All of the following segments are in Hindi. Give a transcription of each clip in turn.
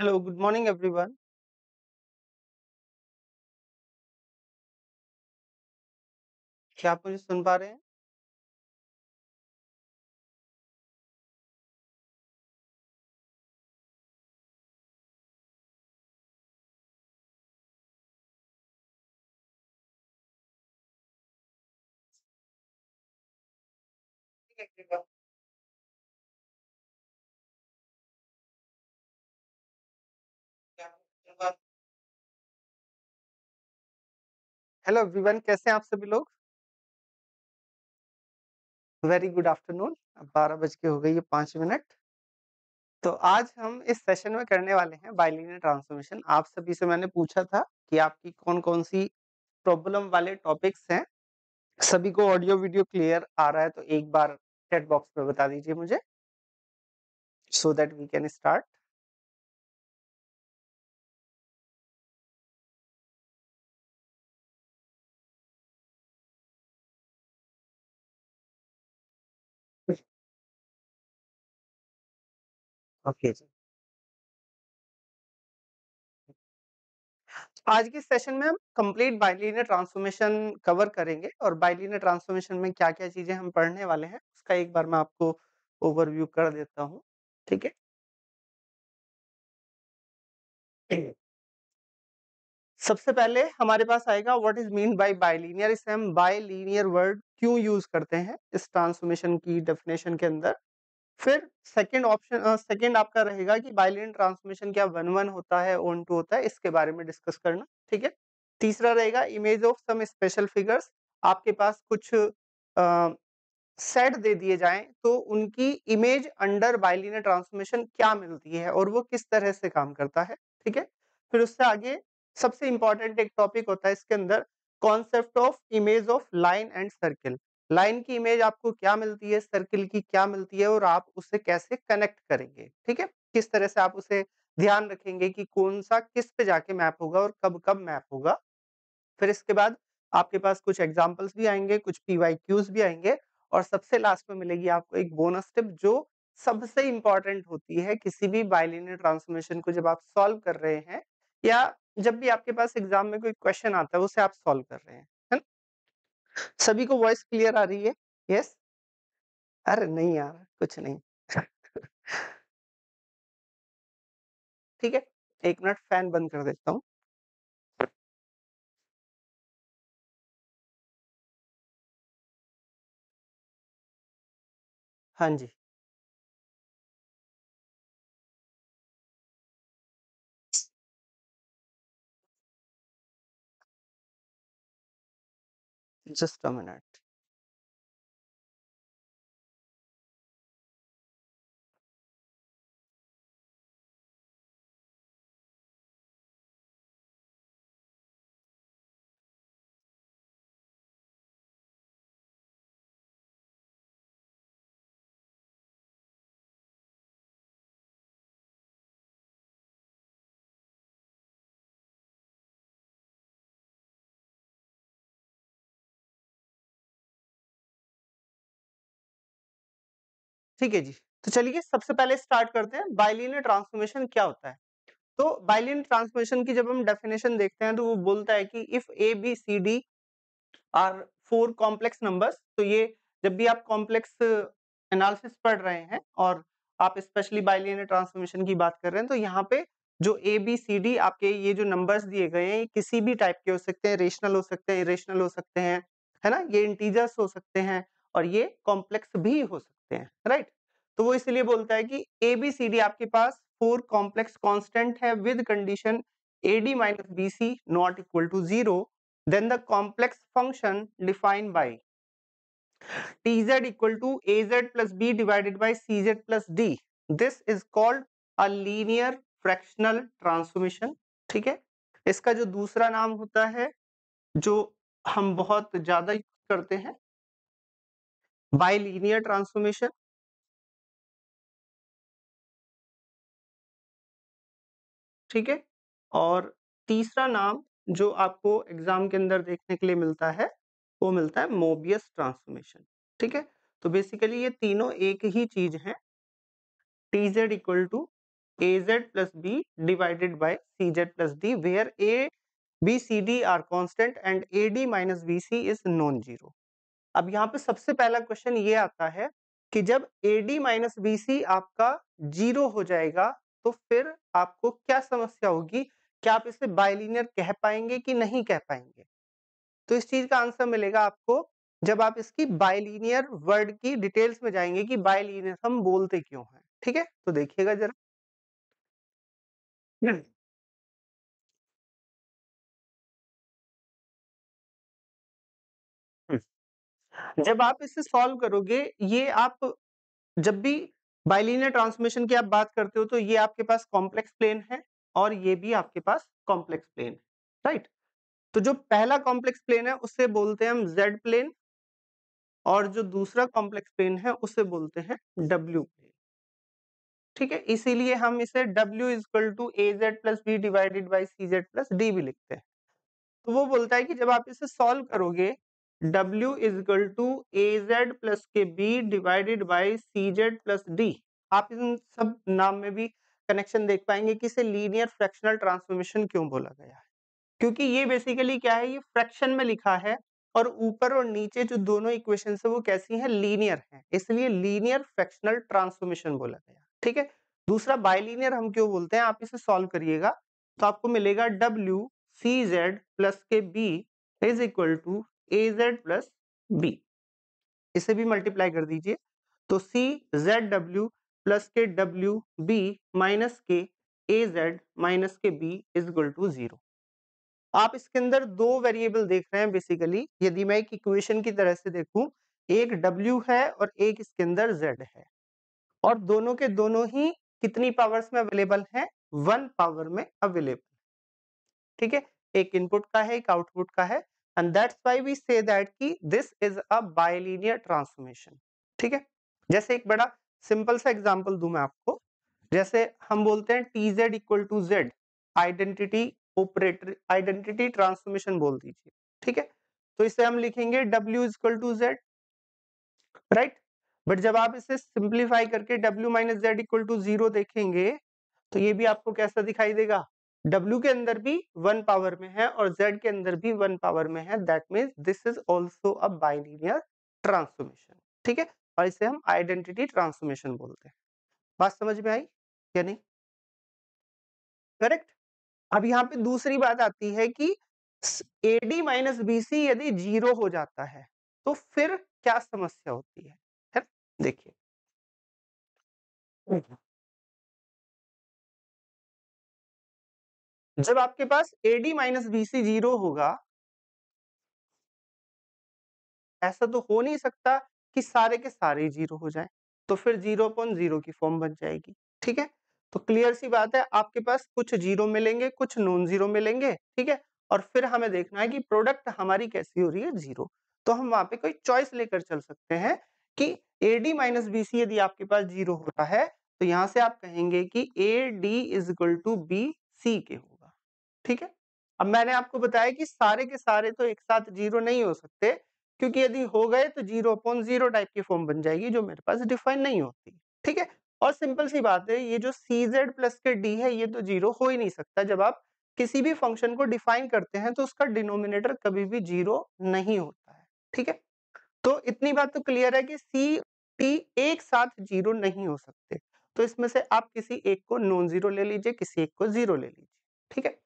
Hello, good morning everyone. क्या आप मुझे सुन पा रहे हैं? हेलो एवरीवन, कैसे हैं आप सभी लोग? Very good afternoon. अब 12 बज के हो गई है 5 मिनट। तो आज हम इस सेशन में करने वाले हैं बाइलिनियर ट्रांसफॉर्मेशन। आप सभी से मैंने पूछा था कि आपकी कौन-कौन सी प्रॉब्लम वाले टॉपिक्स हैं। सभी को ऑडियो वीडियो क्लियर आ रहा है तो एक बार चैट बॉक्स में बता दीजिए मुझे। So that we can start. Okay. आज के सेशन में हम कंप्लीट बाइलिनियर ट्रांसफॉर्मेशन कवर करेंगे और बाइलिनियर ट्रांसफॉर्मेशन में क्या-क्या चीज़ें हम पढ़ने वाले हैं, उसका एक बार मैं आपको ओवरव्यू कर देता हूँ, ठीक है? सबसे पहले हमारे पास आएगा what is mean by bilinear इसे हम बाइलिनियर वर्ड क्यों यूज़ करते हैं इस ट्रांसफॉर्मेशन की डेफिनेशन के अंदर। फिर सेकंड ऑप्शन सेकंड आपका रहेगा कि बाइलिनियर ट्रांसमिशन क्या 1-1 होता है, ऑन-टू होता है, इसके बारे में डिस्कस करना, ठीक है? तीसरा रहेगा image of some special figures आपके पास कुछ सेट दे दिए जाएँ तो उनकी इमेज अंडर बाइलिनियर ट्रांसफॉर्मेशन क्या मिलती है और वो किस तरह से काम करता है, ठीक है? फिर उससे आगे सबसे इंपॉर्टेंट एक टॉपिक होता है इसके अंदर concept of image of line and circle. Line की इमेज आपको क्या मिलती है, सर्किल की क्या मिलती है और आप उसे कैसे कनेक्ट करेंगे, ठीक है? किस तरह से आप उसे ध्यान रखेंगे कि कौन-सा किस पे जाके मैप होगा और कब-कब मैप होगा। फिर इसके बाद आपके पास कुछ एग्ज़ाम्पल्स भी आएँगे कुछ पीवाईक्यूज़ भी आएँगे और सबसे लास्ट में मिलेगी आपको एक बोनस टिप जो सबसे इम्पोर्टेंट होती है किसी भी बाइलिनियर ट्रांसफॉर्मेशन को जब आप सॉल्व कर रहे हैं या जब भी आपके पास एग्ज़ाम में कोई क्वेश्चन आता है, उसे आप सॉल्व कर रहे हैं? सभी को वॉइस क्लियर आ रही है? यस? अरे नहीं यार, कुछ नहीं। ठीक है, एक मिनट फ़ैन बंद कर देता हूँ हाँ जी। Just a minute. ठीक है जी। तो चलिए सबसे पहले स्टार्ट करते हैं बाइलिनियर ट्रांसफॉर्मेशन क्या होता है? तो बाइलिनियर ट्रांसफॉर्मेशन की जब हम डेफिनेशन देखते हैं तो वो बोलता है कि if a b c d are four complex numbers तो ये जब भी आप कॉम्प्लेक्स एनालिसिस पढ़ रहे हैं और आप स्पेशली बाइलिनियर ट्रांसफॉर्मेशन की बात कर रहे हैं तो यहाँ पे जो ए बी सी डी आपके ये जो नंबर्स दिए गए हैं, ये किसी भी टाइप के हो सकते हैं रेशनल हो सकते हैं इरेशनल हो सकते हैं, है ना ये इंटीजर्स हो सकते हैं और ये कॉम्प्लेक्स भी हो सकते हैं सकते हैं, राइट? तो वो इसलिए बोलता है कि ए बी सी डी आपके पास फोर कॉम्प्लेक्स कॉन्स्टेंट है with condition a d minus b c not equal to zero then the complex function define by T z equal to a z plus b divided by c z plus d this is called a linear fractional transformation ठीक है? इसका जो दूसरा नाम होता है, जो हम बहुत ज़्यादा यूज़ करते हैं बाइलिनियर ट्रांसफॉर्मेशन ठीक है? और तीसरा नाम जो आपको एग्ज़ाम के अंदर देखने के लिए मिलता है, वो मिलता है मोबियस ट्रांसफॉर्मेशन ठीक है? तो बेसिकली ये तीनों एक ही चीज़ है। T z equal to a z plus b divided by c z plus d where a b c d are constant and a d minus b c is non zero अब यहाँ पे सबसे पहला क्वेश्चन ये आता है कि जब a d minus b c आपका ज़ीरो हो जाएगा तो फिर आपको क्या समस्या होगी? क्या आप इसे बाइलिनियर कह पाएँगे कि नहीं कह पाएँगे? तो इस चीज़ का आंसर मिलेगा आपको जब आप इसकी बाइलिनियर वर्ड की डिटेल्स में जाएँगे कि बाइलिनियर हम बोलते क्यों हैं। ठीक है? तो देखिएगा जरा। जब आप इसे सॉल्व करोगे, ये आप जब भी बाइलिनियर ट्रांसमिशन की आप बात करते हो तो ये आपके पास कॉम्प्लेक्स प्लेन है और ये भी आपके पास कॉम्प्लेक्स प्लेन है, राइट? तो जो पहला कॉम्प्लेक्स प्लेन है, उसे बोलते हैं हम जेड प्लेन और जो दूसरा कॉम्प्लेक्स प्लेन है, उसे बोलते हैं डब्ल्यू प्लेन। ठीक है? इसीलिए हम इसे W equal to a z plus b divided by c z plus d भी लिखते हैं। तो वो बोलता है कि जब आप इसे सॉल्व करोगे W is equal to a z plus के b divided by c z plus d आप इन सब नाम में भी कनेक्शन देख पाएँगे कि इसे लीनियर फ्रैक्शनल ट्रांसफॉर्मेशन क्यों बोला गया है? क्योंकि ये बेसिकली क्या है? ये फ्रैक्शन में लिखा है और ऊपर और नीचे जो दोनों इक्वेशन है वो कैसी हैं? लीनियर हैं। इसलिए लीनियर फ्रैक्शनल ट्रांसफॉर्मेशन बोला गया ठीक है? दूसरा बाइलीनियर हम क्यों बोलते हैं? आप इसे सॉल्व करिएगा। तो आपको मिलेगा डब्ल्यू सी जेड प्लस के b is equal to a z plus b इसे भी मल्टीप्लाई कर दीजिए। तो सी जेड डब्ल्यू प्लस के डब्ल्यू बी माइनस के ए जेड माइनस के b is equal to zero आप इसके अंदर दो वेरिएबल देख रहे हैं बेसिकली यदि मैं एक इक्वेशन की तरह से देखूँ, एक W है और एक इसके अंदर Z है। और दोनों के दोनों ही कितनी पावर्स में अवेलेबल हैं? वन पावर में अवेलेबल ठीक है? एक इनपुट का है, एक आउटपुट का है। And that's why we say that कि this is a bilinear transformation. ठीक है? जैसे एक बड़ा सिंपल सा एग्जांपल दूँ मैं आपको। जैसे हम बोलते हैं T z equal to z identity operator identity transformation बोल दीजिए। ठीक है? तो इसे हम लिखेंगे W equal to z right but जब आप इसे सिंप्लीफाई करके W minus z equal to zero देखेंगे तो ये भी आपको कैसा दिखाई देगा? W के अंदर भी वन पावर में है और Z के अंदर भी वन पावर में है। That means this is also a bilinear transformation ठीक है? और इसे हम आइडेंटिटी ट्रांसफॉर्मेशन बोलते हैं। बात समझ में आई या नहीं? करेक्ट अब यहाँ पे दूसरी बात आती है कि a d minus b c यदि ज़ीरो हो जाता है तो फिर क्या समस्या होती है? देखिए। जब आपके पास a d minus b c zero होगा, ऐसा तो हो नहीं सकता कि सारे के सारे ज़ीरो हो जाएँ तो फिर ज़ीरो अपॉन ज़ीरो की फॉर्म बन जाएगी, ठीक है? तो क्लियर सी बात है, आपके पास कुछ ज़ीरो मिलेंगे, कुछ नॉन ज़ीरो मिलेंगे, ठीक है? और फिर हमें देखना है कि प्रोडक्ट हमारी कैसी हो रही है ज़ीरो तो हम वहाँ पे कोई चॉइस लेकर चल सकते हैं कि a d minus b c यदि आपके पास ज़ीरो होता है तो यहाँ से आप कहेंगे कि a d is equal to b c के होगा ठीक है? अब मैंने आपको बताया कि सारे के सारे तो एक साथ ज़ीरो नहीं हो सकते, क्योंकि यदि हो गए तो ज़ीरो अपॉन ज़ीरो टाइप की फॉर्म बन जाएगी, जो मेरे पास डिफाइन नहीं होती, ठीक है? और सिंपल सी बात है, ये जो सी जेड प्लस के डी है, ये तो ज़ीरो हो ही नहीं सकता। जब आप किसी भी फ़ंक्शन को डिफाइन करते हैं तो उसका डिनोमिनेटर कभी भी ज़ीरो नहीं होता है, ठीक है? तो इतनी बात तो क्लियर है कि सी टी एक साथ ज़ीरो नहीं हो सकते। तो इसमें से आप किसी एक को नॉन ज़ीरो ले लीजिए, किसी एक को ज़ीरो ले लीजिए, ठीक है?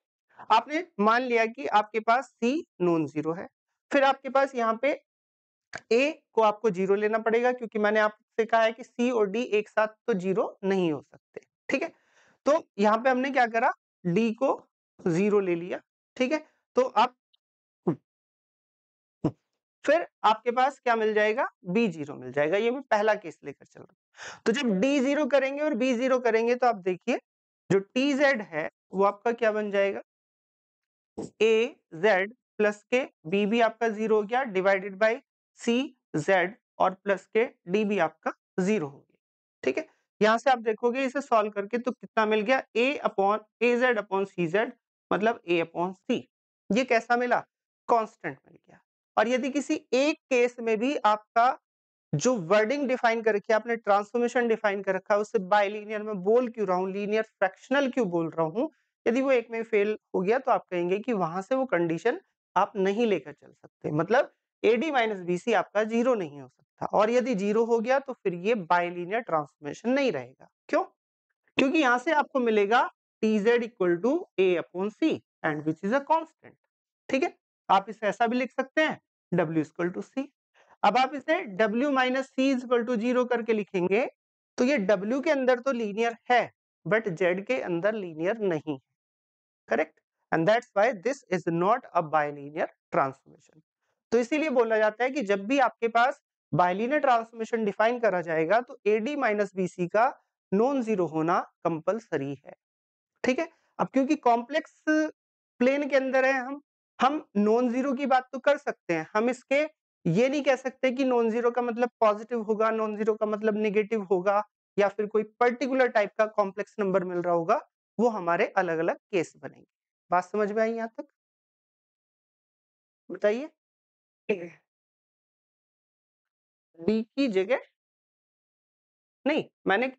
आपने मान लिया कि आपके पास सी नॉन ज़ीरो है। फिर आपके पास यहाँ पे ए को आपको ज़ीरो लेना पड़ेगा, क्योंकि मैंने आपसे कहा है कि सी और डी एक साथ तो ज़ीरो नहीं हो सकते, ठीक है? तो यहाँ पे हमने क्या करा? डी को ज़ीरो ले लिया, ठीक है? तो आप फिर आपके पास क्या मिल जाएगा? बी ज़ीरो मिल जाएगा। ये मैं पहला केस लेकर चल रहा हूँ तो जब डी ज़ीरो करेंगे और बी ज़ीरो करेंगे तो आप देखिए, जो टी जेड है, वो आपका क्या बन जाएगा? ए जेड प्लस के बी भी आपका ज़ीरो हो गया डिवाइडेड बाई सी जेड और प्लस के डी भी आपका ज़ीरो हो गया। ठीक है? यहाँ से आप देखोगे, इसे सॉल्व करके तो कितना मिल गया? A upon a z upon c z मतलब ए अपॉन सी ये कैसा मिला? कांस्टेंट मिल गया। और यदि किसी एक केस में भी आपका जो वर्डिंग डिफाइन कर रखी है, आपने ट्रांसफॉर्मेशन डिफाइन कर रखा है उससे बाइलिनियर में बोल क्यों रहा हूँ? लीनियर फ्रैक्शनल क्यों बोल रहा हूँ? यदि वो एक में फेल हो गया तो आप कहेंगे कि वहाँ से वो कंडीशन आप नहीं लेकर चल सकते। मतलब एडी माइनस बीसी आपका ज़ीरो नहीं हो सकता और यदि ज़ीरो हो गया तो फिर ये बाइलिनियर ट्रांसफॉर्मेशन नहीं रहेगा। क्यों? क्योंकि यहाँ से आपको मिलेगा T z equal to a upon c and which is a ठीक है? आप इसे ऐसा भी लिख सकते हैं डब्ल्यू इक्वल टू सी अब आप इसे W minus c equal to zero करके लिखेंगे तो ये डब्ल्यू के अंदर तो लीनियर है बट जेड के अंदर लीनियर नहीं है। Correct and that's why this is not a bilinear transformation तो इसीलिए बोला जाता है कि जब भी आपके पास बाइलिनियर ट्रांसफॉर्मेशन डिफाइन करा जाएगा तो AD माइनस BC का नॉन ज़ीरो होना कंपलसरी है। ठीक है? अब क्योंकि कॉम्प्लेक्स प्लेन के अंदर है हम हम नॉन ज़ीरो की बात तो कर सकते हैं। हम इसके ये नहीं कह सकते कि नॉन ज़ीरो का मतलब पॉजिटिव होगा नॉन ज़ीरो का मतलब निगेटिव होगा, या फिर कोई पर्टिकुलर टाइप का कॉम्प्लेक्स नंबर मिल रहा होगा। वो हमारे अलग अलग केस बनेंगे। बात समझ में आई यहाँ तक? बताइए। डी की जगह? नहीं, मैंने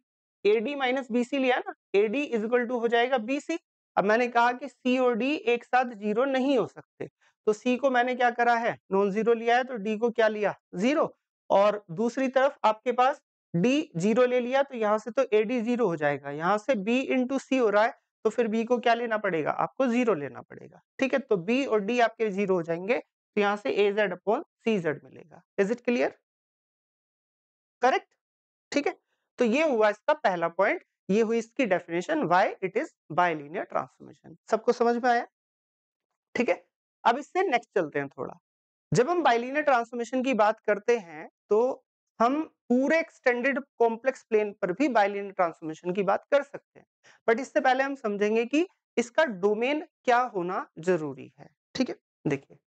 एडी माइनस बीसी लिया ना ए एडी इजिकल टू हो जाएगा बी सी अब मैंने कहा कि सी और डी एक साथ ज़ीरो नहीं हो सकते तो सी को मैंने क्या करा है? नॉन ज़ीरो लिया है तो डी को क्या लिया? ज़ीरो। और दूसरी तरफ़ आपके पास डी ज़ीरो ले लिया तो यहाँ से तो ए डी ज़ीरो हो जाएगा। यहाँ से बी इंटू सी हो रहा है तो फिर बी को क्या लेना पड़ेगा? आपको ज़ीरो लेना पड़ेगा। ठीक है तो बी और डी आपके ज़ीरो हो जाएँगे तो यहाँ से a z upon c z मिलेगा। इज़ इट क्लियर करेक्ट ठीक है तो ये हुआ इसका पहला पॉइंट ये हुई इसकी definition why it is bilinear transformation सबको समझ में आया? ठीक है, अब इससे नेक्स्ट चलते हैं थोड़ा। जब हम बाइलिनियर ट्रांसफॉर्मेशन की बात करते हैं तो हम पूरे एक्सटेंडेड कॉम्प्लेक्स प्लेन पर भी बाइलिनियर ट्रांसफॉर्मेशन की बात कर सकते हैं। बट इससे पहले हम समझेंगे कि इसका डोमेन क्या होना ज़रूरी है, ठीक है? देखिए।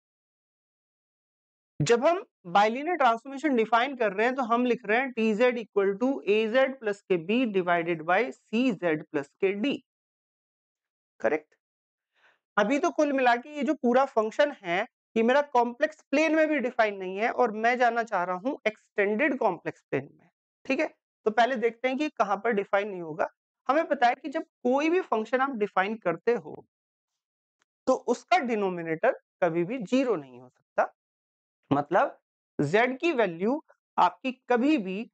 जब हम बाइलिनियर ट्रांसफॉर्मेशन डिफाइन कर रहे हैं तो हम लिख रहे हैं T z equal to a z plus के b divided by c z plus के डी करेक्ट अभी तो कुल मिला के ये जो पूरा फ़ंक्शन है ये मेरा कॉम्प्लेक्स प्लेन में भी डिफाइन नहीं है और मैं जाना चाह रहा हूँ एक्सटेंडेड कॉम्प्लेक्स प्लेन में, ठीक है? तो पहले देखते हैं कि कहाँ पर डिफाइन नहीं होगा। हमें पता है कि जब कोई भी फ़ंक्शन आप डिफाइन करते हो तो उसका डिनोमिनेटर कभी भी ज़ीरो नहीं हो सकता। मतलब z की वैल्यू आपकी कभी भी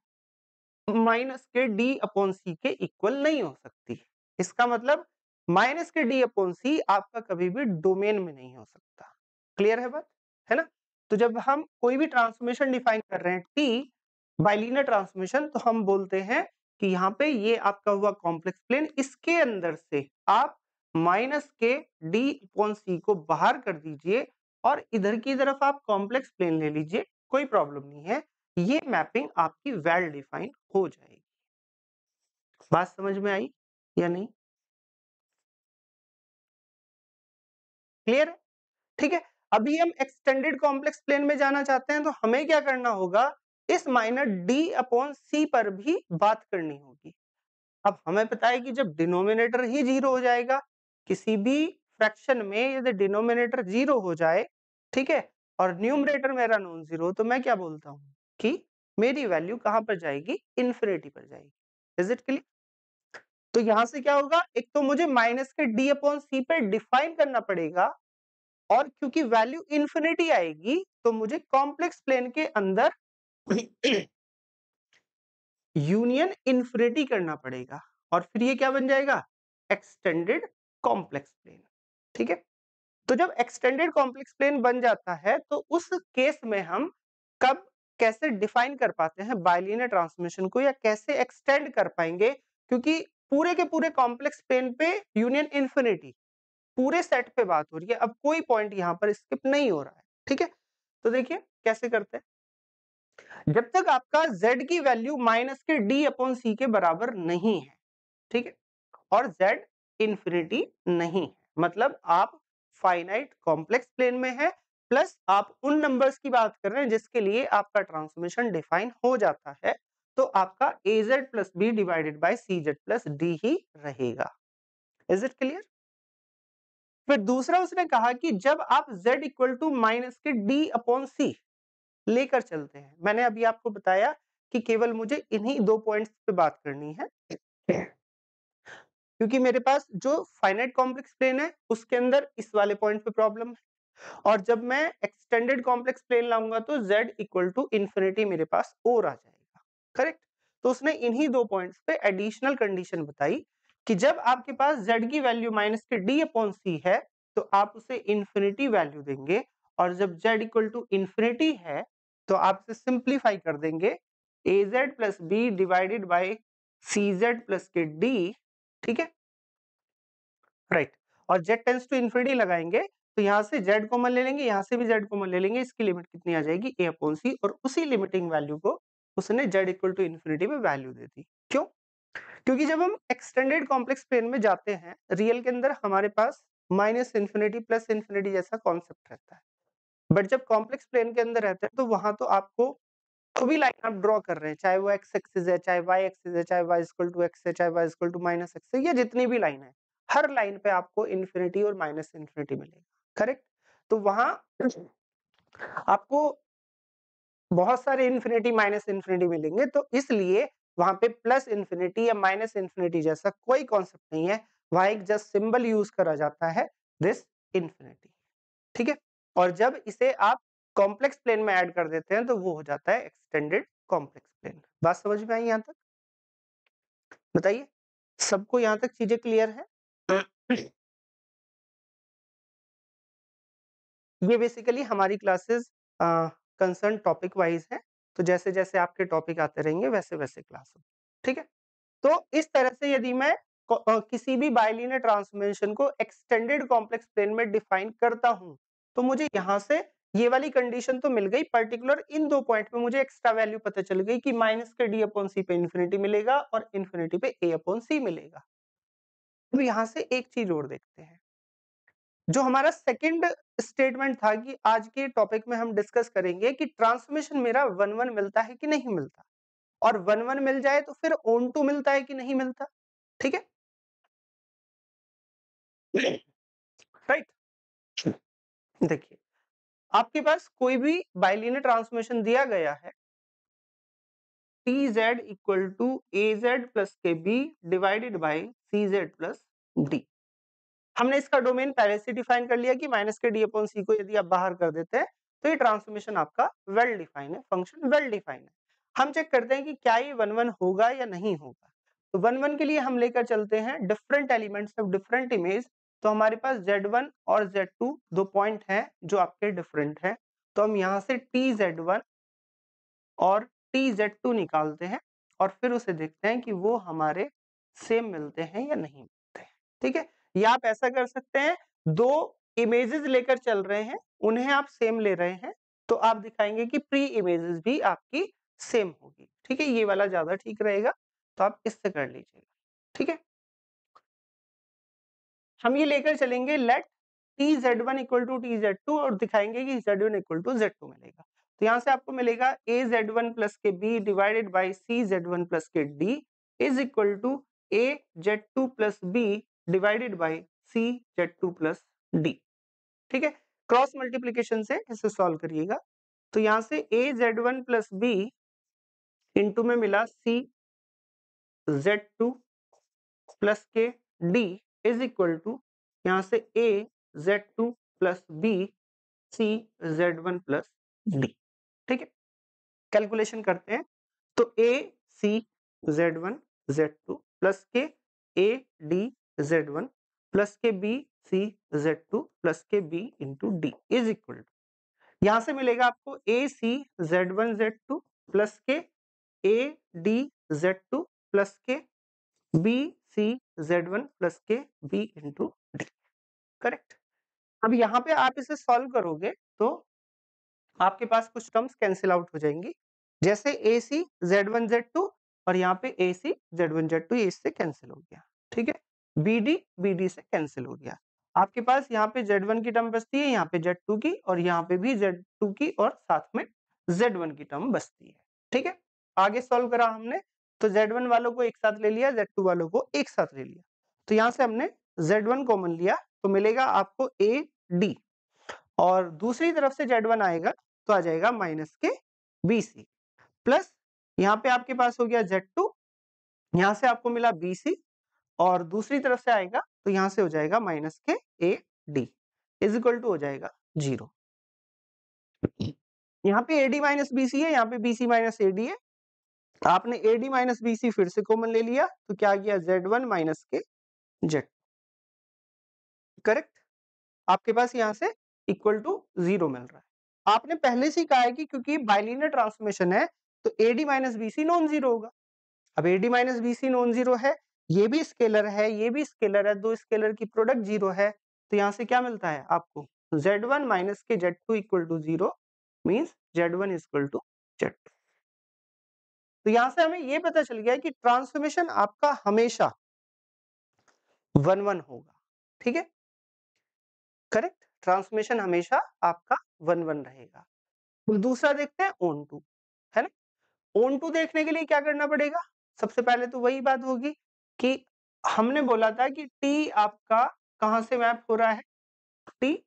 माइनस के डी अपॉन सी के इक्वल नहीं हो सकती। इसका मतलब माइनस के डी अपॉन सी आपका कभी भी डोमेन में नहीं हो सकता। क्लियर है बात? है ना? तो जब हम कोई भी ट्रांसफॉर्मेशन डिफाइन कर रहे हैं टी बाइलिनियर ट्रांसफॉर्मेशन तो हम बोलते हैं कि यहाँ पे ये आपका हुआ कॉम्प्लेक्स प्लेन। इसके अंदर से आप माइनस के डी अपॉन सी को बाहर कर दीजिए और इधर की तरफ़ आप कॉम्प्लेक्स प्लेन ले लीजिए, कोई प्रॉब्लम नहीं है। ये मैपिंग आपकी वेल डिफाइन हो जाएगी। बात समझ में आई या नहीं? क्लियर है? ठीक है। अभी हम एक्सटेंडेड कॉम्प्लेक्स प्लेन में जाना चाहते हैं तो हमें क्या करना होगा? इस माइनर डी अपॉन सी पर भी बात करनी होगी। अब हमें पता है कि जब डिनोमिनेटर ही ज़ीरो हो जाएगा, किसी भी फ्रैक्शन में यदि डिनोमिनेटर ज़ीरो हो जाए, ठीक है? और न्यूमरेटर मेरा नॉन ज़ीरो तो मैं क्या बोलता हूँ कि मेरी वैल्यू कहाँ पर जाएगी? इन्फिनिटी पर जाएगी। इज़ इट क्लियर तो यहाँ से क्या होगा? एक तो मुझे माइनस के डी अपॉन सी पे डिफाइन करना पड़ेगा और क्योंकि वैल्यू इन्फिनिटी आएगी तो मुझे कॉम्प्लेक्स प्लेन के अंदर यूनियन इन्फिनिटी करना पड़ेगा। और फिर ये क्या बन जाएगा? एक्सटेंडेड कॉम्प्लेक्स प्लेन ठीक है? तो जब एक्सटेंडेड कॉम्प्लेक्स प्लेन बन जाता है तो उस केस में हम कब, कैसे डिफाइन कर पाते हैं बाइलिनियर ट्रांसमिशन को या कैसे एक्सटेंड कर पाएँगे? क्योंकि पूरे के पूरे कॉम्प्लेक्स प्लेन पे यूनियन इन्फिनिटी पूरे सेट पे बात हो रही है, अब कोई पॉइंट यहाँ पर स्किप नहीं हो रहा है, ठीक है? तो देखिए, कैसे करते हैं? जब तक आपका z की वैल्यू माइनस के d अपॉन सी के बराबर नहीं है, ठीक है? और z इंफिनिटी नहीं है मतलब आप फाइनाइट कॉम्प्लेक्स प्लेन में है, प्लस आप उन नंबर्स की बात कर रहे हैं जिसके लिए आपका ट्रांसफॉर्मेशन डिफाइन हो जाता है तो आपका a z plus b divided by c z plus d ही रहेगा। इज़ इट क्लियर फिर दूसरा उसने कहा कि जब आप z इक्वल टू माइनस के d अपॉन सी लेकर चलते हैं, मैंने अभी आपको बताया कि केवल मुझे इन्हीं दो पॉइंट्स पे बात करनी है। क्योंकि मेरे पास जो फाइनाइट कॉम्प्लेक्स प्लेन है, उसके अंदर इस वाले पॉइंट पे प्रॉब्लम है। और जब मैं एक्सटेंडेड कॉम्प्लेक्स प्लेन लाऊँगा तो z इक्वल टू इन्फिनिटी मेरे पास और आ जाएगा। करेक्ट तो उसने इन्हीं दो पॉइंट्स पे एडिशनल कंडीशन बताई कि जब आपके पास z की वैल्यू माइनस के डी अपॉन सी है तो आप उसे इन्फिनिटी वैल्यू देंगे और जब z इक्वल टू इन्फिनिटी है तो आप इसे सिंप्लीफाई कर देंगे। A z plus b divided by c z plus के डी ठीक है? राइट. और z टेंस टू इन्फिनिटी लगाएँगे तो यहाँ से z कॉमन ले लेंगे, यहाँ से भी z कॉमन ले लेंगे, इसकी लिमिट कितनी आ जाएगी? A अपॉन सी और उसी लिमिटिंग वैल्यू को उसने z इक्वल टू इन्फिनिटी में वैल्यू दे दी। क्योंकि जब हम एक्सटेंडेड कॉम्प्लेक्स प्लेन में जाते हैं रियल के अंदर हमारे पास माइनस इन्फिनिटी प्लस इन्फिनिटी जैसा कॉन्सेप्ट रहता है। बट जब कॉम्प्लेक्स प्लेन के अंदर रहते हैं तो वहाँ तो आपको भी लाइन आप ड्रॉ कर रहे हैं, चाहे वो एक्स एक्सिस है, चाहे वाई एक्सिस है, चाहे वाई इक्वल टू एक्स है, चाहे y equal to minus x है, या जितनी भी लाइन है, हर लाइन पे आपको इन्फिनिटी और माइनस इन्फिनिटी मिलेगा करेक्ट तो वहाँ आपको बहुत सारे इन्फिनिटी माइनस इन्फिनिटी मिलेंगे तो इसलिए वहाँ पे प्लस इन्फिनिटी या माइनस इन्फिनिटी जैसा कोई कॉन्सेप्ट नहीं है। वहाँ एक जस्ट सिंबल यूज़ करा जाता है दिस इन्फिनिटी। ठीक है? और जब इसे आप कॉम्प्लेक्स प्लेन में ऐड कर देते हैं तो वो हो जाता है एक्सटेंडेड कॉम्प्लेक्स प्लेन। बात समझ में आई यहाँ तक? बताइए। सबको यहाँ तक चीज़ें क्लियर है? ये बेसिकली हमारी क्लासेस कंसर्न टॉपिक वाइज है। तो जैसे जैसे आपके टॉपिक आते रहेंगे वैसे वैसे क्लास हो ठीक है? तो इस तरह से यदि मैं किसी भी बायलिनियर ट्रांसफॉर्मेशन को एक्सटेंडेड कॉम्प्लेक्स प्लेन में डिफाइन करता हूँ तो मुझे यहाँ से ये वाली कंडीशन तो मिल गई। पर्टिकुलर इन दो पॉइंट पे मुझे एक्स्ट्रा वैल्यू पता चल गई कि माइनस के डी अपॉन सी पे इन्फिनिटी मिलेगा और इन्फिनिटी पे ए अपॉन सी मिलेगा। तो यहाँ से एक चीज़ और देखते हैं। जो हमारा सेकंड स्टेटमेंट था कि आज के टॉपिक में हम डिस्कस करेंगे कि ट्रांसफॉर्मेशन मेरा वन वन मिलता है कि नहीं मिलता? और वन वन मिल जाए तो फिर ओन टू मिलता है कि नहीं मिलता? ठीक है? राइट देखिए, आपके पास कोई भी बाइलिनियर ट्रांसफॉर्मेशन दिया गया है T z equal to a z plus के b divided by c z plus d हमने इसका डोमेन पहले से डिफाइन कर लिया कि माइनस के डी अपॉन सी को यदि आप बाहर कर देते हैं तो ये ट्रांसफॉर्मेशन आपका वेल डिफाइन है, फ़ंक्शन वेल डिफाइन है। हम चेक करते हैं कि क्या ये वन वन होगा या नहीं होगा। तो वन वन के लिए हम लेकर चलते हैं different elements of different image. तो हमारे पास Z1 और Z2 दो पॉइंट हैं जो आपके डिफरेंट हैं। तो हम यहाँ से टी जेड वन और टी जेड टू निकालते हैं और फिर उसे देखते हैं कि वो हमारे सेम मिलते हैं या नहीं मिलते हैं। ठीक है? या आप ऐसा कर सकते हैं, दो इमेजेस लेकर चल रहे हैं, उन्हें आप सेम ले रहे हैं तो आप दिखाएँगे कि प्री इमेजेस भी आपकी सेम होगी। ठीक है, ये वाला ज़्यादा ठीक रहेगा तो आप इससे कर लीजिएगा। ठीक है? हम ये लेकर चलेंगे let T z one equal to T z two और दिखाएँगे कि z one equal to z two मिलेगा। तो यहाँ से आपको मिलेगा ए जेड वन प्लस के b divided by c z one plus के d is equal to a z two plus b divided by c z two plus d ठीक है? क्रॉस मल्टीप्लीकेशन से इसे सॉल्व करिएगा। तो यहाँ से a z one plus b into में मिला सी जेड टू प्लस के डी इज़ इक्वल टू यहाँ से a z two plus b c z one plus d ठीक है? कैलकुलेशन करते हैं। तो a c z one z two plus के a d z one plus के b c z two plus के b into d is equal to यहाँ से मिलेगा आपको a c z one z two plus के a d z two plus के b c z one plus के बी इंटू डी करेक्ट अब यहाँ पे आप इसे सॉल्व करोगे तो आपके पास कुछ टर्म्स कैंसिल आउट हो जाएँगी। जैसे a c z one z two और यहाँ पे a c z one z two ये इससे कैंसिल हो गया। ठीक है? बी डी बी डी से कैंसिल हो गया। आपके पास यहाँ पे जेड वन की टर्म बचती है, यहाँ पे जेड टू की और यहाँ पे भी जेड टू की और साथ में जेड वन की टर्म बचती है। ठीक है? आगे सॉल्व करा हमने तो जेड वन वालों को एक साथ ले लिया जेड टू वालों को एक साथ ले लिया। तो यहाँ से हमने जेड वन कॉमन लिया तो मिलेगा आपको ए डी और दूसरी तरफ़ से जेड वन आएगा तो आ जाएगा माइनस के बी सी प्लस यहाँ पे आपके पास हो गया जेड टू यहाँ से आपको मिला बी सी और दूसरी तरफ़ से आएगा तो यहाँ से हो जाएगा माइनस के a d, is equal to हो जाएगा ज़ीरो। यहाँ पे एडी माइनस बीसी है, यहाँ पे बीसी माइनस एडी है। आपने एडी माइनस बीसी फिर से कॉमन ले लिया तो क्या आ गया? जेड वन माइनस के जेड। करेक्ट? आपके पास यहाँ से इक्वल टू ज़ीरो मिल रहा है। आपने पहले से कहा है कि क्योंकि बाइलिनियर ट्रांसफॉर्मेशन है तो AD minus BC non zero होगा। अब AD minus BC non zero है ये भी स्केलर है, ये भी स्केलर है, दो स्केलर की प्रोडक्ट ज़ीरो है तो यहाँ से क्या मिलता है आपको? जेड वन माइनस के Z two equal to zero means Z one equal to Z two तो यहाँ से हमें ये पता चल गया कि ट्रांसफॉर्मेशन आपका हमेशा वन वन होगा, ठीक है? करेक्ट ट्रांसफॉर्मेशन हमेशा आपका वन वन रहेगा। तो दूसरा देखते हैं ओन टू है ना? ओन टू देखने के लिए क्या करना पड़ेगा? सबसे पहले तो वही बात होगी कि हमने बोला था कि टी आपका कहाँ से मैप हो रहा है? टी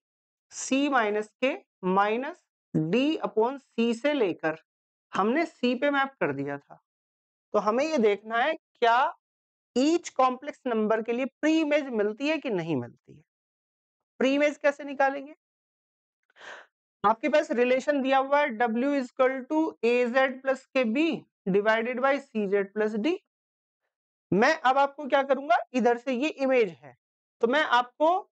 सी माइनस के माइनस डी अपॉन सी से लेकर हमने सी पे मैप कर दिया था। तो हमें ये देखना है, क्या ईच कॉम्प्लेक्स नंबर के लिए प्री इमेज मिलती है कि नहीं मिलती है? प्री इमेज कैसे निकालेंगे? आपके पास रिलेशन दिया हुआ है W equal to A Z plus के B divided by C Z plus D. मैं अब आपको क्या करूँगा? इधर से ये इमेज है। तो मैं आपको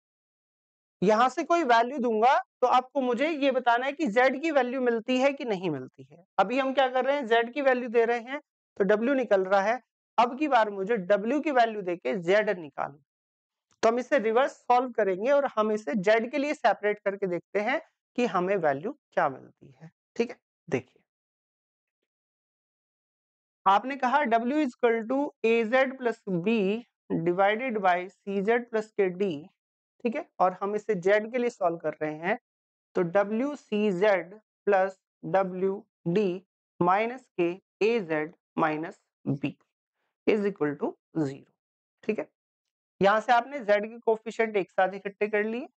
यहाँ से कोई वैल्यू दूँगा तो आपको मुझे ये बताना है कि z की वैल्यू मिलती है कि नहीं मिलती है। अभी हम क्या कर रहे हैं? Z की वैल्यू दे रहे हैं तो w निकल रहा है। अब की बार मुझे w की वैल्यू देके z निकालू तो हम इसे रिवर्स सॉल्व करेंगे और हम इसे z के लिए सेपरेट करके देखते हैं कि हमें वैल्यू क्या मिलती है। ठीक है? देखिए। आपने कहा w equal to A Z plus B divided by C Z plus के डी ठीक है? और हम इसे z के लिए सॉल्व कर रहे हैं तो W C Z plus W D minus के A Z minus B is equal to zero ठीक है? यहाँ से आपने z के कोफिशियंट एक साथ इकट्ठे कर लिए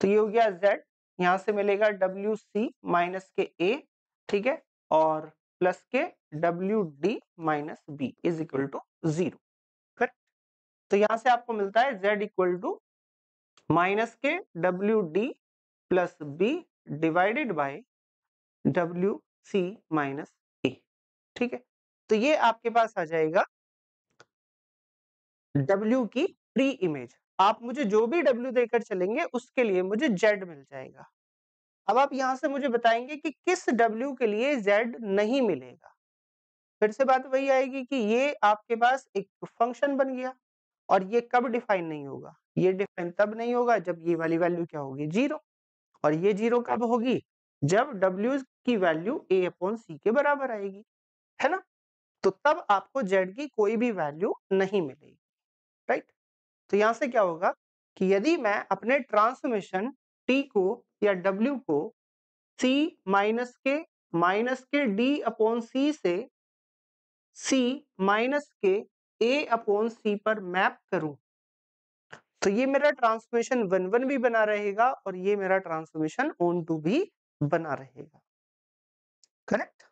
तो ये हो गया z, यहाँ से मिलेगा डब्ल्यू सी माइनस के ए ठीक है? और प्लस के W D minus B is equal to zero correct तो यहाँ से आपको मिलता है जेड इक्वल टू माइनस के W D plus B divided by W C minus A ठीक है? तो ये आपके पास आ जाएगा डब्ल्यू की प्री इमेज आप मुझे जो भी डब्ल्यू देकर चलेंगे, उसके लिए मुझे जेड मिल जाएगा। अब आप यहाँ से मुझे बताएँगे कि किस डब्ल्यू के लिए जेड नहीं मिलेगा। फिर से बात वही आएगी कि ये आपके पास एक फ़ंक्शन बन गया और ये कब डिफाइन नहीं होगा? ये डिफाइन तब नहीं होगा जब ये वाली वैल्यू क्या होगी? ज़ीरो और ये ज़ीरो कब होगी? जब W की वैल्यू ए अपॉन सी के बराबर आएगी है ना? तो तब आपको Z की कोई भी वैल्यू नहीं मिलेगी राइट तो यहाँ से क्या होगा कि यदि मैं अपने ट्रांसफॉर्मेशन T को या डब्ल्यू को सी माइनस के माइनस के डी अपॉन सी से सी माइनस के A अपॉन सी पर मैप करूँ। तो ये मेरा ट्रांसफॉर्मेशन वन वन भी बना रहेगा और ये मेरा ट्रांसफॉर्मेशन ओन टू भी बना रहेगा। करेक्ट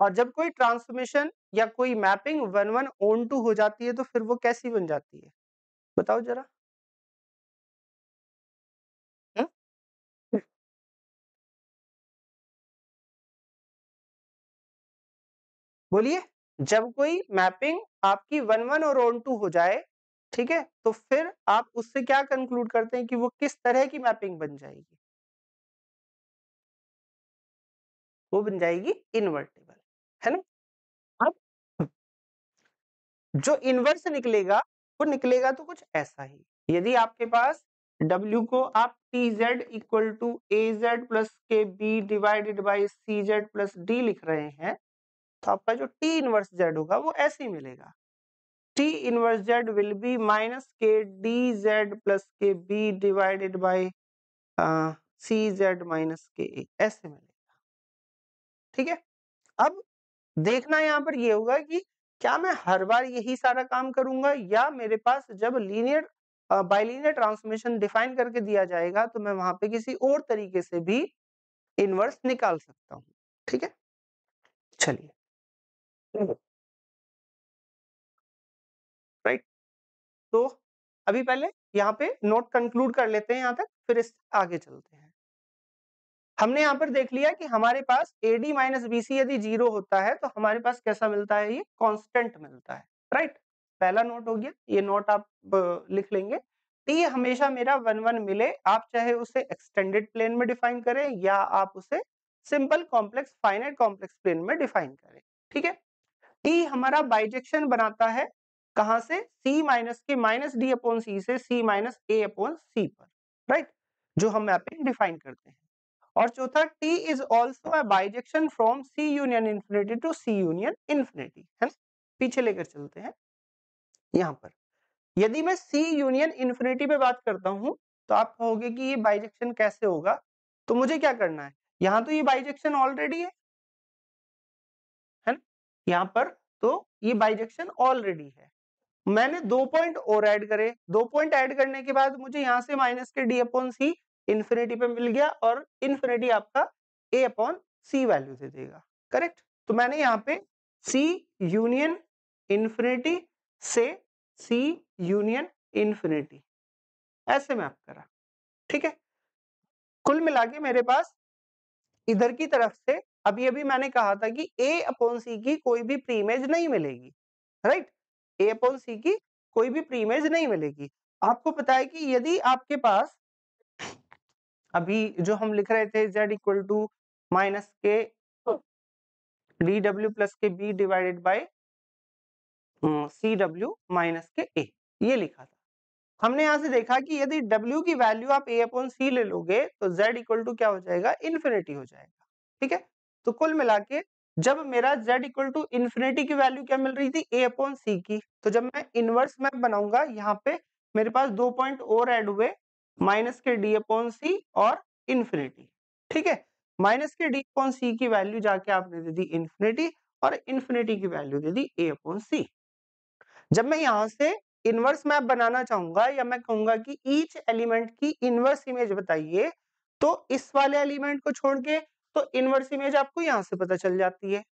और जब कोई ट्रांसफॉर्मेशन या कोई mapping one one onto हो जाती है तो फिर वो कैसी बन जाती है? बताओ जरा। बोलिए, जब कोई मैपिंग आपकी वन वन और ओन टू हो जाए, ठीक है तो फिर आप उससे क्या कंक्लूड करते हैं कि वो किस तरह की मैपिंग बन जाएगी? वो बन जाएगी इनवर्टेबल, है ना? अब जो इनवर्स निकलेगा, वो निकलेगा तो कुछ ऐसा ही। यदि आपके पास W को आप T Z equal to A Z plus के B divided by C Z plus D लिख रहे हैं तो आपका जो टी इनवर्स जेड होगा वो ऐसे ही मिलेगा। T inverse Z will be minus के डी जेड प्लस के B divided by C Z minus के ए ऐसे मिलेगा। ठीक है? अब देखना यहाँ पर ये होगा कि क्या मैं हर बार यही सारा काम करूँगा या मेरे पास जब लीनियर बाइलिनियर ट्रांसमिशन डिफाइन करके दिया जाएगा तो मैं वहाँ पे किसी और तरीके से भी इनवर्स निकाल सकता हूँ। ठीक है? चलिए। राइट। तो अभी पहले यहाँ पे नोट कंक्लूड कर लेते हैं यहाँ तक, फिर इस आगे चलते हैं। हमने यहाँ पर देख लिया कि हमारे पास AD माइनस बीसी यदि ज़ीरो होता है तो हमारे पास कैसा मिलता है? ये कांस्टेंट मिलता है। राइट? पहला नोट हो गया। ये नोट आप लिख लेंगे। टी हमेशा मेरा वन वन मिले। आप चाहे उसे एक्सटेंडेड प्लेन में डिफाइन करें या आप उसे simple complex finite complex plane में डिफाइन करें। ठीक है? टी हमारा बाइजेक्शन बनाता है कहाँ से? C माइनस के माइनस डी अपॉन सी से C minus A upon C पर राइट जो हम मैपिंग डिफाइन करते हैं। और चौथा, T is also bijection from C union infinity to C union infinity है पीछे लेकर चलते हैं। यहाँ पर, यदि मैं C यूनियन इंफिनिटी पे बात करता हूँ तो आप कहोगे कि ये बाइजेक्शन कैसे होगा? तो मुझे क्या करना है? यहाँ तो ये बाइजेक्शन ऑलरेडी है। यहाँ पर तो ये बाइजेक्शन ऑलरेडी है। मैंने दो पॉइंट और ऐड करे। दो पॉइंट ऐड करने के बाद मुझे यहाँ से माइनस के डी अपॉन सी इन्फिनिटी पे मिल गया और इन्फिनिटी आपका ए अपॉन सी वैल्यू दे देगा। करेक्ट तो मैंने यहाँ पे सी यूनियन इन्फिनिटी से सी यूनियन इन्फिनिटी ऐसे मैप करा। ठीक है? कुल मिला के मेरे पास इधर की तरफ़ से अभी अभी मैंने कहा था कि ए अपॉन सी की कोई भी प्रीमेज नहीं मिलेगी राइट ए अपॉन सी की कोई भी प्रीमेज नहीं मिलेगी। आपको पता है कि यदि आपके पास अभी जो हम लिख रहे थे z इक्वल टू माइनस के डी डब्ल्यू प्लस के B divided by C W minus के ए ये लिखा था। हमने यहाँ से देखा कि यदि w की वैल्यू आप a अपॉन सी ले लोगे तो z इक्वल टू क्या हो जाएगा? इन्फिनिटी हो जाएगा, ठीक है? तो कुल मिला के जब मेरा z इक्वल टू इन्फिनिटी की वैल्यू क्या मिल रही थी? A अपॉन सी की। तो जब मैं इनवर्स मैप बनाऊँगा, यहाँ पे मेरे पास दो पॉइंट और ऐड हुए माइनस के डी अपॉन सी और इन्फिनिटी ठीक है? माइनस के डी अपॉन सी की वैल्यू जाके आपने दे दी इन्फिनिटी और इन्फिनिटी की वैल्यू दे दी ए अपॉन सी जब मैं यहाँ से इनवर्स मैप बनाना चाहूँगा, या मैं कहूँगा कि ईच एलिमेंट की इनवर्स इमेज बताइए तो इस वाले एलिमेंट को छोड़ के तो इनवर्स इमेज आपको यहाँ से पता चल जाती है।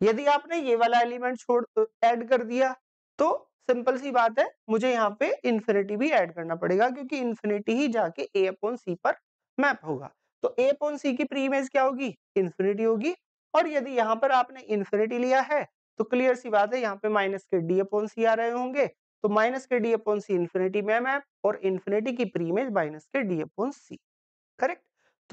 यदि आपने ये वाला एलिमेंट छोड़ ऐड कर दिया तो सिंपल सी बात है, मुझे यहाँ पे इन्फिनिटी भी ऐड करना पड़ेगा, क्योंकि इन्फिनिटी ही जाके ए अपॉन सी पर मैप होगा। तो ए अपॉन सी की प्री इमेज क्या होगी? इन्फिनिटी होगी। और यदि यहाँ पर आपने इन्फिनिटी लिया है तो क्लियर सी बात है, यहाँ पे माइनस के डी अपॉन सी आ रहे होंगे। तो माइनस के डी अपॉन सी इन्फिनिटी में मैप और इन्फिनिटी की प्री इमेज माइनस के डी अपॉन सी। करेक्ट?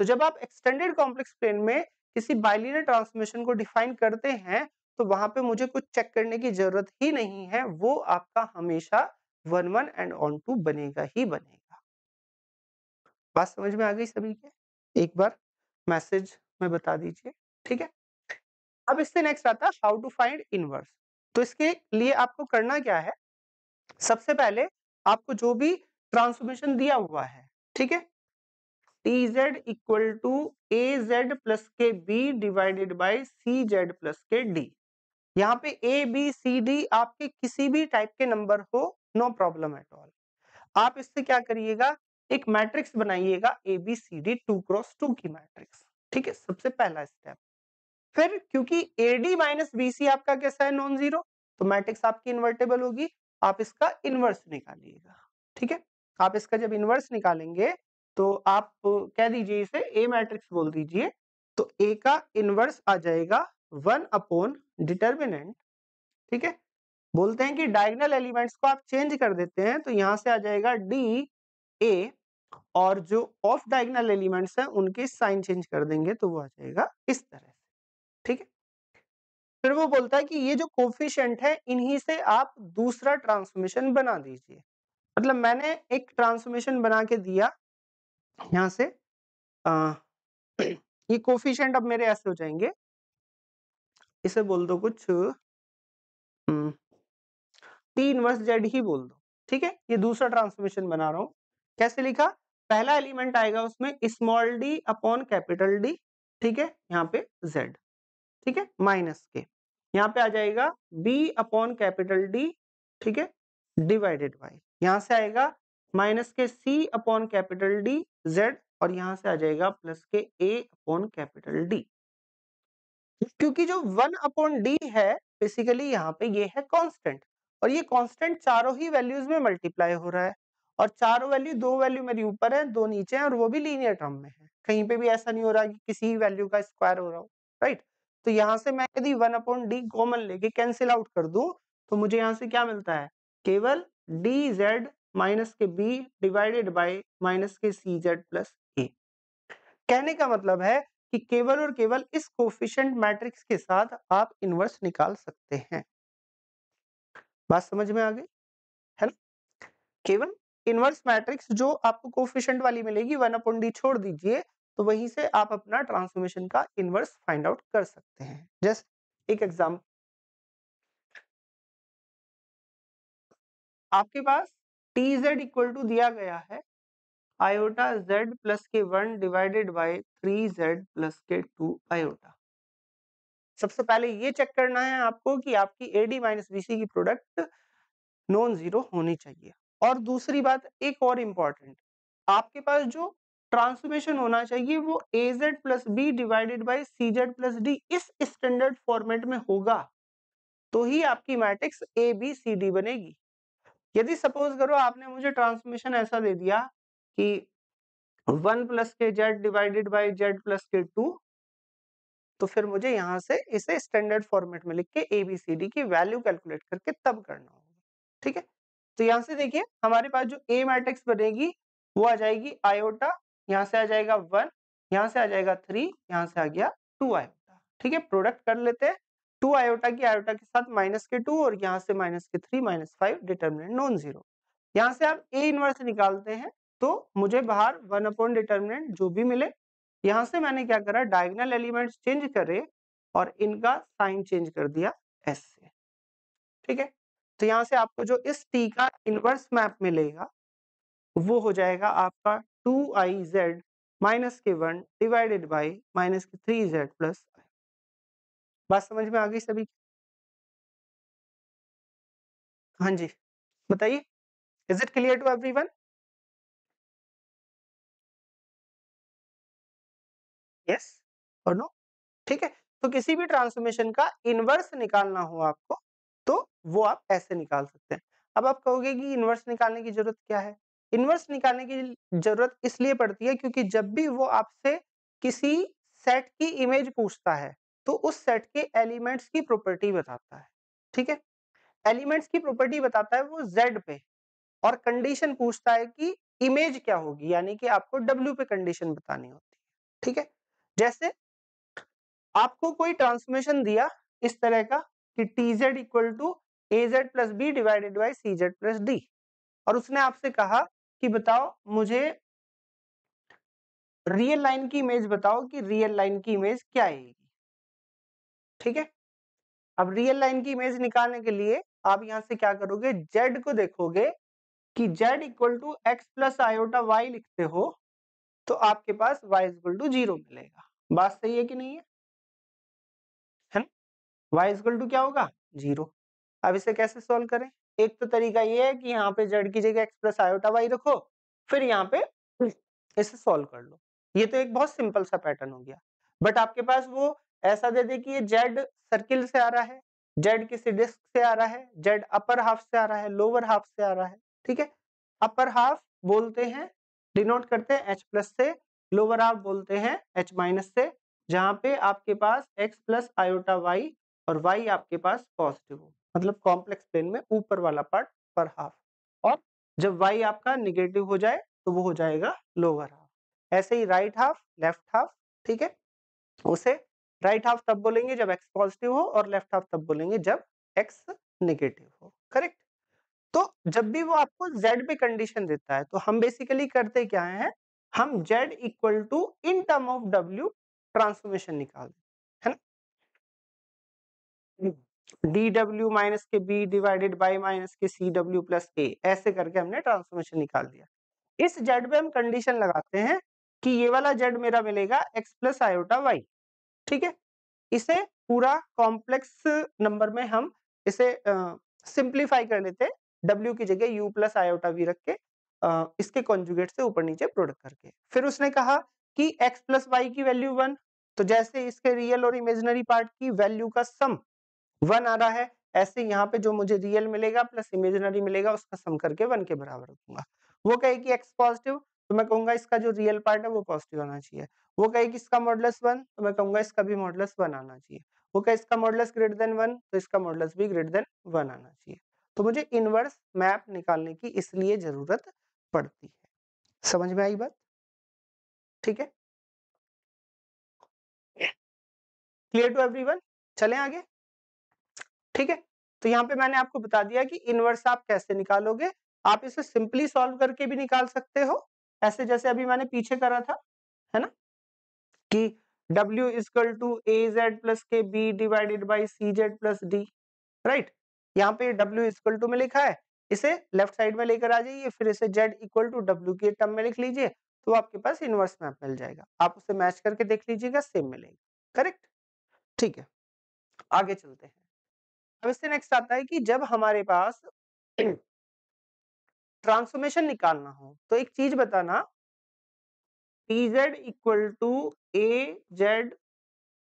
तो जब आप एक्सटेंडेड कॉम्प्लेक्स प्लेन में किसी बाइलिनियर ट्रांसफॉर्मेशन को डिफाइन करते हैं तो वहाँ पे मुझे कुछ चेक करने की ज़रूरत ही नहीं है, वो आपका हमेशा one one and on to बनेगा ही बनेगा। बात समझ में आ गई सभी के? एक बार मैसेज में बता दीजिए, ठीक है? अब इससे नेक्स्ट आता हाउ टू फाइंड इनवर्स तो इसके लिए आपको करना क्या है? सबसे पहले आपको जो भी ट्रांसफॉर्मेशन दिया हुआ है, ठीक है? T Z equal to A Z plus के B divided by C Z plus के डी यहाँ पे ए बी सी डी आपके किसी भी टाइप के नंबर हो नो प्रॉब्लम एट ऑल आप इससे क्या करिएगा? एक मैट्रिक्स बनाइएगा A B C D two cross two की मैट्रिक्स ठीक है? सबसे पहला स्टेप फिर क्योंकि A D minus B C आपका कैसा है? नॉन ज़ीरो तो मैट्रिक्स आपकी इन्वर्टेबल होगी। आप इसका इनवर्स निकालिएगा। ठीक है? आप इसका जब इनवर्स निकालेंगे तो आप कह दीजिए इसे ए मैट्रिक्स बोल दीजिए तो ए का इनवर्स आ जाएगा वन अपॉन डिटर्मिनेंट, ठीक है? बोलते हैं कि डायगनल एलिमेंट्स को आप चेंज कर देते हैं तो यहाँ से आ जाएगा डी ए और जो ऑफ़ डायगनल एलिमेंट्स हैं, उनके साइन चेंज कर देंगे तो वो आ जाएगा इस तरह से, ठीक है? फिर वो बोलता है कि ये जो कोफिशिएंट है, इन्हीं से आप दूसरा ट्रांसफॉर्मेशन बना दीजिए। मतलब मैंने एक ट्रांसफॉर्मेशन बना के दिया यहाँ से आ, ये कोफिशिएंट अब मेरे ऐसे हो जाएँगे। इसे बोल दो कुछ टी इनवर्स जेड ही बोल दो ठीक है? ये दूसरा ट्रांसफॉर्मेशन बना रहा हूँ। कैसे लिखा? पहला एलिमेंट आएगा उसमें small D upon capital D ठीक है? यहाँ पे जेड ठीक है? माइनस के। यहाँ पे आ जाएगा बी अपॉन कैपिटल डी ठीक है? Divided by. यहाँ से आएगा माइनस के C upon capital D, Z, और यहाँ से आ जाएगा प्लस के ए अपॉन कैपिटल डी। क्योंकि जो वन अपॉन डी है, बेसिकली यहाँ पे ये है कांस्टेंट, और ये कांस्टेंट चारों ही वैल्यूज़ में मल्टीप्लाई हो रहा है, और चारों वैल्यू दो वैल्यू मेरी ऊपर है, दो नीचे है, और वो भी लीनियर टर्म में है। कहीं पे भी ऐसा नहीं हो रहा कि किसी वैल्यू का स्क्वायर हो रहा हो, राइट? तो यहाँ से मैं यदि वन अपॉन डी कॉमन लेके कैंसिल आउट कर दू तो मुझे यहाँ से क्या मिलता है? केवल डी जेड माइनस के बी डिवाइडेड बाई माइनस के सी जेड प्लस ए। कहने का मतलब है कि केवल और केवल इस कोफिशिएंट मैट्रिक्स के साथ आप इनवर्स निकाल सकते हैं। बात समझ में आ गई? है ना केवल इनवर्स मैट्रिक्स जो आपको कोफिशिएंट वाली मिलेगी, वन अपॉन डी छोड़ दीजिए तो वहीं से आप अपना ट्रांसफॉर्मेशन का इनवर्स फाइंड आउट कर सकते हैं। जस्ट एक एग्ज़ाम्पल आपके पास टी जेड इक्वल टू दिया गया है आयोटा जेड प्लस के one divided by three Z plus के टू आयोटा सबसे पहले ये चेक करना है आपको कि आपकी एडी माइनस बीसी की प्रोडक्ट नॉन ज़ीरो होनी चाहिए। और दूसरी बात, एक और इंपॉर्टेंट आपके पास जो ट्रांसफॉर्मेशन होना चाहिए वो A Z plus B divided by C Z plus D इस स्टैंडर्ड फॉर्मेट में होगा तो ही आपकी matrix A B C D बनेगी। यदि सपोज़ करो आपने मुझे ट्रांसमिशन ऐसा दे दिया कि वन प्लस के Z divided by Z plus के टू तो फिर मुझे यहाँ से इसे स्टैंडर्ड फॉर्मेट में लिख के एबीसीडी की वैल्यू कैलकुलेट करके तब करना होगा, ठीक है? तो यहाँ से देखिए, हमारे पास जो ए मैट्रिक्स बनेगी, वो आ जाएगी आयोटा, यहाँ से आ जाएगा वन, यहाँ से आ जाएगा थ्री, यहाँ से आ गया टू आयोटा, ठीक है? प्रोडक्ट कर लेते हैं टू आयोटा की, आयोटा के साथ माइनस के टू और यहाँ से माइनस के three, minus five determinant non zero. यहाँ से आप ए इनवर्स निकालते हैं तो मुझे बाहर वन अपॉन डिटर्मिनेंट जो भी मिले, यहाँ से मैंने क्या करा, डायगनल एलिमेंट्स चेंज करे और इनका साइन चेंज कर दिया एस से। ठीक है? तो यहाँ से आपको जो इस टी का इनवर्स मैप मिलेगा, वो हो जाएगा आपका टू आई जेड माइनस के वन डिवाइडेड बाई माइनस के थ्री जेड प्लस बात समझ में आ गई सभी? हाँ जी। बताइए। Is it clear to everyone yes और नो ठीक है तो किसी भी ट्रांसफॉर्मेशन का इनवर्स निकालना हो आपको तो वो आप ऐसे निकाल सकते हैं। अब आप कहोगे कि इनवर्स निकालने की ज़रूरत क्या है? इनवर्स निकालने की ज़रूरत इसलिए पड़ती है क्योंकि जब भी वो आपसे किसी सेट की इमेज पूछता है तो उस सेट के एलिमेंट्स की प्रॉपर्टी बताता है, ठीक है? एलिमेंट्स की प्रॉपर्टी बताता है वो जेड पे और कंडीशन पूछता है कि इमेज क्या होगी, यानी कि आपको डब्ल्यू पे कंडीशन बतानी होती है, ठीक है? जैसे आपको कोई ट्रांसफॉर्मेशन दिया इस तरह का कि T Z equal to A Z plus B divided by C Z plus D और उसने आपसे कहा कि बताओ मुझे रियल लाइन की इमेज बताओ कि रियल लाइन की इमेज क्या आएगी ठीक है? अब रियल लाइन की इमेज निकालने के लिए आप यहाँ से क्या करोगे? जेड को देखोगे कि Z equal to X plus iota Y लिखते हो तो आपके पास y इक्वल टू ज़ीरो मिलेगा। बात सही है कि नहीं है? है ना? इक्वल टू क्या होगा? ज़ीरो अब इसे कैसे सॉल्व करें? एक तो तरीका ये है कि यहाँ पे जेड की जगह एक्स प्लस आयोटा वाई रखो, फिर यहाँ पे इसे सॉल्व कर लो। ये तो एक बहुत सिंपल सा पैटर्न हो गया। बट आपके पास वो ऐसा दे दे कि ये जेड सर्किल से आ रहा है, जेड किसी डिस्क से आ रहा है, जेड अपर हाफ़ से आ रहा है, लोअर हाफ़ से आ रहा है, ठीक है? अपर हाफ़ बोलते हैं, डिनोट करते हैं एच प्लस से, लोअर हाफ़ बोलते हैं एच माइनस से, जहाँ पे आपके पास एक्स प्लस आयोटा वाई और वाई आपके पास पॉजिटिव हो मतलब कॉम्प्लेक्स प्लेन में ऊपर वाला पार्ट पर हाफ़, और जब वाई आपका निगेटिव हो जाए तो वो हो जाएगा लोअर हाफ़, ऐसे ही राइट हाफ़, लेफ़्ट हाफ़, ठीक है? उसे राइट हाफ़ तब बोलेंगे जब एक्स पॉजिटिव हो और लेफ़्ट हाफ़ तब बोलेंगे जब एक्स नेगेटिव हो करेक्ट? तो जब भी वो आपको z पे कंडीशन देता है तो हम बेसिकली करते क्या है? हम z equal to in term of w transformation निकाल है ना? डी डब्ल्यू माइनस के बी डिवाइडेड बाई माइनस के सी डब्ल्यू प्लस ए ऐसे करके हमने ट्रांसफॉर्मेशन निकाल दिया। इस जेड पे हम कंडीशन लगाते हैं कि ये वाला जेड मेरा मिलेगा एक्स प्लस आयोटा वाई ठीक है? इसे पूरा कॉम्प्लेक्स नंबर में हम इसे सिंप्लीफाई कर लेते हैं। W की जगह U प्लस आयोटा वी रख के आ, इसके कॉन्जुगेट से ऊपर नीचे प्रोडक्ट करके। फिर उसने कहा कि एक्स प्लस वाई की वैल्यू वन तो जैसे इसके रियल और इमेजिनरी पार्ट की वैल्यू का सम वन आ रहा है ऐसे यहाँ पे जो मुझे रियल मिलेगा प्लस इमेजिनरी मिलेगा उसका सम करके वन के बराबर रखूँगा। वो कहे कि एक्स पॉजिटिव तो मैं कहूँगा इसका जो रियल पार्ट है वो पॉजिटिव आना चाहिए। वो कहे कि इसका मॉडलस वन तो मैं कहूँगा इसका भी मॉडलस वन आना चाहिए। वो कहे इसका मॉडलस ग्रेटर देन वन तो इसका मॉडलस भी ग्रेटर देन वन आना चाहिए। तो मुझे इनवर्स मैप निकालने की इसलिए ज़रूरत पड़ती है। समझ में आई बात? ठीक है? क्लियर टू एवरीवन चलें आगे? ठीक है? तो यहाँ पे मैंने आपको बता दिया कि इनवर्स आप कैसे निकालोगे? आप इसे सिंपली सॉल्व करके भी निकाल सकते हो। ऐसे जैसे अभी मैंने पीछे करा था, है ना? कि W equal to A Z plus के B divided by C Z plus D right यहाँ पे W इजकल टू में लिखा है, इसे लेफ़्ट साइड में लेकर आ जाइए, फिर इसे Z इक्वल टू W के टर्म में लिख लीजिए तो आपके पास इनवर्स मैप मिल जाएगा। आप उसे मैच करके देख लीजिएगा सेम मिलेगा करेक्ट ठीक है, आगे चलते हैं। अब इससे नेक्स्ट आता है कि जब हमारे पास ट्रांसफॉर्मेशन निकालना हो तो एक चीज़ बताना। P Z equal to A Z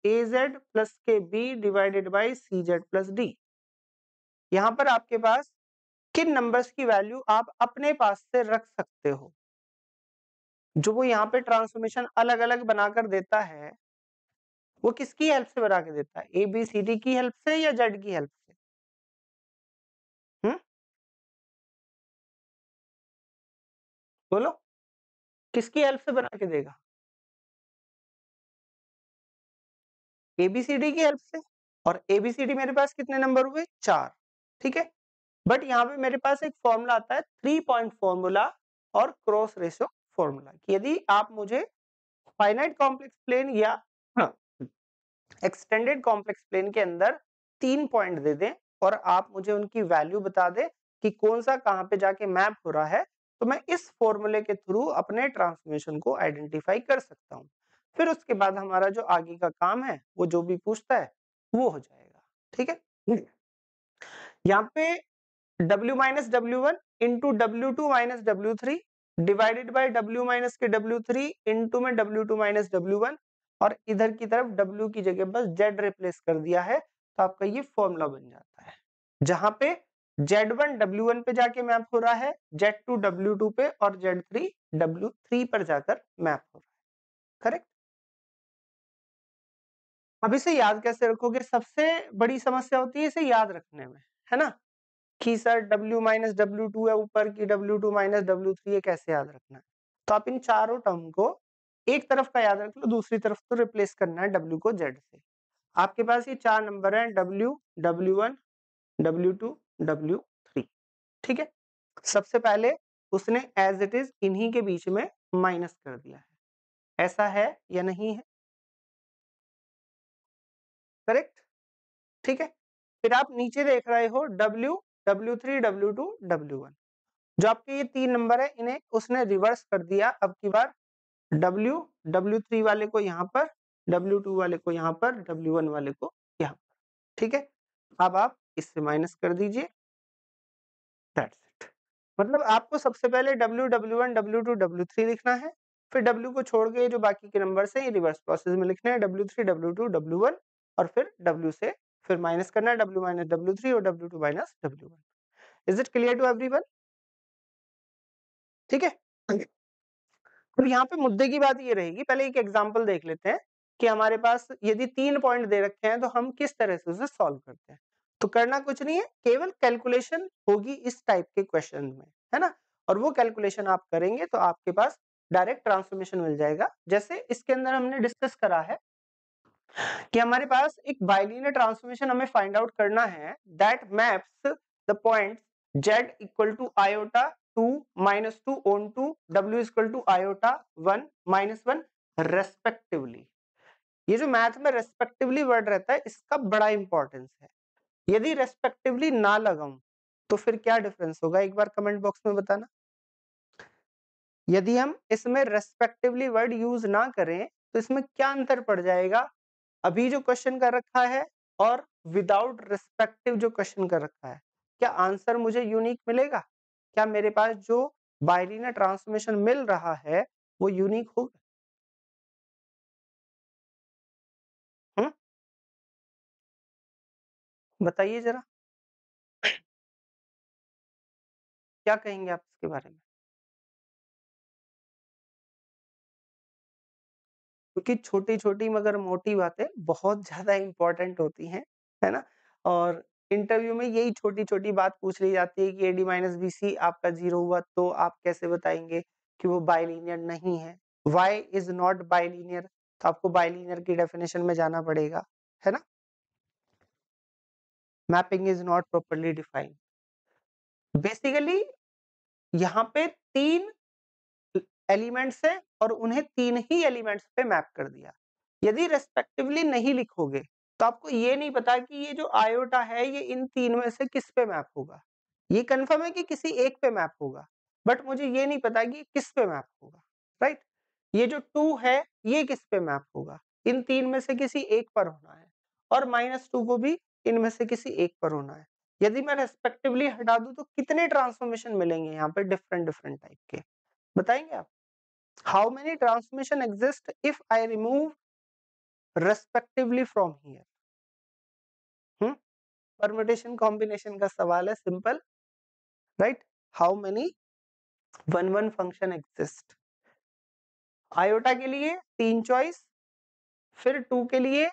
A Z plus के B divided by C Z plus D यहाँ पर आपके पास किन नंबर्स की वैल्यू आप अपने पास से रख सकते हो? जो वो यहाँ पे ट्रांसफॉर्मेशन अलग अलग बनाकर देता है, वो किसकी हेल्प से बना के देता है? ए बी सी डी की हेल्प से या जेड की हेल्प बोलो। किसकी हेल्प से बना के देगा? एबीसीडी की हेल्प से? और एबीसीडी मेरे पास कितने नंबर हुए? चार। ठीक है? बट यहाँ पे मेरे पास एक फॉर्मूला आता है थ्री पॉइंट फॉर्मूला और क्रॉस रेशियो फॉर्मूला यदि आप मुझे फाइनाइट कॉम्प्लेक्स प्लेन या एक्सटेंडेड कॉम्प्लेक्स प्लेन के अंदर तीन पॉइंट दे दें और आप मुझे उनकी वैल्यू बता दें कि कौन सा कहाँ पे जाके मैप हो रहा है तो मैं इस फॉर्मूले के थ्रू अपने ट्रांसफॉर्मेशन को आइडेंटिफाई कर सकता हूँ। फिर उसके बाद हमारा जो आगे का काम है, वो जो भी पूछता है, वो हो जाएगा। ठीक है? यहाँ पे W minus W one into W two minus W three divided by W minus के डब्ल्यू थ्री इंटू में W two minus W one और इधर की तरफ़ डब्ल्यू की जगह बस जेड रिप्लेस कर दिया है तो आपका ये फॉर्मूला बन जाता है। जहाँ पे Z1 W1 पे जाके मैप हो रहा है Z2 W2 पे और Z3 W3 पर जाकर मैप हो रहा है। करेक्ट? अब इसे याद कैसे रखोगे? सबसे बड़ी समस्या होती है इसे याद रखने में, है ना? कि sir W minus W two है, ऊपर की W2 two minus W three है, कैसे याद रखना है? तो आप इन चारों टर्म को एक तरफ़ का याद रख लो, दूसरी तरफ़ तो रिप्लेस करना है W को Z से। आपके पास ये चार नंबर हैं, W W1 W2 W three ठीक है? सबसे पहले उसने एज इट इज़ इन्हीं के बीच में माइनस कर दिया है। ऐसा है या नहीं है? करेक्ट ठीक है? फिर आप नीचे देख रहे हो W W three W two W one जो आपके ये तीन नंबर है, इन्हें उसने रिवर्स कर दिया। अब की बार डब्ल्यू डब्ल्यू थ्री वाले को यहाँ पर डब्ल्यू टू वाले को यहाँ पर डब्ल्यू वन वाले को यहाँ पर, ठीक है? अब आप इससे माइनस कर दीजिए। दैट्स इट मतलब आपको सबसे पहले W W1 W2 W3 लिखना है फिर W को छोड़ के जो बाकी के नंबर है ये रिवर्स प्रोसेस में लिखना है W3 W2 W1 और फिर W से फिर माइनस करना है W माइनस डब्ल्यू थ्री और W2 two minus W one is it clear to everyone ठीक है? अब यहाँ पे मुद्दे की बात ये रहेगी पहले एक एग्ज़ाम्पल देख लेते हैं कि हमारे पास यदि तीन पॉइंट दे रखे हैं तो हम किस तरह से उसे सॉल्व करते हैं? तो करना कुछ नहीं है, केवल कैलकुलेशन होगी इस टाइप के क्वेश्चन में, है ना? और वो कैलकुलेशन आप करेंगे तो आपके पास डायरेक्ट ट्रांसफॉर्मेशन मिल जाएगा। जैसे इसके अंदर हमने डिस्कस करा है कि हमारे पास एक बाइलिनियर ट्रांसफॉर्मेशन हमें फाइंड आउट करना है that maps the point z equal to iota two minus two onto W equal to iota one minus one respectively ये जो मैथ में रेस्पेक्टिवली वर्ड रहता है, इसका बड़ा इंपॉर्टेंस है। यदि रेस्पेक्टिवली ना लगाऊँ तो फिर क्या डिफरेंस होगा? एक बार कमेंट बॉक्स में बताना। यदि हम इसमें रेस्पेक्टिवली वर्ड यूज़ ना करें तो इसमें क्या अंतर पड़ जाएगा? अभी जो क्वेश्चन कर रखा है और विदाउट रिस्पेक्टिव जो क्वेश्चन कर रखा है, क्या आंसर मुझे यूनिक मिलेगा? क्या मेरे पास जो बाइलिनियर ट्रांसफॉर्मेशन मिल रहा है, वो यूनिक होगा? बताइए जरा क्या कहेंगे आप इसके बारे में क्योंकि छोटी-छोटी मगर मोटी बातें बहुत ज़्यादा इंपॉर्टेंट होती हैं, है ना? और इंटरव्यू में यही छोटी-छोटी बात पूछ ली जाती है कि एडी माइनस बी सी आपका ज़ीरो हुआ तो आप कैसे बताएँगे कि वो बाइलिनियर नहीं है? Why is not bilinear? तो आपको बाइलिनियर की डेफिनेशन में जाना पड़ेगा, है ना? Mapping is not properly defined. Basically यहाँ पे 3 एलिमेंट्स है और उन्हें तीन ही एलिमेंट्स पे मैप कर दिया। यदि रेस्पेक्टिवली नहीं लिखोगे तो आपको ये नहीं पता कि ये जो आयोटा है, ये इन तीन में से किस पे मैप होगा। ये कंफर्म है कि किसी एक पे मैप होगा बट मुझे ये नहीं पता कि किस पे मैप होगा राइट ये जो टू है, ये किस पे मैप होगा? इन तीन में से किसी एक पर होना है, और माइनस टू को भी इनमें से किसी एक पर होना है। यदि मैं रेस्पेक्टिवली हटा दू तो कितने ट्रांसफॉर्मेशन मिलेंगे यहाँ पे डिफरेंट डिफरेंट टाइप के? बताएँगे आप? How many transformation exist if I remove respectively from here permutation combination का सवाल है simple right how many one one function exist iota के लिए तीन चॉइस फिर टू के लिए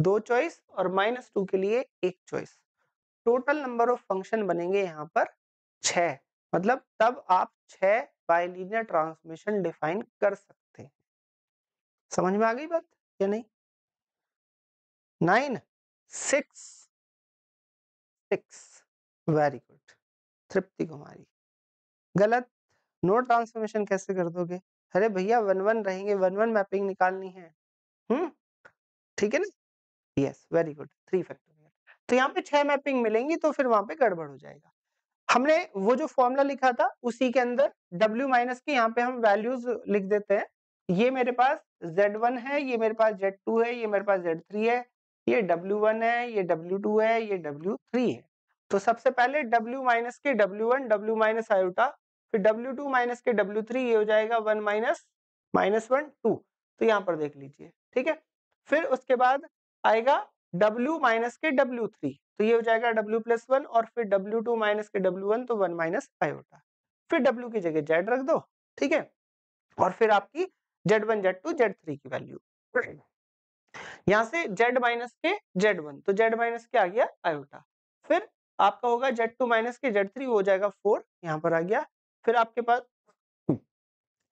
दो चॉइस और माइनस टू के लिए एक choice total number of function बनेंगे यहाँ पर छ मतलब तब आप छह बाइलिनियर ट्रांसमिशन डिफाइन कर सकते हैं। समझ में आ गई बात या नहीं? Nine six six very good Tripti Kumari. गलत। नो ट्रांसफॉर्मेशन कैसे कर दोगे? अरे भैया वन वन रहेंगे। वन वन मैपिंग निकालनी है। हम्म ठीक है ना? Yes very good three factorial तो यहाँ पे छह मैपिंग मिलेंगी तो फिर वहाँ पे गड़बड़ हो जाएगा। हमने वो जो फॉर्मूला लिखा था, उसी के अंदर W माइनस के यहाँ पे हम वैल्यूज़ लिख देते हैं। ये मेरे पास Z1 है, ये मेरे पास Z2 है, ये मेरे पास Z3 है, ये W1 है, ये W2 है, ये W3 है। तो सबसे पहले W माइनस के W1 W माइनस आयोटा फिर W2 माइनस के W3 ये हो जाएगा one minus minus one two तो यहाँ पर देख लीजिए, ठीक है? फिर उसके बाद आएगा W माइनस के W3 तो ये हो जाएगा W प्लस वन और फिर W2 माइनस के W1 तो वन माइनस आयोटा फिर W की जगह Z रख दो, ठीक है? और फिर आपकी Z1 Z2 Z3 की वैल्यू यहाँ से Z माइनस के Z1 तो Z माइनस के आ गया? आयोटा। फिर आपका होगा Z2 माइनस के Z3 हो जाएगा फोर यहाँ पर आ गया। फिर आपके पास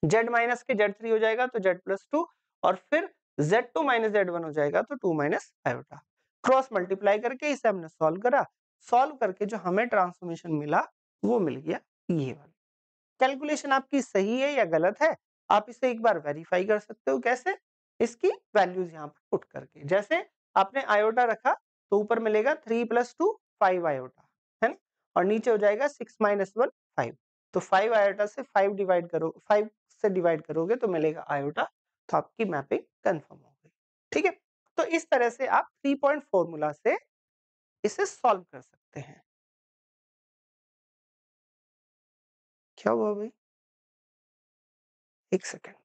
Z माइनस के Z3 हो जाएगा तो Z प्लस टू और फिर Z2 माइनस Z1 हो जाएगा तो two minus iota cross multiply करके इसे हमने सॉल्व करा। सॉल्व करके जो हमें ट्रांसफॉर्मेशन मिला, वो मिल गया ये वाला। कैलकुलेशन आपकी सही है या गलत है, आप इसे एक बार वेरीफाई कर सकते हो कैसे? इसकी वैल्यूज़ यहाँ पर पुट करके। जैसे आपने आयोटा रखा तो ऊपर मिलेगा three plus two five iota है ना? और नीचे हो जाएगा सिक्स माइनस वन फाइव तो फाइव आयोटा से फाइव डिवाइड करो फाइव से डिवाइड करोगे तो मिलेगा आयोटा तो आपकी मैपिंग कंफर्म हो गई। ठीक है? तो इस तरह से आप थ्री पॉइंट फॉर्मूला से इसे सॉल्व कर सकते हैं। क्या हुआ भाई? एक सेकेंड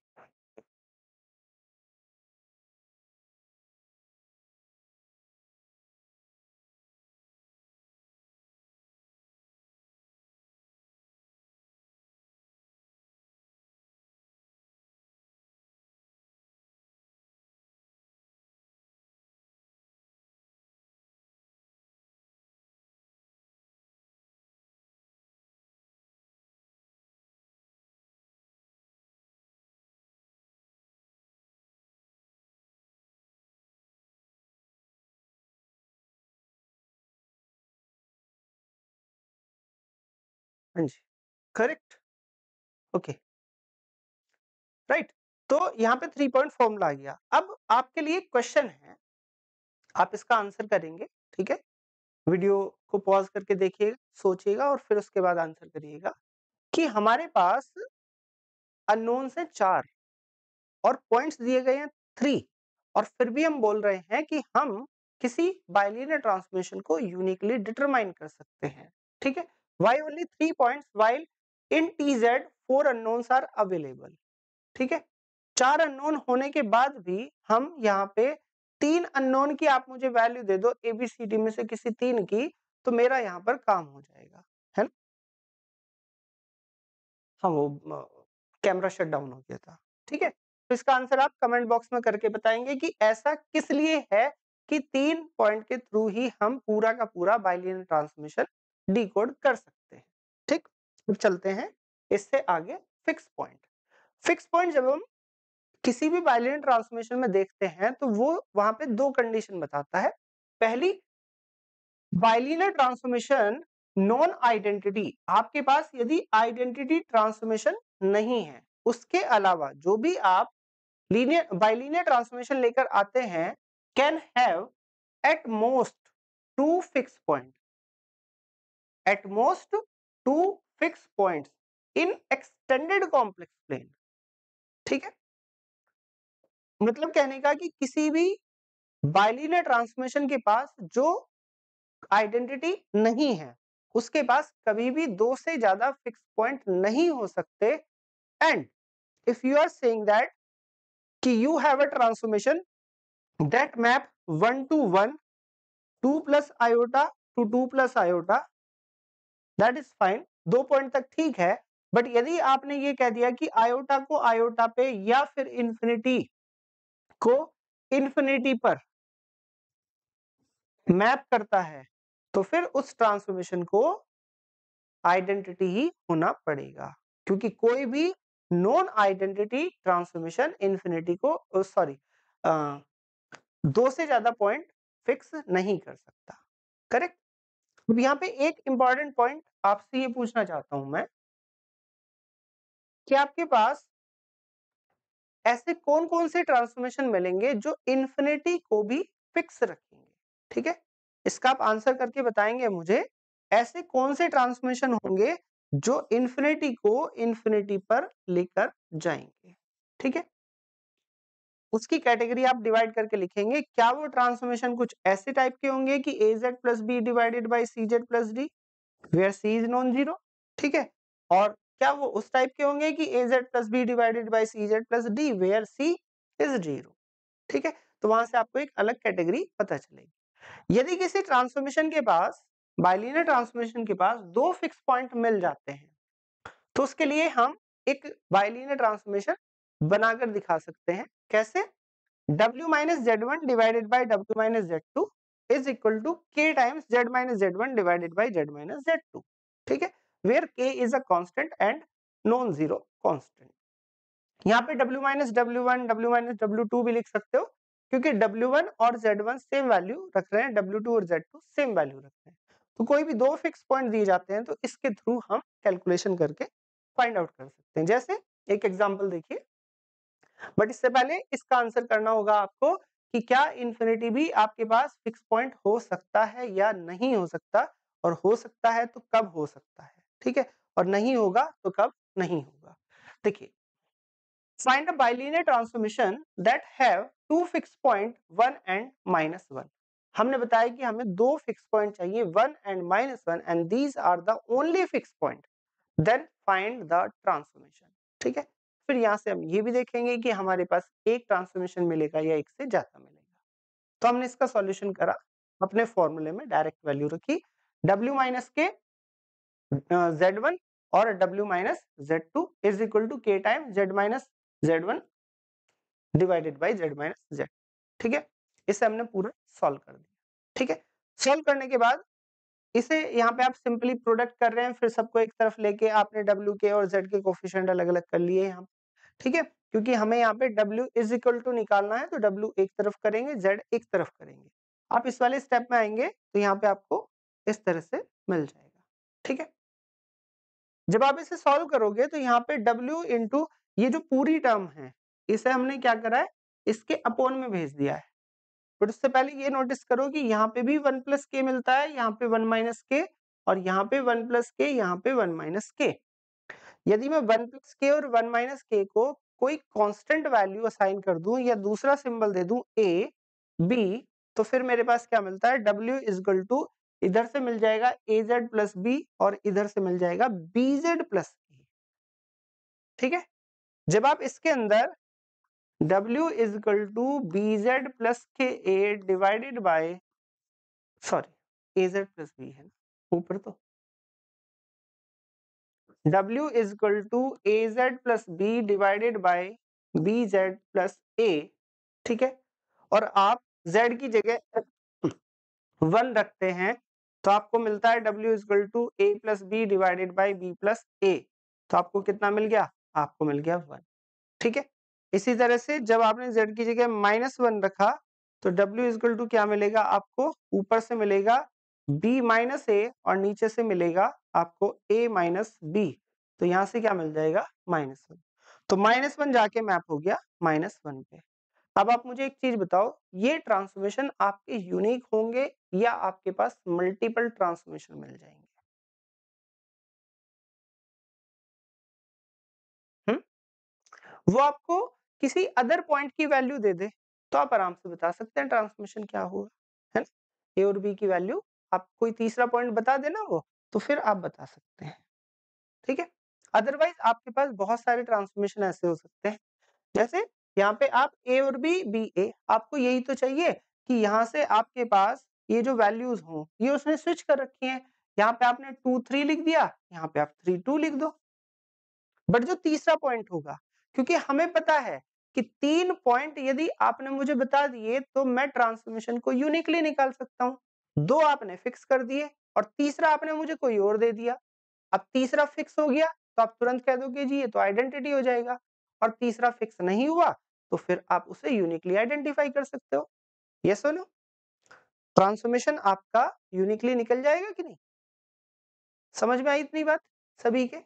हाँ जी, करेक्ट। ओके। राइट तो यहाँ पे थ्री पॉइंट फॉर्मूला आ गया। अब आपके लिए क्वेश्चन है, आप इसका आंसर करेंगे, ठीक है? वीडियो को पॉज करके देखिएगा, सोचिएगा और फिर उसके बाद आंसर करिएगा कि हमारे पास अननोन से चार और पॉइंट्स दिए गए हैं थ्री और फिर भी हम बोल रहे हैं कि हम किसी बाइलिनियर ट्रांसमिशन को यूनिकली डिटरमाइन कर सकते हैं, ठीक है? Why only three points while in tz four unknowns are available? ठीक है? चार अननोन होने के बाद भी हम यहाँ पे तीन अननोन की आप मुझे वैल्यू दे दो एबीसीडी में से किसी तीन की तो मेरा यहाँ पर काम हो जाएगा, है ना? हाँ वो कैमरा शट डाउन हो गया था, ठीक है? तो इसका आंसर आप कमेंट बॉक्स में करके बताएँगे कि ऐसा किस लिए है कि तीन पॉइंट के थ्रू ही हम पूरा का पूरा बाइलिनियर ट्रांसमिशन डिकोड कर सकते हैं। ठीक? अब चलते हैं इससे आगे फिक्स पॉइंट। फिक्स पॉइंट जब हम किसी भी बाइलिनियर ट्रांसमिशन में देखते हैं तो वो वहाँ पे दो कंडीशन बताता है। पहली बाइलिनियर ट्रांसफॉर्मेशन नॉन आइडेंटिटी आपके पास यदि आइडेंटिटी ट्रांसफॉर्मेशन नहीं है, उसके अलावा जो भी आप लीनियर बाइलिनियर ट्रांसफॉर्मेशन लेकर आते हैं, can have at most two fix point. At most two fix points in extended complex plane ठीक है? मतलब कहने का कि किसी भी बाइलिनियर ट्रांसफॉर्मेशन के पास जो आइडेंटिटी नहीं है, उसके पास कभी भी दो से ज़्यादा फिक्स पॉइंट नहीं हो सकते। And if you are saying that कि you have a transformation that map one to one two plus iota to two plus iota that is fine दो पॉइंट तक ठीक है बट यदि आपने ये कह दिया कि आयोटा को आयोटा पे या फिर इंफिनिटी को इंफिनिटी पर मैप करता है तो फिर उस ट्रांसफॉर्मेशन को आइडेंटिटी ही होना पड़ेगा। क्योंकि कोई भी नॉन आइडेंटिटी ट्रांसफॉर्मेशन इंफिनिटी को सॉरी दो से ज़्यादा पॉइंट फिक्स नहीं कर सकता। करेक्ट यहाँ पे एक इंपॉर्टेंट पॉइंट आपसे ये पूछना चाहता हूँ मैं कि आपके पास ऐसे कौन कौन से ट्रांसफॉर्मेशन मिलेंगे जो इन्फिनिटी को भी फिक्स रखेंगे? ठीक है? इसका आप आंसर करके बताएँगे मुझे। ऐसे कौन से ट्रांसफॉर्मेशन होंगे जो इंफिनिटी को इन्फिनिटी पर लेकर जाएँगे? ठीक है? उसकी कैटेगरी आप डिवाइड करके लिखेंगे, क्या वो ट्रांसफॉर्मेशन कुछ ऐसे टाइप के होंगे कि a z plus b divided by c z plus d where c is non zero ठीक है? और क्या वो उस टाइप के होंगे कि a z plus b divided by c z plus d where c is zero ठीक है? तो वहाँ से आपको एक अलग कैटेगरी पता चलेगी। यदि किसी ट्रांसफॉर्मेशन के पास बाइलिनियर ट्रांसफॉर्मेशन के पास दो फिक्स पॉइंट मिल जाते हैं तो उसके लिए हम एक बाइलिनियर ट्रांसफॉर्मेशन बनाकर दिखा सकते हैं। कैसे? W minus Z one divided by W minus Z two is equal to K times Z minus Z one divided by Z minus Z two ठीक है? Where K is a constant and non zero constant यहाँ पे w minus W one W minus W two भी लिख सकते हो, क्योंकि w1 और z1 सेम वैल्यू रख रहे हैं w2 और z2 सेम वैल्यू रख रहे हैं। तो कोई भी दो फिक्स पॉइंट दिए जाते हैं तो इसके थ्रू हम कैलकुलेशन करके फाइंड आउट कर सकते हैं। जैसे एक एग्जांपल देखिए। बट इससे पहले इसका आंसर करना होगा आपको कि क्या इंफिनिटी भी आपके पास फिक्स पॉइंट हो सकता है या नहीं हो सकता? और हो सकता है तो कब हो सकता है? ठीक है? और नहीं होगा तो कब नहीं होगा? देखिए, find a bilinear transformation that have two fixed point one and minus one हमने बताया कि हमें दो फिक्स पॉइंट चाहिए one and minus one and these are the only fix point then find the transformation ठीक है? फिर यहाँ से हम ये भी देखेंगे कि हमारे पास एक ट्रांसफॉर्मेशन मिलेगा या एक से ज़्यादा मिलेगा। तो हमने इसका सॉल्यूशन करा, अपने फॉर्मूले में डायरेक्ट वैल्यू रखी, W माइनस के जेड वन और W minus z two is equal to k time z minus z one divided by z minus z ठीक है? इसे हमने पूरा सॉल्व कर दिया, ठीक है? सॉल्व करने के बाद इसे यहाँ पे आप सिंपली प्रोडक्ट कर रहे हैं, फिर सबको एक तरफ़ लेके आपने डब्ल्यू के और जेड के कोफिशिएंट अलग अलग कर लिए यहाँ ठीक है? क्योंकि हमें यहाँ पे डब्ल्यू इज़ इक्वल टू निकालना है तो डब्ल्यू एक तरफ़ करेंगे जेड एक तरफ़ करेंगे। आप इस वाले स्टेप में आएँगे तो यहाँ पे आपको इस तरह से मिल जाएगा। ठीक है? जब आप इसे सॉल्व करोगे तो यहाँ पे डब्ल्यू इंटू ये जो पूरी टर्म है, इसे हमने क्या करा है? इसके अपोन में भेज दिया है। बट उससे पहले ये नोटिस करो कि यहाँ पे भी वन प्लस के मिलता है, यहाँ पे वन माइनस के और यहाँ पे वन प्लस के यहाँ पे वन माइनस के यदि मैं वन प्लस के और वन माइनस के को कोई कांस्टेंट वैल्यू असाइन कर दूँ या दूसरा सिंबल दे दूँ ए, बी तो फिर मेरे पास क्या मिलता है? W इजगल टू इधर से मिल जाएगा ए जेड प्लस बी और इधर से मिल जाएगा बी जेड प्लस ठीक है? जब आप इसके अंदर W is equal to plus के a divided by sorry az plus b है, ऊपर तो। W is equal to az plus b divided by bz plus a, ठीक है? और आप z की जगह वन रखते हैं तो आपको मिलता है W equal to a plus b divided by b plus a तो आपको कितना मिल गया? आपको मिल गया वन ठीक है? इसी तरह से जब आपने z की जगह माइनस वन रखा तो W इजकल टू क्या मिलेगा? आपको ऊपर से मिलेगा B माइनस ए और नीचे से मिलेगा आपको A माइनस बी तो यहाँ से क्या मिल जाएगा? माइनस वन तो माइनस वन जाके मैप हो गया माइनस वन पे। अब आप मुझे एक चीज़ बताओ, ये ट्रांसफॉर्मेशन आपके यूनिक होंगे या आपके पास मल्टीपल ट्रांसफॉर्मेशन मिल जाएँगे? वो आपको किसी अदर पॉइंट की वैल्यू दे दे तो आप आराम से बता सकते हैं ट्रांसफॉर्मेशन क्या हुआ, है ना? ए और बी की वैल्यू आप कोई तीसरा पॉइंट बता देना वो तो फिर आप बता सकते हैं। ठीक है? अदरवाइज़ आपके पास बहुत सारे ट्रांसफॉर्मेशन ऐसे हो सकते हैं। जैसे यहाँ पे आप ए और बी बी ए, आपको यही तो चाहिए कि यहाँ से आपके पास ये जो वैल्यूज़ हो, ये उसने स्विच कर रखी है। यहाँ पे आपने टू, थ्री लिख दिया, यहाँ पे आप थ्री, टू लिख दो। बट जो तीसरा पॉइंट होगा, क्योंकि हमें पता है कि तीन पॉइंट यदि आपने मुझे बता दिए तो मैं ट्रांसफॉर्मेशन को यूनिकली निकाल सकता हूँ। दो आपने फिक्स कर दिए और तीसरा आपने मुझे कोई और दे दिया। अब तीसरा फिक्स हो गया तो आप तुरंत कह दोगे, जी, ये तो आइडेंटिटी हो जाएगा। और तीसरा फिक्स नहीं हुआ तो फिर आप उसे यूनिकली आइडेंटिफाई कर सकते हो। ये सुनो ट्रांसफॉर्मेशन आपका यूनिकली निकल जाएगा कि नहीं? समझ में आई इतनी बात सभी के?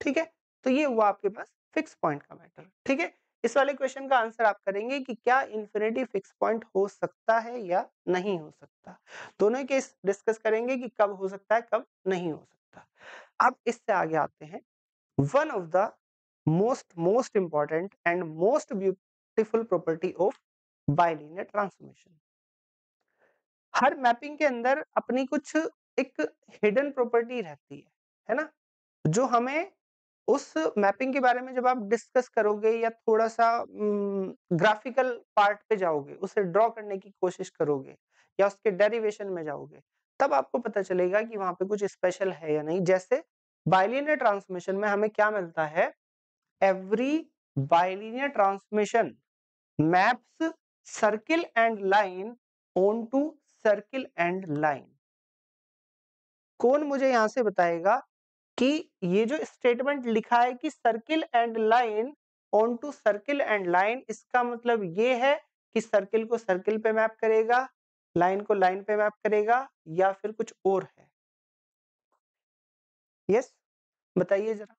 ठीक है? तो ये हुआ आपके पास फिक्स पॉइंट का मैटर। ठीक है? इस वाले क्वेश्चन का आंसर आप करेंगे कि क्या इंफिनिटी फिक्स पॉइंट हो सकता है या नहीं हो सकता? दोनों केस डिस्कस करेंगे कि कब हो सकता है, कब नहीं हो सकता। अब इससे आगे आते हैं। One of the most most important and most beautiful property of bilinear transformation. Her mapping के अंदर अपनी कुछ एक हिडन प्रॉपर्टी रहती है है ना? जो हमें उस मैपिंग के बारे में जब आप डिस्कस करोगे या थोड़ा सा ग्राफिकल पार्ट पे जाओगे, उसे ड्रॉ करने की कोशिश करोगे या उसके डेरिवेशन में जाओगे, तब आपको पता चलेगा कि वहाँ पे कुछ स्पेशल है या नहीं। जैसे बाइलिनियर ट्रांसमिशन में हमें क्या मिलता है? Every bilinear transmission maps circle and line on to circle and line. कौन मुझे यहाँ से बताएगा कि ये जो स्टेटमेंट लिखा है कि circle and line on to circle and line, इसका मतलब ये है कि सर्किल को सर्किल पे मैप करेगा, लाइन को लाइन पे मैप करेगा या फिर कुछ और है। यस? yes? बताइए जरा।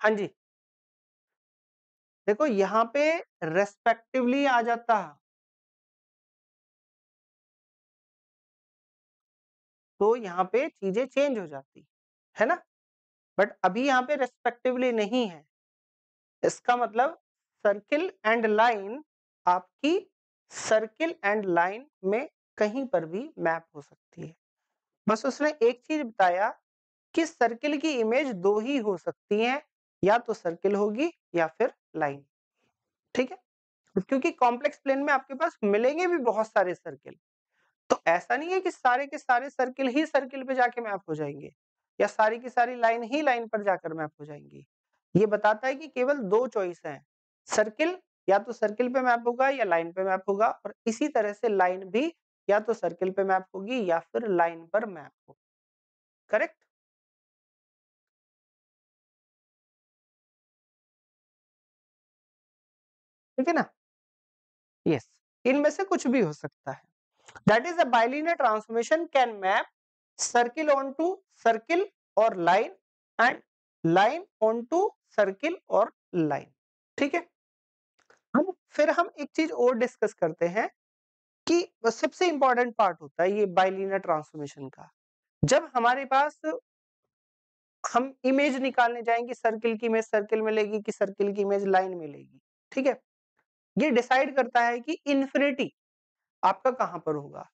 हाँ जी। देखो, यहाँ पे रेस्पेक्टिवली आ जाता। तो यहाँ पे चीज़ें चेंज हो जाती, है ना? बट अभी यहाँ पे रेस्पेक्टिवली नहीं है। इसका मतलब सर्किल एंड लाइन आपकी सर्किल एंड लाइन में कहीं पर भी मैप हो सकती है। बस उसने एक चीज़ बताया कि सर्किल की इमेज दो ही हो सकती हैं। या तो सर्किल होगी या फिर लाइन ठीक है? क्योंकि कॉम्प्लेक्स प्लेन में आपके पास मिलेंगे भी बहुत सारे सर्किल तो ऐसा नहीं है कि सारे के सारे सर्किल ही सर्किल पे जाके मैप हो जाएँगे, या सारी की सारी लाइन ही लाइन पर जाकर मैप हो जाएँगी। ये बताता है कि केवल दो चॉइस हैं सर्किल या तो सर्किल पे मैप होगा या लाइन पे मैप होगा, और इसी तरह से लाइन भी या तो सर्किल पे मैप होगी या फिर लाइन पर मैप होगी करेक्ट ठीक है ना? यस इनमें से कुछ भी हो सकता है। That is a bilinear transformation can map circle on to circle और line and line on to circle और लाइन ठीक है? हम फिर हम एक चीज़ और डिस्कस करते हैं कि सबसे इंपॉर्टेंट पार्ट होता है ये बाइलिनियर ट्रांसफॉर्मेशन का। जब हमारे पास हम इमेज निकालने जाएँगे सर्किल की इमेज सर्किल मिलेगी कि सर्किल की इमेज लाइन मिलेगी ठीक है? ये डिसाइड करता है कि इन्फिनिटी आपका कहाँ पर होगा।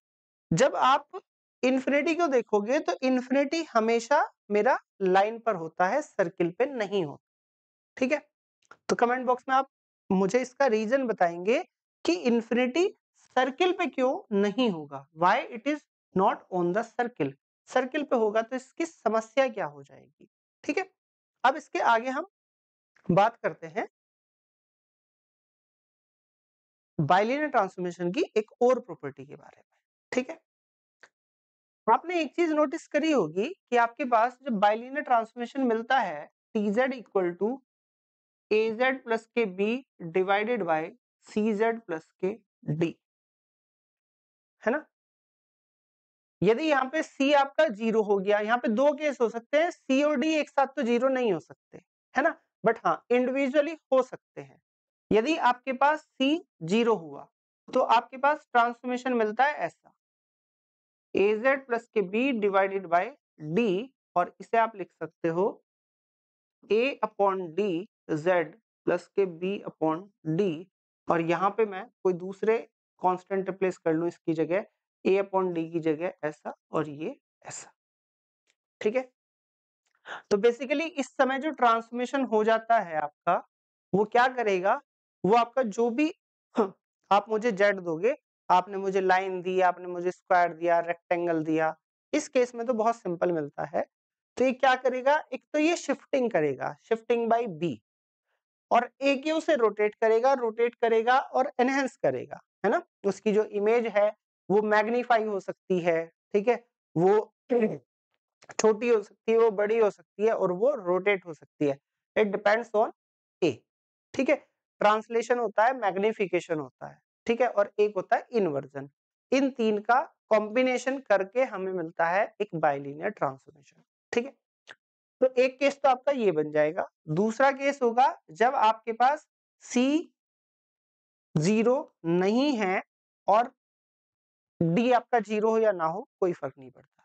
जब आप इन्फिनिटी को देखोगे तो इन्फिनिटी हमेशा मेरा लाइन पर होता है, सर्किल पे नहीं होता। ठीक है? तो कमेंट बॉक्स में आप मुझे इसका रीजन बताएँगे कि इन्फिनिटी सर्किल पे क्यों नहीं होगा। Why it is not on the circle circle पे होगा तो इसकी समस्या क्या हो जाएगी? ठीक है? अब इसके आगे हम बात करते हैं बाइलिनियर ट्रांसफॉर्मेशन की एक और प्रॉपर्टी के बारे में, ठीक है? आपने एक चीज़ नोटिस करी होगी कि आपके पास जब बाइलिनियर ट्रांसफॉर्मेशन मिलता है t z equal to a z plus के b divided by c z plus के डी है ना? यदि यहाँ पे सी आपका ज़ीरो हो गया, यहाँ पे दो केस हो सकते हैं सी और डी एक साथ तो ज़ीरो नहीं हो सकते, है ना? बट हाँ इंडिविजुअली हो सकते हैं। यदि आपके पास सी ज़ीरो हुआ तो आपके पास ट्रांसफॉर्मेशन मिलता है ऐसा। ए जेड प्लस के बी डिवाइडेड बाय डी और इसे आप लिख सकते हो a upon d z plus के बी अपॉन डी और यहाँ पे मैं कोई दूसरे कांस्टेंट रिप्लेस कर लू इसकी जगह ए अपॉन डी की जगह ऐसा और ये ऐसा। ठीक है? तो बेसिकली इस समय जो ट्रांसफॉर्मेशन हो जाता है आपका, वो क्या करेगा? वो आपका जो भी आप मुझे जेड दोगे, आपने मुझे लाइन दी, आपने मुझे स्क्वायर दिया, रेक्टेंगल दिया, इस केस में तो बहुत सिंपल मिलता है। तो ये क्या करेगा? एक तो ये शिफ्टिंग करेगा, शिफ्टिंग बाय बी और ए क्यू से रोटेट करेगा रोटेट करेगा और एनहेंस करेगा, है ना? उसकी जो इमेज है, वो मैग्नीफाई हो सकती है, ठीक है? वो छोटी हो सकती है, वो बड़ी हो सकती है और वो रोटेट हो सकती है। इट डिपेंड्स ऑन ए ठीक है? ट्रांसलेशन होता है, मैग्निफिकेशन होता है, ठीक है? और एक होता है इनवर्जन। इन तीन का कॉम्बिनेशन करके हमें मिलता है एक बाइलिनियर ट्रांसफॉर्मेशन, ठीक है? तो एक केस तो आपका ये बन जाएगा। दूसरा केस होगा, जब आपके पास सी ज़ीरो नहीं है और डी आपका ज़ीरो हो या ना हो, कोई फ़र्क नहीं पड़ता।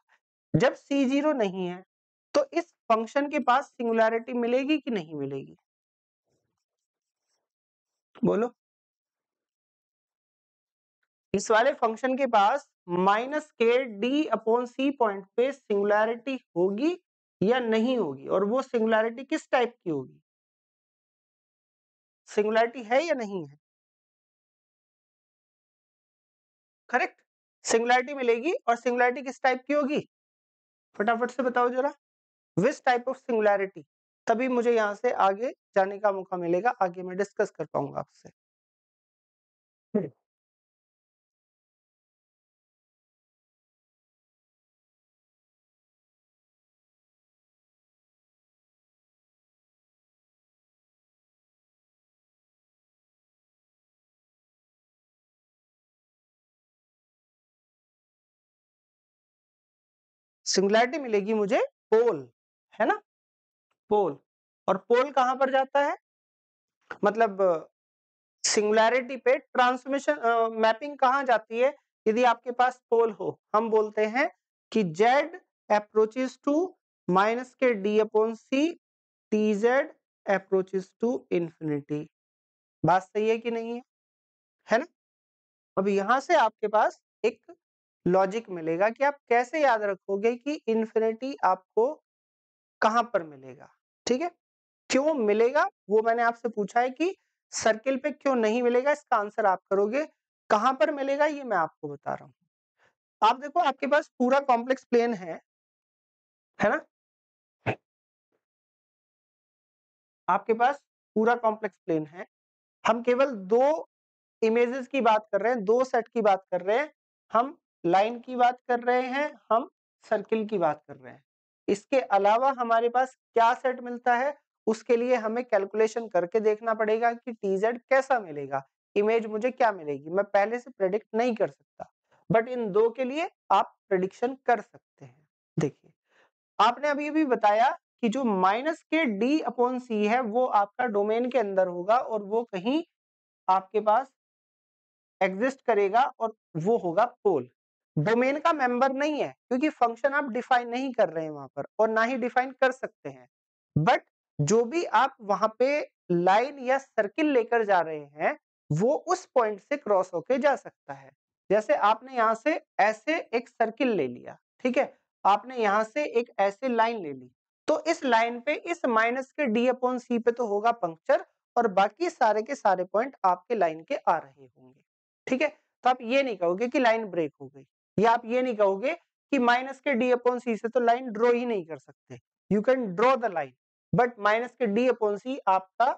जब सी ज़ीरो नहीं है तो इस फ़ंक्शन के पास सिंगुलैरिटी मिलेगी कि नहीं मिलेगी? बोलो। इस वाले फ़ंक्शन के पास माइनस के डी अपॉन सी पॉइंट पे सिंगुलैरिटी होगी या नहीं होगी? और वो सिंगुलैरिटी किस टाइप की होगी? सिंगुलैरिटी है या नहीं है? करेक्ट सिंगुलैरिटी मिलेगी और सिंगुलैरिटी किस टाइप की होगी? फटाफट से बताओ जरा। विस टाइप ऑफ़ सिंगुलैरिटी तभी मुझे यहाँ से आगे जाने का मौका मिलेगा आगे मैं डिस्कस कर पाऊँगा आपसे। सिंगुलैरिटी मिलेगी मुझे पोल है ना? पोल। और पोल कहाँ पर जाता है? मतलब सिंगुलैरिटी पे ट्रांसफॉर्मेशन मैपिंग कहाँ जाती है? यदि आपके पास पोल हो, हम बोलते हैं कि जेड अप्रोचेस टू माइनस के d upon c t z approaches to infinity बात सही है कि नहीं है? है ना? अब यहाँ से आपके पास एक लॉजिक मिलेगा कि आप कैसे याद रखोगे कि इंफिनिटी आपको कहाँ पर मिलेगा? ठीक है? क्यों मिलेगा? वो मैंने आपसे पूछा है कि सर्किल पे क्यों नहीं मिलेगा? इसका आंसर आप करोगे। कहाँ पर मिलेगा? ये मैं आपको बता रहा हूँ। आप देखो, आपके पास पूरा कॉम्प्लेक्स प्लेन है। है ना? आपके पास पूरा कॉम्प्लेक्स प्लेन है। हम केवल दो इमेजेस की बात कर रहे हैं, दो सेट की बात कर रहे हैं। हम लाइन की बात कर रहे हैं, हम सर्किल की बात कर रहे हैं। इसके अलावा हमारे पास क्या सेट मिलता है, उसके लिए हमें कैलकुलेशन करके देखना पड़ेगा कि टीजेड कैसा मिलेगा, इमेज मुझे क्या मिलेगी। मैं पहले से प्रेडिक्ट नहीं कर सकता, बट इन दो के लिए आप प्रेडिक्शन कर सकते हैं। देखिए, आपने अभी भी बताया कि जो माइनस के डी अपॉन सी है, वो आपका डोमेन के अंदर होगा और वो कहीं आपके पास एग्जिस्ट करेगा और वो होगा पोल। डोमेन का मेंबर नहीं है, क्योंकि फ़ंक्शन आप डिफाइन नहीं कर रहे हैं वहाँ पर और ना ही डिफाइन कर सकते हैं। बट जो भी आप वहाँ पे लाइन या सर्किल लेकर जा रहे हैं, वो उस पॉइंट से क्रॉस होके जा सकता है। जैसे आपने यहाँ से ऐसे एक सर्किल ले लिया, ठीक है? आपने यहाँ से एक ऐसे लाइन ले ली तो इस लाइन पे, इस माइनस के डी अपॉन सी पे तो होगा पंक्चर और बाकी सारे के सारे पॉइंट आपके लाइन के आ रहे होंगे, ठीक है? तो आप ये नहीं कहोगे कि लाइन ब्रेक हो गई। या आप ये नहीं कहोगे कि माइनस के डी अपॉन सी से तो लाइन ड्रॉ ही नहीं कर सकते। You can draw the line but minus के डी अपॉन सी आपका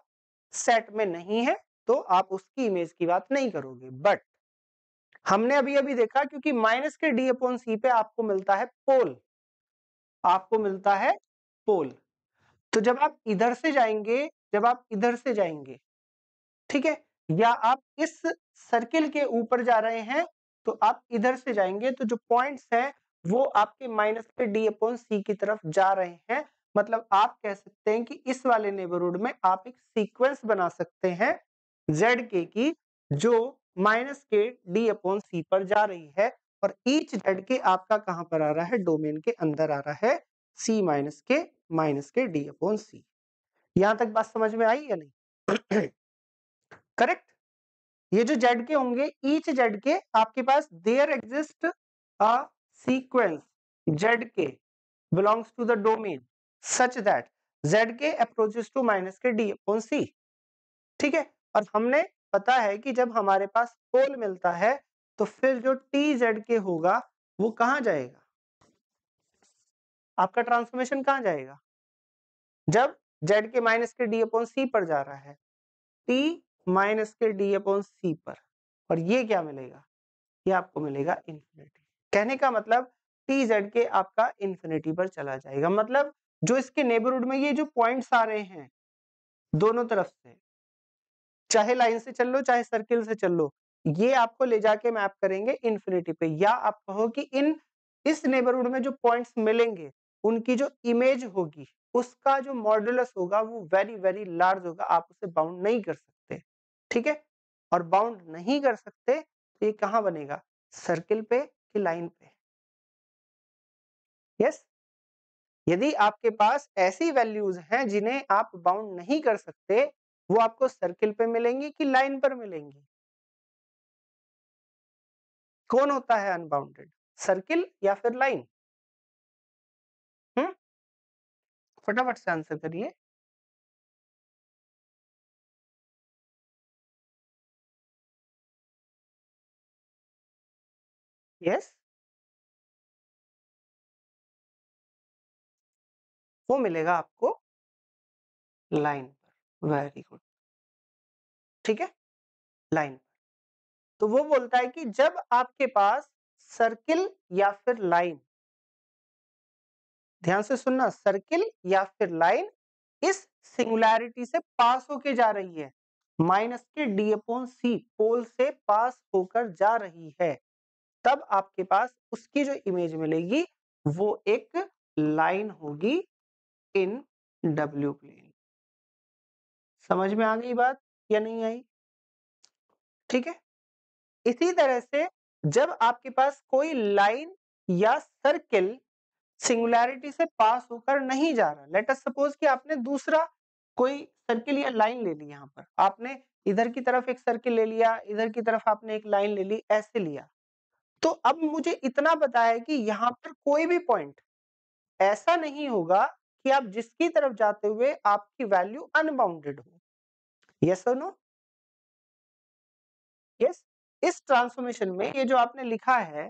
सेट में नहीं है तो आप उसकी इमेज की बात नहीं करोगे। बट हमने अभी अभी देखा क्योंकि माइनस के डी अपॉन सी पे आपको मिलता है पोल आपको मिलता है पोल तो जब आप इधर से जाएँगे, जब आप इधर से जाएँगे, ठीक है, या आप इस सर्किल के ऊपर जा रहे हैं तो आप इधर से जाएँगे तो जो पॉइंट्स हैं, वो आपके माइनस के डी अपॉन सी की तरफ़ जा रहे हैं। मतलब आप कह सकते हैं कि इस वाले नेबरहुड में आप एक सीक्वेंस बना सकते हैं जेड के की, जो माइनस के डी अपॉन सी पर जा रही है और ईच जेड के आपका कहाँ पर आ रहा है? डोमेन के अंदर आ रहा है। सी माइनस के माइनस के डी अपॉन सी यहाँ तक बात समझ में आई या नहीं? करेक्ट ये जो जेड के होंगे, ईच जेड के आपके पास there exist a sequence, z k, belongs to the domain, such that, z k approaches to minus के डी अपॉन सी। ठीक है? और हमने पता है कि जब हमारे पास पोल मिलता है तो फिर जो टी जेड के होगा, वो कहाँ जाएगा? आपका ट्रांसफॉर्मेशन कहाँ जाएगा? जब जेड के माइनस के डी अपॉन सी पर जा रहा है, टी माइनस के डी अपॉन सी पर, और ये क्या मिलेगा? ये आपको मिलेगा इन्फिनिटी। कहने का मतलब टी जेड के आपका इन्फिनिटी पर चला जाएगा। मतलब जो इसके नेबरहुड में ये जो पॉइंट्स आ रहे हैं, दोनों तरफ़ से, चाहे लाइन से चल लो, चाहे सर्किल से चल लो, ये आपको ले जाके मैप करेंगे इन्फिनिटी पे। या आप कहो कि इन, इस नेबरहुड में जो पॉइंट्स मिलेंगे, उनकी जो इमेज होगी, उसका जो मॉडुलस होगा, वो वेरी वेरी लार्ज होगा, आप उसे बाउंड नहीं कर सकते। ठीक है? और बाउंड नहीं कर सकते तो ये कहाँ बनेगा? सर्किल पे कि लाइन पे? यस यदि आपके पास ऐसी वैल्यूज़ हैं जिन्हें आप बाउंड नहीं कर सकते, वो आपको सर्किल पे मिलेंगी कि लाइन पर मिलेंगी? कौन होता है अनबाउंडेड सर्किल या फिर लाइन हम्म? फटाफट से आंसर करिए। यस वो मिलेगा आपको लाइन पर वेरी गुड ठीक है? लाइन पर। तो वो बोलता है कि जब आपके पास सर्किल या फिर लाइन ध्यान से सुनना सर्किल या फिर लाइन इस सिंगुलैरिटी से पास होके जा रही है। माइनस के डी अपॉन सी पोल से पास होकर जा रही है। तब आपके पास उसकी जो इमेज मिलेगी, वो एक लाइन होगी इन डब्ल्यू प्लेन। समझ में आ गई बात या नहीं आई? ठीक है। इसी तरह से जब आपके पास कोई लाइन या सर्किल सिंगुलैरिटी से पास होकर नहीं जा रहा, लेट अस सपोज़ कि आपने दूसरा कोई सर्किल या लाइन ले ली यहाँ पर। आपने इधर की तरफ़ एक सर्किल ले लिया, इधर की तरफ़ आपने एक लाइन ले ली, ऐसे लिया। तो अब मुझे इतना पता है कि यहाँ पर कोई भी पॉइंट ऐसा नहीं होगा कि आप जिसकी तरफ़ जाते हुए आपकी वैल्यू अनबाउंडेड हो। यस और नो यस इस ट्रांसफॉर्मेशन में ये जो आपने लिखा है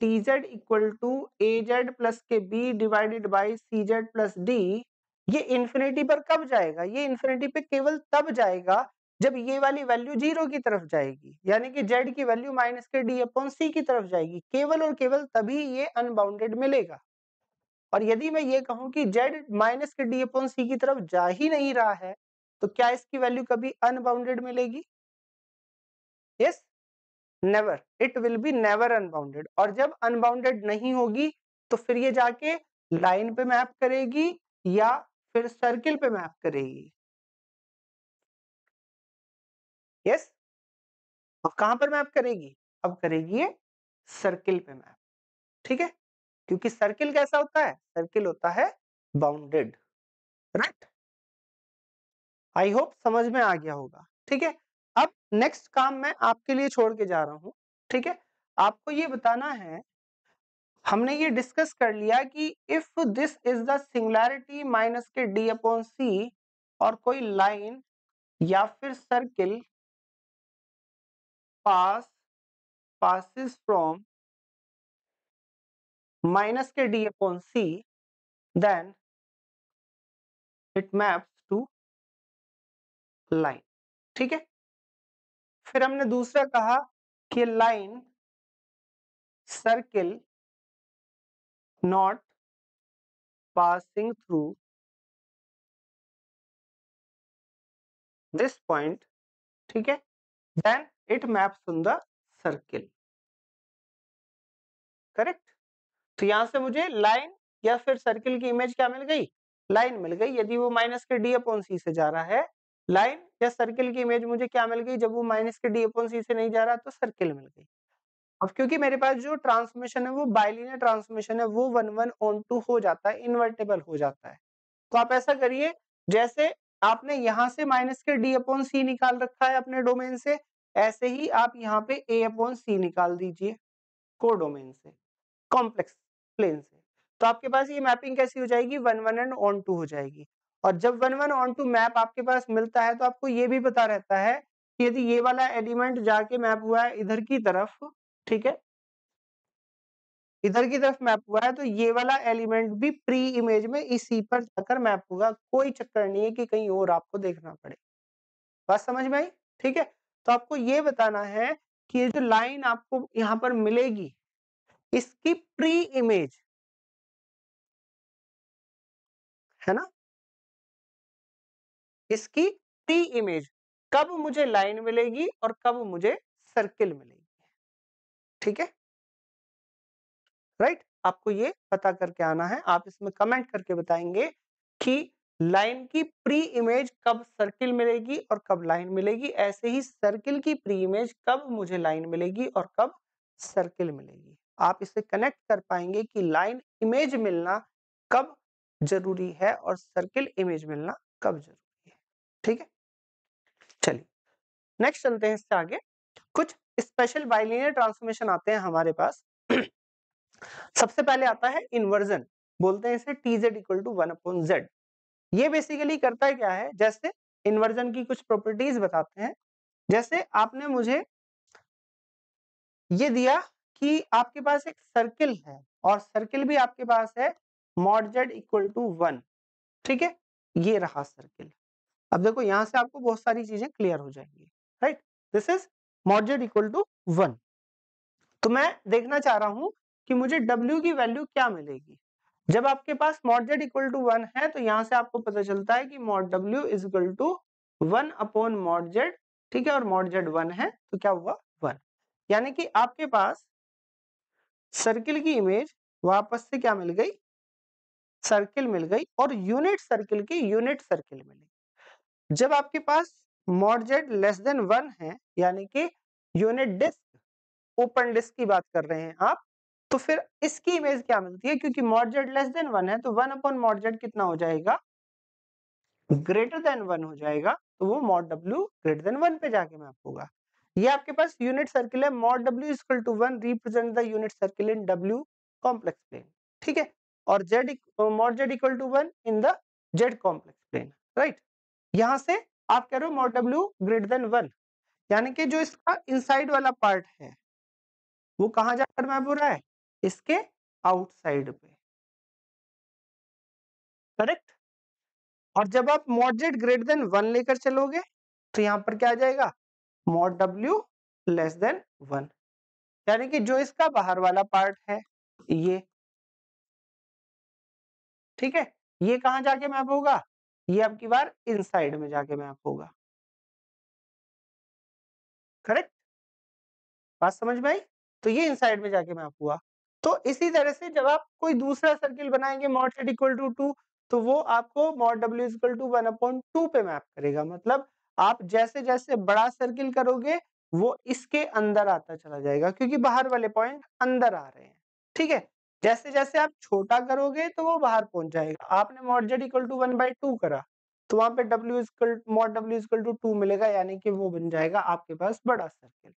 z equal to a z plus के b divided by c z plus d ये इन्फिनिटी पर कब जाएगा? ये इन्फिनिटी पे केवल तब जाएगा जब ये वाली वैल्यू ज़ीरो की तरफ़ जाएगी, यानी कि जेड की वैल्यू माइनस के डी अपॉन सी की तरफ़ जाएगी, केवल और केवल तभी ये अनबाउंडेड मिलेगा। और यदि मैं ये कहूँ कि जेड माइनस के डी अपॉन सी की तरफ़ जा ही नहीं रहा है तो क्या इसकी वैल्यू कभी अनबाउंडेड मिलेगी? Yes, never, it will be never unbounded. और जब अनबाउंडेड नहीं होगी तो फिर ये जाके लाइन पे मैप करेगी या फिर सर्किल पे मैप करेगी। यस। अब कहाँ पर मैप करेगी? अब करेगी ये सर्किल पे मैप, ठीक है? क्योंकि सर्किल कैसा होता है? सर्किल होता है बाउंडेड, राइट? आई होप समझ में आ गया होगा, ठीक है? अब नेक्स्ट काम मैं आपके लिए छोड़ के जा रहा हूँ, ठीक है? आपको ये बताना है, हमने ये डिस्कस कर लिया कि if this is the singularity minus के डी अपॉन सी और कोई लाइन या फिर circle pass passes from minus के d upon c then it maps to line ठीक है? फिर हमने दूसरा कहा कि line circle not passing through this point, ठीक है? Then it maps on the circle correct तो यहाँ से मुझे लाइन या फिर सर्किल की इमेज क्या मिल गई? लाइन मिल गई। यदि वो माइनस के डी अपॉन सी से जा रहा है लाइन या सर्किल की इमेज मुझे क्या मिल गई? जब वो माइनस के डी अपॉन सी से नहीं जा रहा तो सर्किल मिल गई। अब क्योंकि मेरे पास जो ट्रांसमिशन है, वो बाइलिनियर ट्रांसमिशन है, वो वन वन ऑन टू हो जाता है इन्वर्टेबल हो जाता है। तो आप ऐसा करिए, जैसे आपने यहाँ से माइनस के डी अपॉन सी निकाल रखा है अपने डोमेन से ऐसे ही आप यहाँ पे ए अपॉन सी निकाल दीजिए कोडोमेन से कॉम्प्लेक्स प्लेन से। तो आपके पास ये मैपिंग कैसी हो जाएगी? One one and on to हो जाएगी। और जब one one on to map आपके पास मिलता है तो आपको ये भी पता रहता है कि यदि ये वाला एलिमेंट जाके मैप हुआ है इधर की तरफ़, ठीक है? इधर की तरफ़ मैप हुआ है तो ये वाला एलिमेंट भी प्री इमेज में इसी पर जाकर मैप होगा। कोई चक्कर नहीं है कि कहीं और आपको देखना पड़े। बात समझ में आई? ठीक है? तो आपको ये बताना है कि ये जो लाइन आपको यहाँ पर मिलेगी, इसकी प्री इमेज है ना? इसकी प्री इमेज कब मुझे लाइन मिलेगी और कब मुझे सर्किल मिलेगी। ठीक है? राइट आपको ये पता करके आना है। आप इसमें कमेंट करके बताएँगे कि लाइन की प्री इमेज कब सर्किल मिलेगी और कब लाइन मिलेगी? ऐसे ही सर्किल की प्री इमेज कब मुझे लाइन मिलेगी और कब सर्किल मिलेगी? आप इसे कनेक्ट कर पाएँगे कि लाइन इमेज मिलना कब ज़रूरी है और सर्किल इमेज मिलना कब ज़रूरी है। ठीक है? चलिए, नेक्स्ट चलते हैं इससे आगे। कुछ स्पेशल बाइलिनियर ट्रांसफॉर्मेशन आते हैं हमारे पास। सबसे पहले आता है इन्वर्जन, बोलते हैं इसे t z equal to one upon z ये बेसिकली करता क्या है? जैसे इन्वर्जन की कुछ प्रॉपर्टीज़ बताते हैं। जैसे आपने मुझे ये दिया कि आपके पास एक सर्किल है और सर्किल भी आपके पास है mod z equal to one ठीक है? ये रहा सर्किल अब देखो, यहाँ से आपको बहुत सारी चीज़ें क्लियर हो जाएँगी right this is mod z equal to one तो मैं देखना चाह रहा हूँ कि मुझे W की वैल्यू क्या मिलेगी? जब आपके पास mod z equal to one है तो यहाँ से आपको पता चलता है कि mod W is equal to one upon mod z ठीक है? और मॉड जेड वन है तो क्या हुआ? वन यानी कि आपके पास सर्किल की इमेज वापस से क्या मिल गई? सर्किल मिल गई और यूनिट सर्किल की यूनिट सर्किल मिली। जब आपके पास mod z less than one है, यानी कि यूनिट डिस्क ओपन डिस्क की बात कर रहे हैं आप तो फिर इसकी इमेज क्या मिलती है? क्योंकि मॉडजेड लेस देन वन है तो वन अपॉन मॉडजेड कितना हो जाएगा? ग्रेटर देन वन हो जाएगा तो वो mod W greater than one पे जाके मैप होगा। ये आपके पास यूनिट सर्किल है mod W equal to one represent the unit circle in W complex plane ठीक है? और Z mod Z equal to one in the Z complex plane right यहाँ से आप कह रहे हो mod W greater than one यानी कि जो इसका इनसाइड वाला पार्ट है, वो कहाँ जाकर मैप हो रहा है? इसके आउटसाइड पे। करेक्ट? और जब आप मॉडजेड ग्रेटर देन वन लेकर चलोगे तो यहाँ पर क्या आ जाएगा? Mod W less than one. यानी कि जो इसका बाहर वाला पार्ट है, ये। ठीक है? ये कहाँ जाके मैप होगा? ये अब की बार इनसाइड में जाके मैप होगा। करेक्ट? बात समझ में आई? तो ये इनसाइड में जाके मैप हुआ। तो इसी तरह से जब आप कोई दूसरा सर्किल बनाएँगे mod z equal to two तो वो आपको mod W equal to one upon two पे मैप करेगा। मतलब आप जैसे जैसे बड़ा सर्किल करोगे, वो इसके अंदर आता चला जाएगा, क्योंकि बाहर वाले पॉइंट अंदर आ रहे हैं। ठीक है? जैसे जैसे आप छोटा करोगे तो वो बाहर पहुँच जाएगा। आपने mod Z equal to one by two करा तो वहाँ पे W equal mod W to two मिलेगा, यानी कि वो बन जाएगा आपके पास बड़ा सर्किल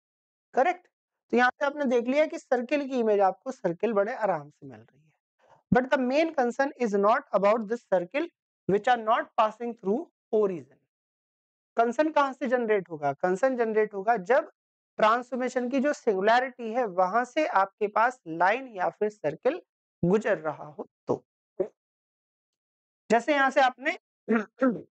करेक्ट तो यहाँ पे आपने देख लिया कि सर्किल की इमेज आपको सर्किल बड़े आराम से मिल रही है। But the main concern is not about this circle which are not passing through origin concern कहाँ से जनरेट होगा? कंसर्न जनरेट होगा जब ट्रांसफॉर्मेशन की जो सिंगुलैरिटी है, वहाँ से आपके पास लाइन या फिर सर्किल गुजर रहा हो तो। जैसे यहाँ से आपने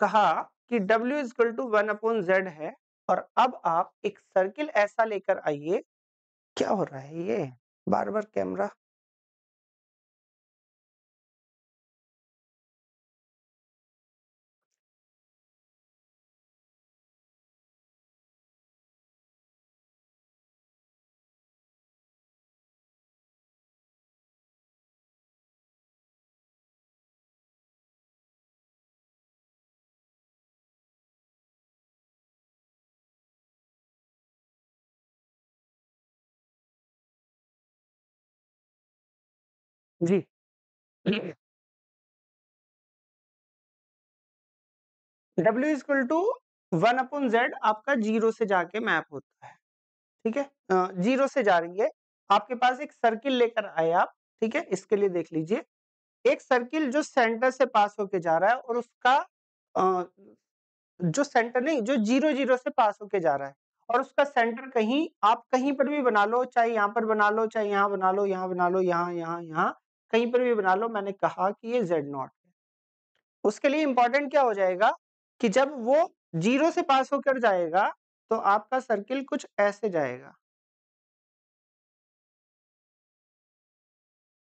कहा कि W is equal to one upon z है और अब आप एक सर्किल ऐसा लेकर आइए। क्या हो रहा है ये? बार बार कैमरा। जी। W equal to one upon z आपका ज़ीरो से जाके मैप होता है, ठीक है? ज़ीरो से जा रही है। आपके पास एक सर्किल लेकर आए आप, ठीक है? इसके लिए देख लीजिए। एक सर्किल जो सेंटर से पास होके जा रहा है और उसका जो सेंटर नहीं, जो ज़ीरो ज़ीरो से पास होके जा रहा है और उसका सेंटर कहीं, आप कहीं पर भी बना लो, चाहे यहाँ पर बना लो, चाहे यहाँ बना लो, यहाँ बना लो, यहाँ यहाँ यहाँ कहीं पर भी बना लो, मैंने कहा कि ये जेड नॉट है। उसके लिए इंपॉर्टेंट क्या हो जाएगा कि जब वो ज़ीरो से पास होकर जाएगा तो आपका सर्किल कुछ ऐसे जाएगा।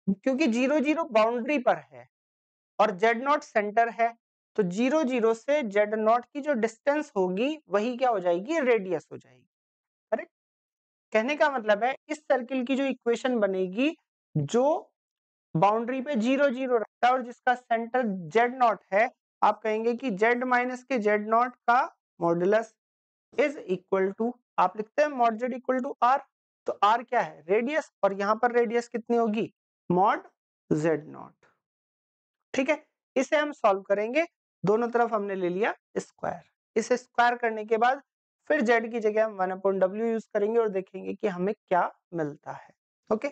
क्योंकि ज़ीरो ज़ीरो बाउंड्री पर है और जेड नॉट सेंटर है तो ज़ीरो ज़ीरो से जेड नॉट की जो डिस्टेंस होगी, वही क्या हो जाएगी? रेडियस हो जाएगी। करेक्ट कहने का मतलब है, इस सर्किल की जो इक्वेशन बनेगी, जो बाउंड्री पे ज़ीरो ज़ीरो रखता है और जिसका सेंटर जेड नॉट है, आप कहेंगे कि जेड माइनस के जेड नॉट का मॉडुलस इज़ इक्वल टू, आप लिखते हैं mod z equal to r तो आर क्या है? रेडियस, और यहाँ पर रेडियस कितनी होगी? Mod z naught. ठीक है? इसे हम सॉल्व करेंगे। दोनों तरफ़ हमने ले लिया स्क्वायर। इसे स्क्वायर करने के बाद फिर जेड की जगह हम वन अपॉन डब्ल्यू यूज़ करेंगे और देखेंगे कि हमें क्या मिलता है। ओके?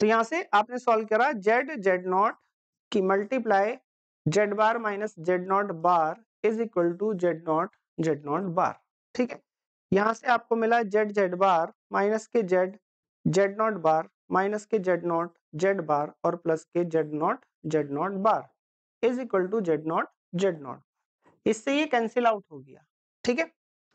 तो यहाँ से आपने सॉल्व करा जेड जेड नॉट की multiply z bar minus z naught bar is equal to z naught z naught bar ठीक है? यहाँ से आपको मिला जेड जेड बार माइनस के z z naught bar minus के जेड नॉट जेड बार और प्लस के z naught z naught bar is equal to z naught z naught इससे ये कैंसिल आउट हो गया, ठीक है?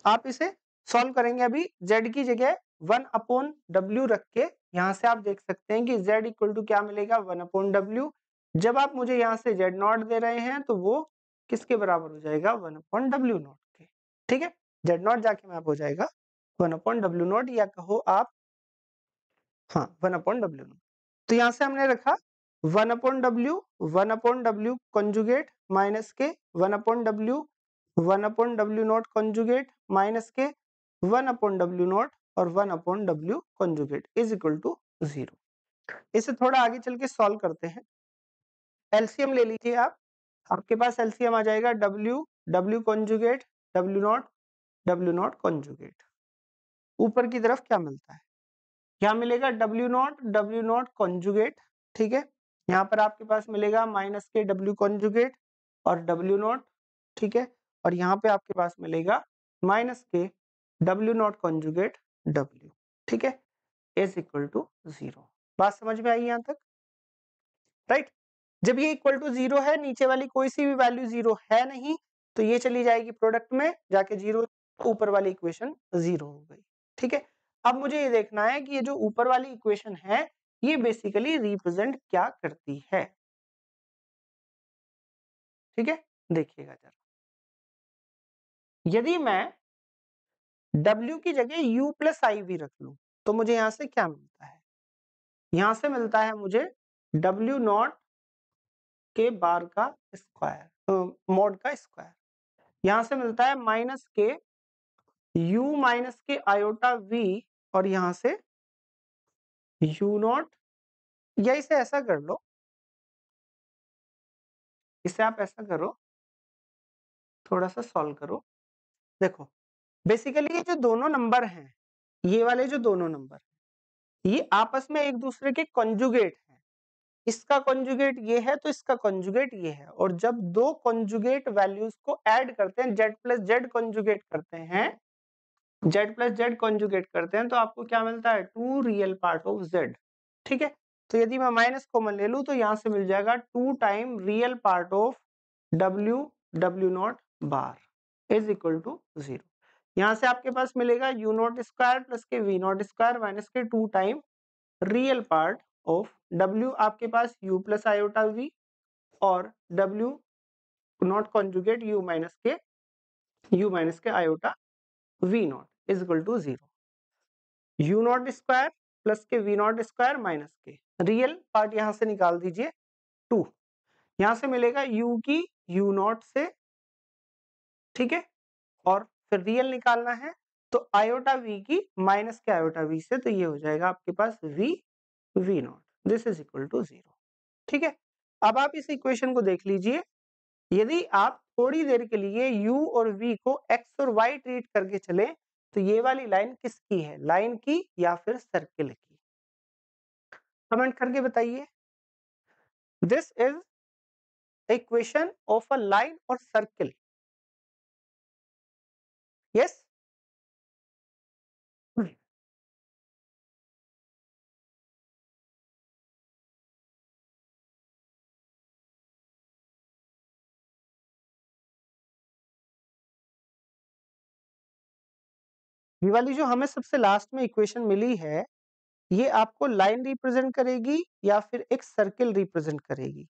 आप इसे सॉल्व करेंगे अभी जेड की जगह वन अपॉन डब्ल्यू रख के यहाँ से आप देख सकते हैं कि जेड इक्वल टू क्या मिलेगा वन अपॉन डब्ल्यू जब आप मुझे यहाँ से जेड नॉट दे रहे हैं तो वो किसके बराबर हो जाएगा वन अपॉन डब्ल्यू नॉट के ठीक है जेड नॉट जाके मैप हो जाएगा वन अपॉन डब्ल्यू नॉट या कहो आप हाँ वन अपॉन डब्ल्यू नॉट तो यहाँ से हमने रखा one upon W one upon W conjugate minus K one upon W one upon W naught conjugate minus K one upon W naught और one upon W conjugate is equal to zero. इसे थोड़ा आगे चल के सॉल्व करते हैं। एलसीएम ले लीजिए आप। आपके पास एलसीएम आ जाएगा W W conjugate, W naught W naught conjugate. ऊपर की तरफ़ क्या मिलता है? क्या मिलेगा? W naught W naught conjugate, ठीक है? यहाँ पर आपके पास मिलेगा माइनस के डब्ल्यू कॉन्जुगेट और डब्ल्यू नॉट, ठीक है? और यहाँ पे आपके पास मिलेगा माइनस के डब्ल्यू नॉट कंजुगेट डब्ल्यू ठीक है? इज़ इक्वल टू ज़ीरो बात समझ में आई यहाँ तक? राइट जब ये इक्वल टू ज़ीरो है, नीचे वाली कोई सी भी वैल्यू ज़ीरो है नहीं तो ये चली जाएगी प्रोडक्ट में, जाके ज़ीरो ऊपर वाली इक्वेशन ज़ीरो हो गई। ठीक है? अब मुझे ये देखना है कि ये जो ऊपर वाली इक्वेशन है, ये बेसिकली रिप्रेजेंट क्या करती है? ठीक है? देखिएगा जरा। यदि मैं W की जगह U प्लस आई भी रख लू तो मुझे यहाँ से क्या मिलता है? यहाँ से मिलता है मुझे W नॉट के बार का स्क्वायर मोड का स्क्वायर यहाँ से मिलता है माइनस के U माइनस के आयोटा V और यहाँ से U नॉट या इसे ऐसा कर लो। इसे आप ऐसा करो, थोड़ा सा सॉल्व करो। देखो बेसिकली ये जो दोनों नंबर हैं, ये वाले जो दोनों नंबर ये आपस में एक दूसरे के कंजुगेट हैं। इसका कंजुगेट ये है तो इसका कंजुगेट ये है, और जब दो कंजुगेट वैल्यूज़ को ऐड करते हैं जेड प्लस जेड कंजुगेट करते हैं जेड प्लस जेड कंजुगेट करते हैं तो आपको क्या मिलता है? Two real part of z ठीक है? तो यदि मैं माइनस कॉमन ले लू तो यहाँ से मिल जाएगा two time real part of W W naught bar is equal to zero यहाँ से आपके पास मिलेगा U naught square plus K V naught square minus K two time real part of W आपके पास यू प्लस आयोटा वी और W naught conjugate U minus K U minus K iota V naught is equal to zero U naught square plus K V naught square minus के रियल पार्ट यहाँ से निकाल दीजिए टू यहाँ से मिलेगा यू की यू नॉट से, ठीक है? और फिर रियल निकालना है तो आयोटा वी की माइनस के आयोटा वी से तो ये हो जाएगा आपके पास v v naught this is equal to zero ठीक है? अब आप इस इक्वेशन को देख लीजिए। यदि आप थोड़ी देर के लिए u और v को x और y ट्रीट करके चले तो ये वाली लाइन किसकी है? लाइन की या फिर सर्किल की? कमेंट करके बताइए। This is equation of a line और सर्किल यस ये वाली जो हमें सबसे लास्ट में इक्वेशन मिली है ये आपको लाइन रिप्रेजेंट करेगी या फिर एक सर्किल रिप्रेजेंट करेगी?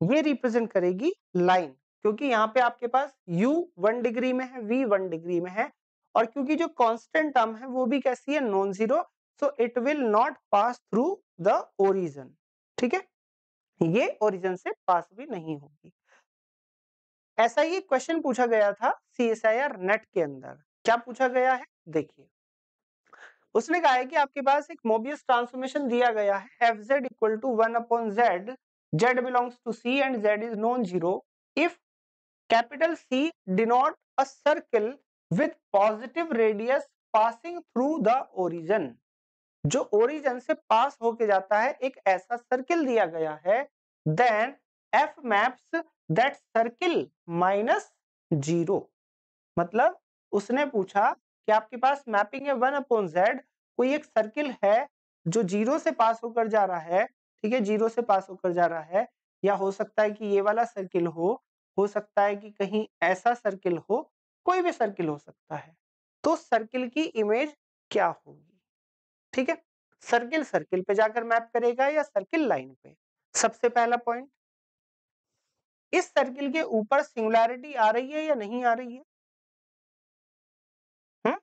ये रिप्रेजेंट करेगी लाइन क्योंकि यहाँ पे आपके पास u वन डिग्री में है, v वन डिग्री में है और क्योंकि जो कांस्टेंट टर्म है, वो भी कैसी है? Nonzero so it will not pass through the origin ठीक है? ये ओरिजन से पास भी नहीं होगी। ऐसा ही क्वेश्चन पूछा गया था C S I R NET के अंदर। क्या पूछा गया है? देखिए। उसने कहा है कि आपके पास एक मोबियस ट्रांसफॉर्मेशन दिया गया है। F z equal to one upon z z belongs to C and z is nonzero if capital C denote a circle with positive radius passing through the origin जो ओरिजन से पास होके जाता है, एक ऐसा सर्किल दिया गया है then f maps that circle minus zero मतलब उसने पूछा कि आपके पास मैपिंग है वन अपॉन जेड कोई एक सर्किल है जो ज़ीरो से पास होकर जा रहा है, ठीक है ज़ीरो से पास होकर जा रहा है, या हो सकता है कि ये वाला सर्किल हो हो सकता है कि कहीं ऐसा सर्किल हो, कोई भी सर्किल हो सकता है। तो सर्किल की इमेज क्या होगी? ठीक है? सर्किल सर्किल पे जाकर मैप करेगा या सर्किल लाइन पे? सबसे पहला पॉइंट इस सर्किल के ऊपर सिंगुलैरिटी आ रही है या नहीं आ रही है? हुँ?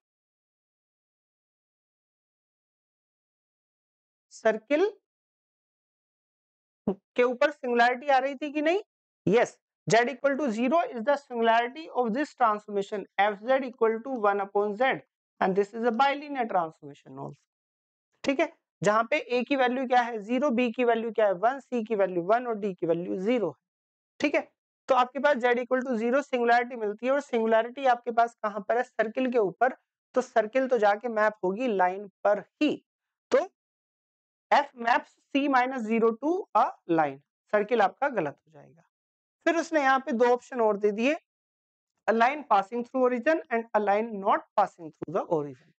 सर्किल के ऊपर सिंगुलैरिटी आ रही थी कि नहीं? Yes z equal to 0 is the singularity of this transformation. Fz equal to 1 upon z. And this is a bilinear transformation also. ठीक है? जहाँ पे a की वैल्यू क्या है? ज़ीरो b की वैल्यू क्या है? वन c की वैल्यू वन और d की वैल्यू ज़ीरो है। ठीक है? तो आपके पास z equal to zero singularity मिलती है और सिंगुलैरिटी आपके पास कहाँ पर है? सर्किल के ऊपर। तो सर्किल तो जाके मैप होगी लाइन पर ही। तो f maps c minus zero to a line circle आपका गलत हो जाएगा। फिर उसने यहाँ पे दो ऑप्शन और दे दिए a line passing through origin and a line not passing through the origin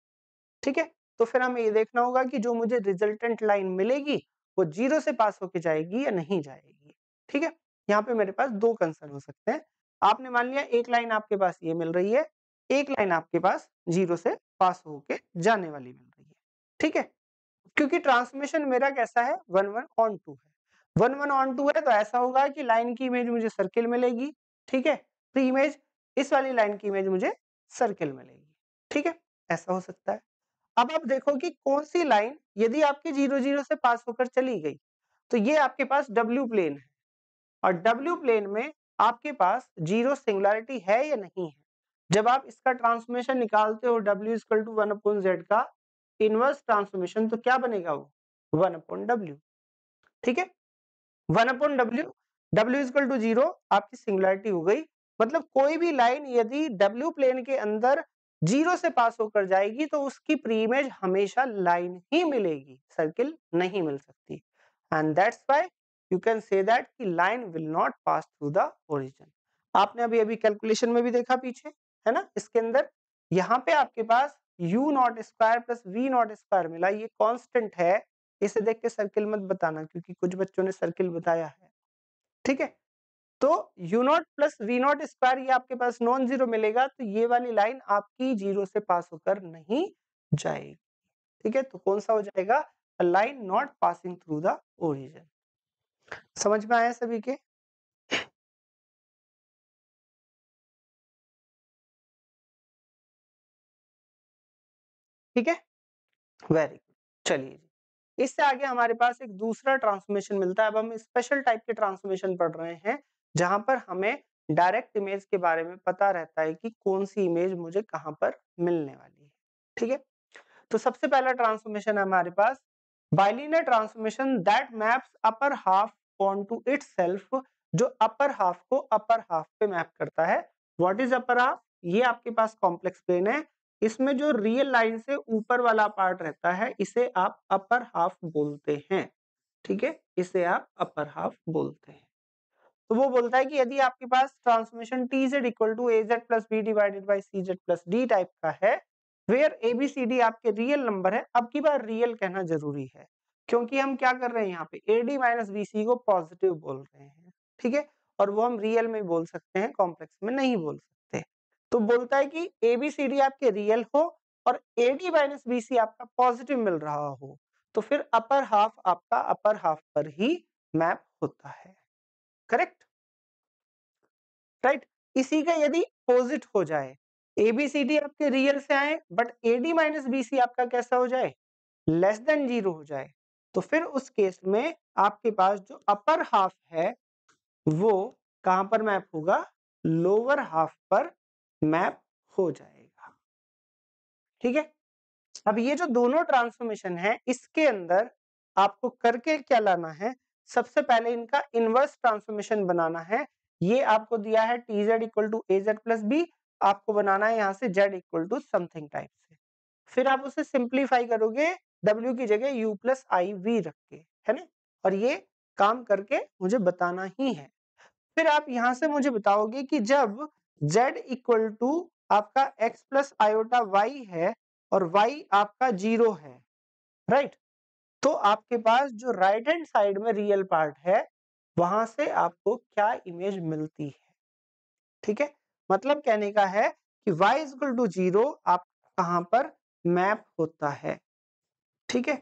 ठीक है? तो फिर हमें ये देखना होगा कि जो मुझे रिजल्टेंट लाइन मिलेगी, वो ज़ीरो से पास होके जाएगी या नहीं जाएगी। ठीक है? यहाँ पे मेरे पास दो कंसर्न हो सकते हैं। आपने मान लिया, एक लाइन आपके पास ये मिल रही है, एक लाइन आपके पास ज़ीरो से पास होके जाने वाली मिल रही है। ठीक है? क्योंकि ट्रांसमिशन मेरा कैसा है? वन वन ऑन टू है। वन वन ऑन टू है तो ऐसा होगा कि लाइन की इमेज मुझे सर्किल मिलेगी, ठीक है? तो इमेज इस वाली लाइन की इमेज मुझे सर्किल मिलेगी, ठीक है? ऐसा हो सकता है। अब आप देखो कि कौन सी लाइन, यदि आपके ज़ीरो ज़ीरो से पास होकर चली गई तो ये आपके पास डब्ल्यू प्लेन है, और डब्ल्यू प्लेन में आपके पास ज़ीरो सिंगुलरिटी है या नहीं है? जब आप इसका ट्रांसफॉर्मेशन निकालते हो W is equal to one upon Z का इनवर्स ट्रांसफॉर्मेशन तो क्या बनेगा वो? वन अपॉन डब्ल्यू ठीक है? One upon W W is equal to zero, आपकी सिंगुलरिटी हो गई। मतलब कोई भी लाइन यदि डब्ल्यू प्लेन के अंदर ज़ीरो से पास होकर जाएगी तो उसकी प्री इमेज हमेशा लाइन ही मिलेगी, सर्किल नहीं मिल सकती। And that's why you can say that कि line will not pass through the origin आपने अभी अभी कैलकुलेशन में भी देखा पीछे, है ना? इसके अंदर यहाँ पे आपके पास u naught square plus v naught square मिला। ये कांस्टेंट है इसे देख के सर्किल मत बताना क्योंकि कुछ बच्चों ने सर्किल बताया है। ठीक है? तो u naught plus v naught square ये आपके पास नॉन ज़ीरो मिलेगा तो ये वाली लाइन आपकी ज़ीरो से पास होकर नहीं जाएगी। ठीक है? तो कौन सा हो जाएगा? Line not passing through the origin समझ में आया सभी के? ठीक है? वेरी गुड चलिए इससे आगे हमारे पास एक दूसरा ट्रांसफॉर्मेशन मिलता है। अब हम स्पेशल टाइप के ट्रांसफॉर्मेशन पढ़ रहे हैं, जहाँ पर हमें डायरेक्ट इमेज के बारे में पता रहता है कि कौन सी इमेज मुझे कहाँ पर मिलने वाली है। ठीक है? तो सबसे पहला ट्रांसफॉर्मेशन है हमारे पास। Bilinear transformation that maps upper half onto itself जो अपर हाफ़ को अपर हाफ़ पे मैप करता है। व्हाट इज़ अपर हाफ़ ये आपके पास कॉम्प्लेक्स प्लेन है। इसमें जो रियल लाइन से ऊपर वाला पार्ट रहता है, इसे आप अपर हाफ़ बोलते हैं, ठीक है? इसे आप अपर हाफ़ बोलते हैं। तो वो बोलता है कि यदि आपके पास transformation T z equal to a z plus b divided by c z plus d type का है where a b c d आपके रियल नंबर है, अब की बार रियल कहना ज़रूरी है, क्योंकि हम क्या कर रहे हैं यहाँ पे? A d minus b c को पॉजिटिव बोल रहे हैं, ठीक है? और वो हम रियल में बोल सकते हैं कॉम्प्लेक्स में नहीं बोल सकते। तो बोलता है कि ए बी सी डी आपके रियल हो और a d minus b c आपका पॉजिटिव मिल रहा हो। तो फिर अपर हाफ़ आपका अपर हाफ़ पर ही मैप होता है। करेक्ट राइट इसी का यदि अपोजिट हो जाए ए बी सी डी आपके रियल से आए but a d minus b c आपका कैसा हो जाए? लेस देन ज़ीरो हो जाए। तो फिर उस केस में आपके पास जो अपर हाफ़ है, वो कहाँ पर मैप होगा? लोअर हाफ़ पर मैप हो जाएगा। ठीक है? अब ये जो दोनों ट्रांसफॉर्मेशन है, इसके अंदर आपको करके क्या लाना है? सबसे पहले इनका इनवर्स ट्रांसफॉर्मेशन बनाना है। ये आपको दिया है T z equal to a z plus b आपको बनाना है यहाँ से z equal to something type से। फिर आप उसे सिंप्लीफाई करोगे डब्ल्यू की जगह यू प्लस आई वी रख के, है ना? और ये काम करके मुझे बताना ही है। फिर आप यहाँ से मुझे बताओगे कि जब z इक्वल टू आपका x प्लस आयोटा वाई है और y आपका ज़ीरो है राइट तो आपके पास जो राइट हैंड साइड में रियल पार्ट है, वहाँ से आपको क्या इमेज मिलती है? ठीक है? मतलब कहने का है कि y इक्वल टू ज़ीरो आप कहाँ पर मैप होता है? ठीक है?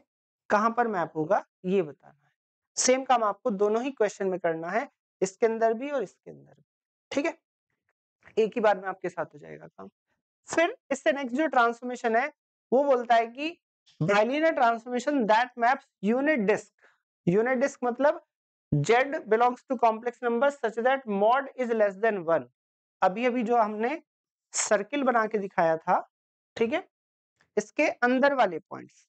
कहाँ पर मैप होगा? ये बताना है। सेम काम आपको दोनों ही क्वेश्चन में करना है, इसके अंदर भी और इसके अंदर भी। ठीक है? एक ही बार में आपके साथ हो जाएगा काम। फिर इससे नेक्स्ट जो ट्रांसफॉर्मेशन है वो बोलता है कि bilinear transformation that maps unit disc unit disc मतलब z belongs to complex numbers such that mod is less than 1 अभी अभी जो हमने सर्किल बना के दिखाया था ठीक है? इसके अंदर वाले पॉइंट्स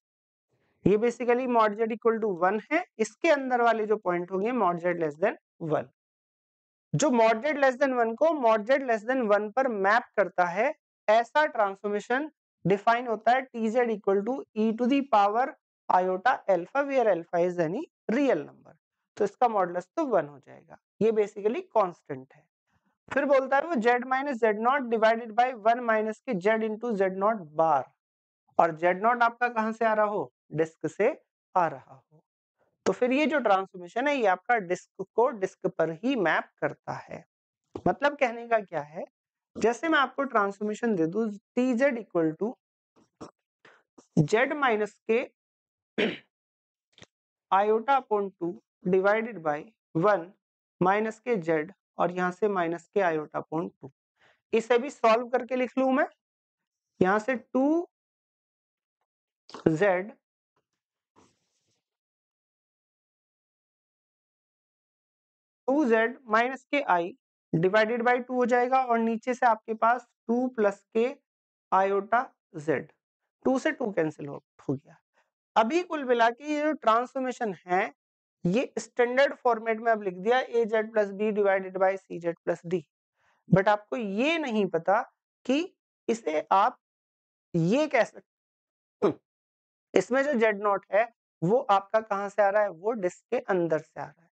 ये basically mod z equal to one है। इसके अंदर वाले जो पॉइंट होंगे mod z less than one जो मॉडरेट लेस देन वन को मॉडरेट लेस देन वन पर मैप करता है, ऐसा ट्रांसफॉर्मेशन डिफाइन होता है T z equal to e to the power iota alpha where alpha is any real number तो इसका मॉडलस तो वन हो जाएगा। ये बेसिकली कांस्टेंट है। फिर बोलता है वो z minus z naught divided by one minus के z into z naught bar और जेड नॉट आपका कहाँ से आ रहा हो? डिस्क से आ रहा हो। तो फिर ये जो ट्रांसफॉर्मेशन है, ये आपका डिस्क को डिस्क पर ही मैप करता है। मतलब कहने का क्या है? जैसे मैं आपको ट्रांसफॉर्मेशन दे दू T z equal to z minus के iota upon two divided by one minus के जेड और यहाँ से माइनस के आयोटा अपॉन टू इसे भी सॉल्व करके लिख लू मैं। यहाँ से two z two z minus के आई डिवाइडेड बाई टू हो जाएगा और नीचे से आपके पास टू प्लस के आयोटा जेड। टू से टू कैंसिल हो, हो गया। अभी कुल मिला के ये जो ट्रांसफॉर्मेशन है ये स्टैंडर्ड फॉर्मेट में अब लिख दिया a z plus b divided by c z plus d. But आपको ये नहीं पता कि इसे आप ये कह सकते इसमें जो जेड नॉट है वो आपका कहाँ से आ रहा है? वो डिस्क के अंदर से आ रहा है।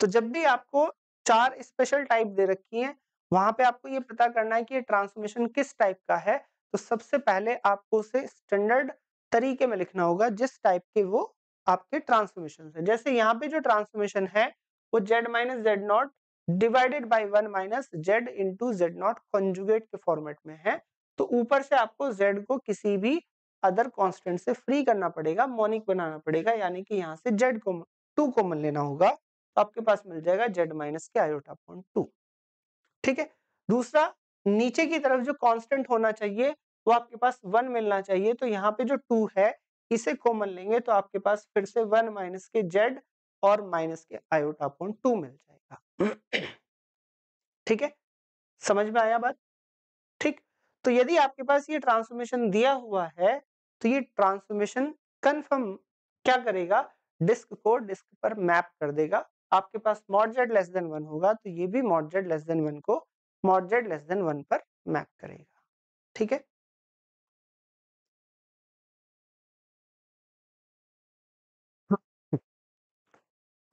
तो जब भी आपको चार स्पेशल टाइप दे रखी हैं, वहाँ पे आपको ये पता करना है कि ये ट्रांसफॉर्मेशन किस टाइप का है तो सबसे पहले आपको उसे स्टैंडर्ड तरीके में लिखना होगा जिस टाइप के वो आपके ट्रांसफॉर्मेशन है। जैसे यहाँ पे जो ट्रांसफॉर्मेशन है, वो z minus z naught divided by one minus z into z naught conjugate के फॉर्मेट में है तो ऊपर से आपको जेड को किसी भी अदर कांस्टेंट से फ्री करना पड़ेगा मोनिक बनाना पड़ेगा, यानी कि यहाँ से जेड को टू कॉमन लेना होगा। तो आपके पास मिल जाएगा जेड माइनस के आयोटा पॉइंट टू ठीक है? दूसरा, नीचे की तरफ़ जो कांस्टेंट होना चाहिए, वो आपके पास वन मिलना चाहिए तो यहाँ पे जो टू है, इसे कॉमन लेंगे तो आपके पास फिर से वन माइनस के जेड और माइनस के आयोटा अपॉन टू मिल जाएगा। ठीक है? समझ में आया बात? ठीक? तो यदि आपके पास ये ट्रांसफॉर्मेशन दिया हुआ है तो ये ट्रांसफॉर्मेशन कंफर्म क्या करेगा? डिस्क को डिस्क पर मैप कर देगा। आपके पास mod z less than one होगा तो ये भी mod z less than one को mod z less than one पर मैप करेगा। ठीक है?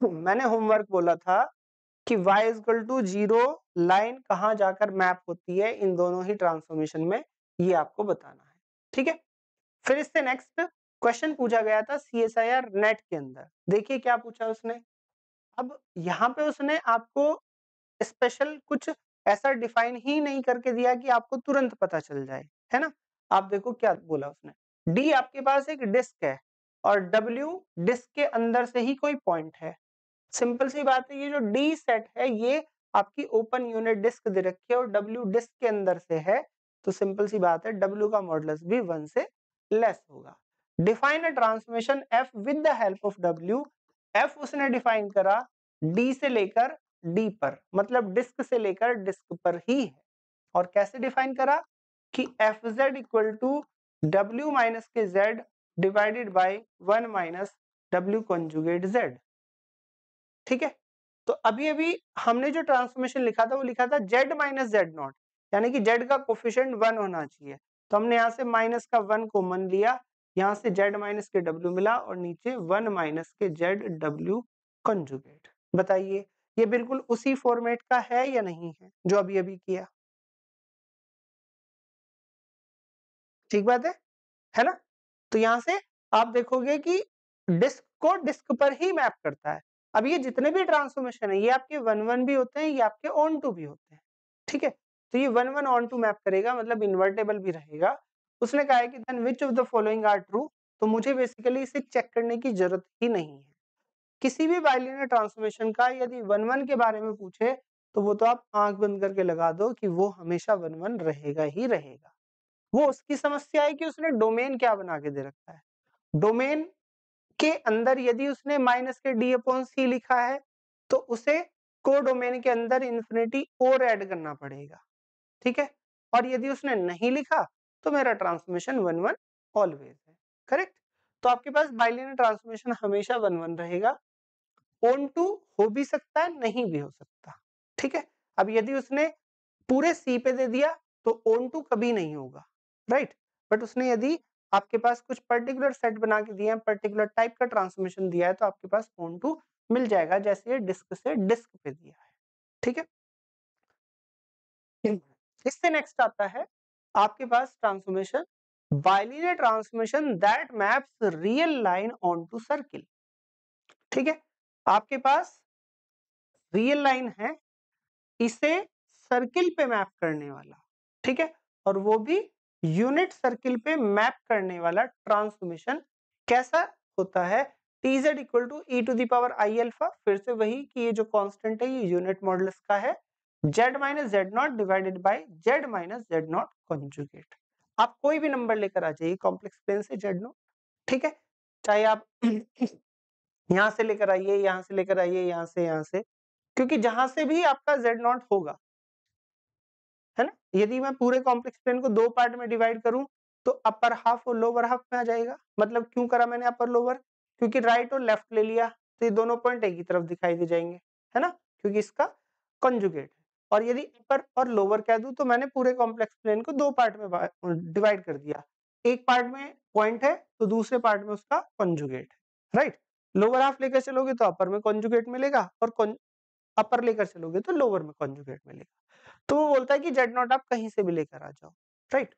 मैंने होमवर्क बोला था कि y equal to zero line कहाँ जाकर मैप होती है, इन दोनों ही ट्रांसफॉर्मेशन में ये आपको बताना है। ठीक है? फिर इससे नेक्स्ट क्वेश्चन पूछा गया था C S I R NET के अंदर। देखिए क्या पूछा उसने? अब यहाँ पे उसने आपको स्पेशल कुछ ऐसा डिफाइन ही नहीं करके दिया कि आपको तुरंत पता चल जाए, है ना? आप देखो क्या बोला उसने। डी आपके पास एक डिस्क है और डब्ल्यू डिस्क के अंदर से ही कोई पॉइंट है। सिंपल सी बात है, ये जो डी सेट है, ये आपकी ओपन यूनिट डिस्क दे रखी है और डब्ल्यू डिस्क के अंदर से है तो सिंपल सी बात है, डब्ल्यू का मॉडल्स भी वन से लेस होगा। Define a transmission f with the help of W f उसने डिफाइन करा डी से लेकर डी पर मतलब डिस्क से लेकर डिस्क पर ही है। और कैसे डिफाइन करा? कि f z equal to W minus के z divided by one minus W conjugate z ठीक है? तो अभी अभी हमने जो ट्रांसफॉर्मेशन लिखा था, वो लिखा था जेड माइनस जेड नॉट यानी कि जेड का कोफिशियंट वन होना चाहिए। तो हमने यहाँ से माइनस का वन कॉमन लिया यहाँ से जेड माइनस के डब्ल्यू मिला और नीचे वन माइनस के जेड डब्ल्यू कंजुगेट बताइए, ये बिल्कुल उसी फॉर्मेट का है या नहीं है जो अभी अभी किया? ठीक बात है? है ना? तो यहाँ से आप देखोगे कि डिस्क को डिस्क पर ही मैप करता है। अब ये जितने भी ट्रांसफॉर्मेशन है, ये आपके वन वन भी होते हैं, ये आपके ऑन टू भी होते हैं। ठीक है? तो ये one one on to map करेगा मतलब इन्वर्टेबल भी रहेगा। उसने कहा है कि then which of the following are true तो मुझे बेसिकली इसे चेक करने की ज़रूरत ही नहीं है। किसी भी बाइलिनियर ट्रांसफॉर्मेशन का यदि वन वन के बारे में पूछे तो वो तो आप आँख बंद करके लगा दो कि वो हमेशा वन वन रहेगा ही रहेगा। वो उसकी समस्या है कि उसने डोमेन क्या बना के दे रखा है। डोमेन के अंदर यदि उसने माइनस के डी अपॉन सी लिखा है तो उसे को डोमेन के अंदर इंफिनिटी और ऐड करना पड़ेगा। ठीक है? और यदि उसने नहीं लिखा तो मेरा ट्रांसफॉर्मेशन वन वन ऑलवेज है करेक्ट तो आपके पास बाइलिनियर ट्रांसफॉर्मेशन हमेशा वन वन रहेगा ओन टू हो भी सकता है, नहीं भी हो सकता, ठीक है? अब यदि उसने पूरे सी पे दे दिया तो ओन टू कभी नहीं होगा राइट बट उसने यदि आपके पास कुछ पर्टिकुलर सेट बना के दिया है पर्टिकुलर टाइप का ट्रांसफॉर्मेशन दिया है तो आपके पास ओन टू मिल जाएगा, जैसे ये डिस्क से डिस्क पे दिया है, ठीक है? इससे नेक्स्ट आता है आपके पास transformation bilinear transformation that maps real line onto circle ठीक है? आपके पास रियल लाइन है, इसे सर्किल पे मैप करने वाला, ठीक है? और वो भी यूनिट सर्किल पे मैप करने वाला ट्रांसफॉर्मेशन कैसा होता है? T z equal to e to the power i alpha फिर से वही कि ये जो कांस्टेंट है, ये यूनिट मॉडल्स का है z minus z naught divided by z minus z naught conjugate आप कोई भी नंबर लेकर आ जाइए कॉम्प्लेक्स प्लेन से जेड नॉट ठीक है? चाहे आप यहाँ से लेकर आइए, यहाँ से लेकर आइए, यहाँ से यहाँ से, क्योंकि जहाँ से भी आपका जेड नॉट होगा, है ना? यदि मैं पूरे कॉम्प्लेक्स प्लेन को दो पार्ट में डिवाइड करूँ तो अपर हाफ़ और लोअर हाफ़ में आ जाएगा। मतलब क्यों करा मैंने अपर लोअर क्योंकि राइट और लेफ़्ट ले लिया तो ये दोनों पॉइंट एक ही तरफ़ दिखाई दे जाएँगे, है ना? क्योंकि इसका कंजुगेट और यदि अपर और लोअर कह दूँ तो मैंने पूरे कॉम्प्लेक्स प्लेन को दो पार्ट में डिवाइड कर दिया। एक पार्ट में पॉइंट है तो दूसरे पार्ट में उसका कॉन्जुगेट है राइट लोअर हाफ़ लेकर चलोगे तो अपर में कॉन्जुगेट मिलेगा और अपर लेकर चलोगे तो लोअर में कॉन्जुगेट मिलेगा। तो वो बोलता है कि जेड नॉट आप कहीं से भी लेकर आ जाओ राइट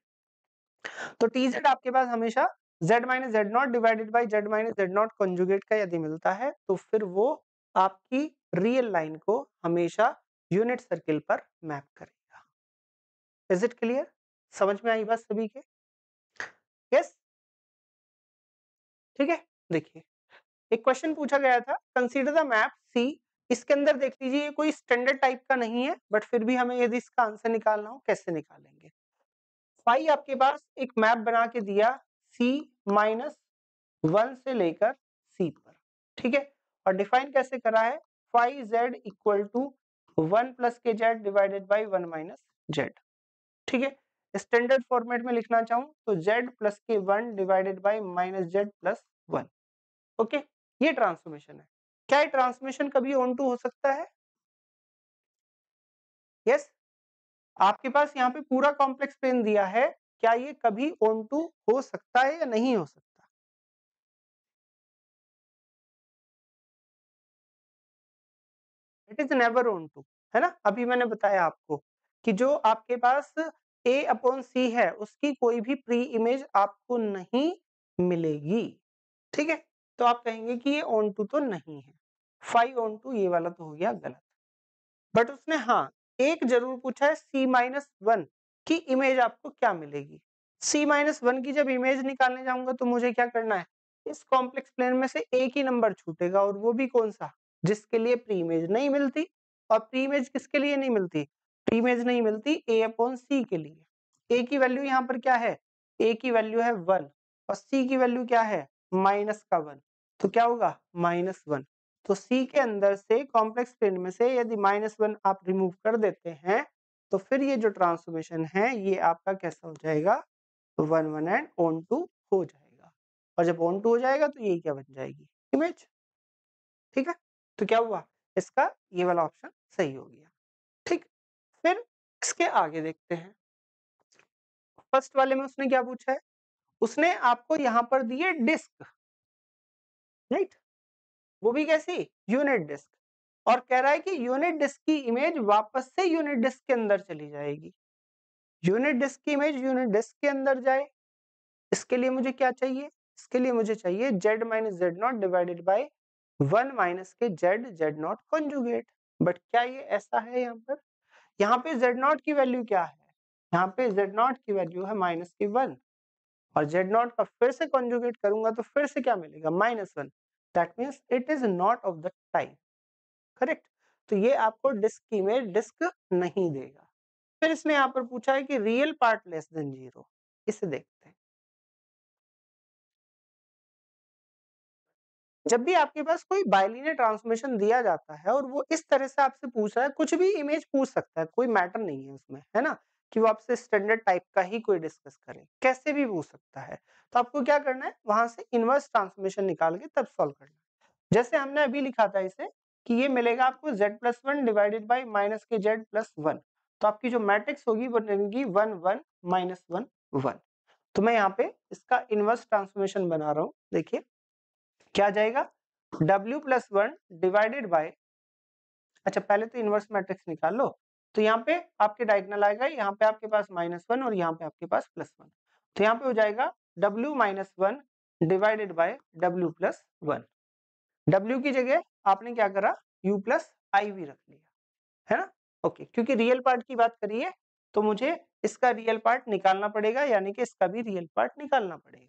तो टी जेड आपके पास हमेशा z minus z naught divided by z minus z naught conjugate का यदि मिलता है तो फिर वो आपकी रियल लाइन को हमेशा यूनिट सर्किल पर मैप करेगा। इज़ इट क्लियर समझ में आई बात सभी के? यस ठीक है? देखिए, एक क्वेश्चन पूछा गया था कंसीडर द मैप सी इसके अंदर देख लीजिए, ये कोई स्टैंडर्ड टाइप का नहीं है बट फिर भी हमें यदि इसका आंसर निकालना हो, कैसे निकालेंगे? फाइव आपके पास एक मैप बना के दिया सी माइनस वन से लेकर सी पर। ठीक है? और डिफाइन कैसे करा है? Five z equal to one plus के z divided by one minus z. ठीक है? स्टैंडर्ड फॉर्मेट में लिखना चाहूँ तो जेड प्लस के one divided by minus z plus one. Okay? ये ट्रांसफॉर्मेशन है। क्या ट्रांसमिशन कभी ऑन टू हो सकता है? Yes yes? आपके पास यहाँ पे पूरा कॉम्प्लेक्स प्लेन दिया है। क्या ये कभी ऑन टू हो सकता है या नहीं हो सकता? It is never onto है ना? अभी मैंने बताया आपको कि जो आपके पास ए अपॉन सी है, उसकी कोई भी प्री इमेज आपको नहीं मिलेगी, ठीक है? तो आप कहेंगे कि ये ऑन टू तो नहीं है फाइव ऑन टू ये वाला तो हो गया गलत। बट उसने हाँ एक ज़रूर पूछा है सी माइनस वन की इमेज आपको क्या मिलेगी? सी माइनस वन की जब इमेज निकालने जाऊँगा तो मुझे क्या करना है? इस कॉम्प्लेक्स प्लेन में से एक ही नंबर छूटेगा और वो भी कौन सा? जिसके लिए प्री इमेज नहीं मिलती और प्री इमेज किसके लिए नहीं मिलती? प्री इमेज नहीं मिलती ए अपॉन सी के लिए। ए की वैल्यू यहाँ पर क्या है? ए की वैल्यू है वन और सी की वैल्यू क्या है? माइनस का वन तो क्या होगा? माइनस वन तो सी के अंदर से कॉम्प्लेक्स प्लेन में से यदि माइनस वन आप रिमूव कर देते हैं तो फिर ये जो ट्रांसफॉर्मेशन है, ये आपका कैसा हो जाएगा? One one and onto हो जाएगा। और जब ओन टू हो जाएगा तो ये क्या बन जाएगी? इमेज ठीक है? तो क्या हुआ? इसका ये वाला ऑप्शन सही हो गया। ठीक, फिर इसके आगे देखते हैं। फ़र्स्ट वाले में उसने क्या पूछा है? उसने आपको यहाँ पर दिए डिस्क राइट वो भी कैसी? यूनिट डिस्क और कह रहा है कि यूनिट डिस्क की इमेज वापस से यूनिट डिस्क के अंदर चली जाएगी। यूनिट डिस्क की इमेज यूनिट डिस्क के अंदर जाए, इसके लिए मुझे क्या चाहिए? इसके लिए मुझे चाहिए z minus z naught divided by one minus के z z naught conjugate. But क्या ये ऐसा है यहाँ पर? यहाँ पे जेड नॉट की वैल्यू क्या है? यहाँ पे जेड नॉट की वैल्यू है माइनस की वन। और जेड नॉट का फिर से कॉन्जुगेट करूँगा तो फिर से क्या मिलेगा? Minus one. That means it is not of the type correct तो ये आपको डिस्क की में डिस्क नहीं देगा। फिर इसने यहाँ पर पूछा है कि real part less than zero इसे देखते हैं। जब भी आपके पास कोई बाइलिनियर ट्रांसफॉर्मेशन दिया जाता है और वो इस तरह से आपसे पूछ रहा है, कुछ भी इमेज पूछ सकता है, कोई मैटर नहीं है उसमें, है ना? कि वो आपसे स्टैंडर्ड टाइप का ही कोई डिस्कस करे, कैसे भी पूछ सकता है। तो आपको क्या करना है, वहाँ से इनवर्स ट्रांसफॉर्मेशन निकाल के तब सॉल्व करना है। जैसे हमने अभी लिखा था इसे, कि ये मिलेगा आपको z plus one divided by minus के z प्लस वन तो आपकी जो मैट्रिक्स होगी वो बनेगी one one minus one one तो मैं यहाँ पे इसका इनवर्स ट्रांसफॉर्मेशन बना रहा हूँ, देखिए। क्या जाएगा? W plus one divided by अच्छा पहले तो इनवर्स मैट्रिक्स निकाल लो। तो यहाँ पे आपके डायगनल आएगा, यहाँ पे आपके पास माइनस वन और यहाँ पे आपके पास प्लस वन तो यहाँ पे हो जाएगा w minus one divided by W plus one W की जगह आपने क्या करा? U प्लस आई वी रख लिया, है ना? ओके क्योंकि रियल पार्ट की बात करिए तो मुझे इसका रियल पार्ट निकालना पड़ेगा, यानी कि इसका भी रियल पार्ट निकालना पड़ेगा।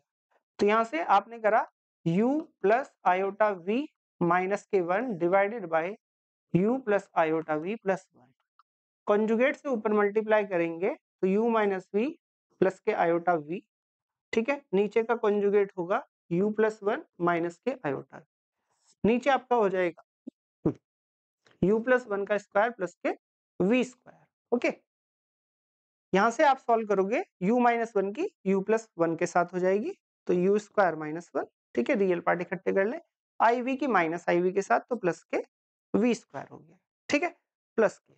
तो यहाँ से आपने करा u प्लस आयोटा v के one divided by u plus iota v plus one conjugate से ऊपर मल्टीप्लाई करेंगे तो u माइनस वी प्लस के आयोटा v, ठीक है? नीचे का कॉन्जुगेट होगा u प्लस वन माइनस के आयोटा नीचे आपका हो जाएगा u प्लस वन का स्क्वायर प्लस के v स्क्वायर ओके यहाँ से आप सॉल्व करोगे u माइनस वन की u प्लस वन के साथ हो जाएगी तो u स्क्वायर माइनस वन ठीक है, रियल पार्ट इकट्ठे कर ले। आई वी की माइनस आई वी के साथ तो प्लस के वी स्क्वायर हो गया, ठीक है? प्लस के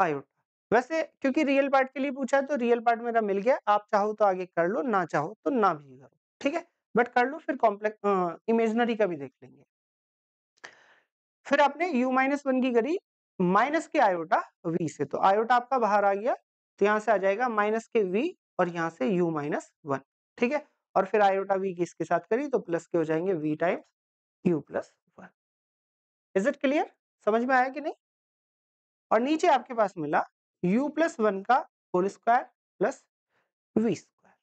आयोटा वैसे क्योंकि रियल पार्ट के लिए पूछा है तो रियल पार्ट मेरा मिल गया, आप चाहो तो आगे कर लो, ना चाहो तो ना भी करो, ठीक है? बट कर लो, फिर कॉम्प्लेक्स इमेजनरी का भी देख लेंगे। फिर आपने u माइनस वन की करी माइनस के आयोटा v से तो आयोटा आपका बाहर आ गया तो यहाँ से आ जाएगा माइनस के v और यहाँ से u माइनस वन ठीक है? और फिर आयोटा v किसके साथ करी? तो प्लस के हो जाएँगे v times u plus one is it clear समझ में आया कि नहीं? और नीचे आपके पास मिला u प्लस वन का whole square plus v square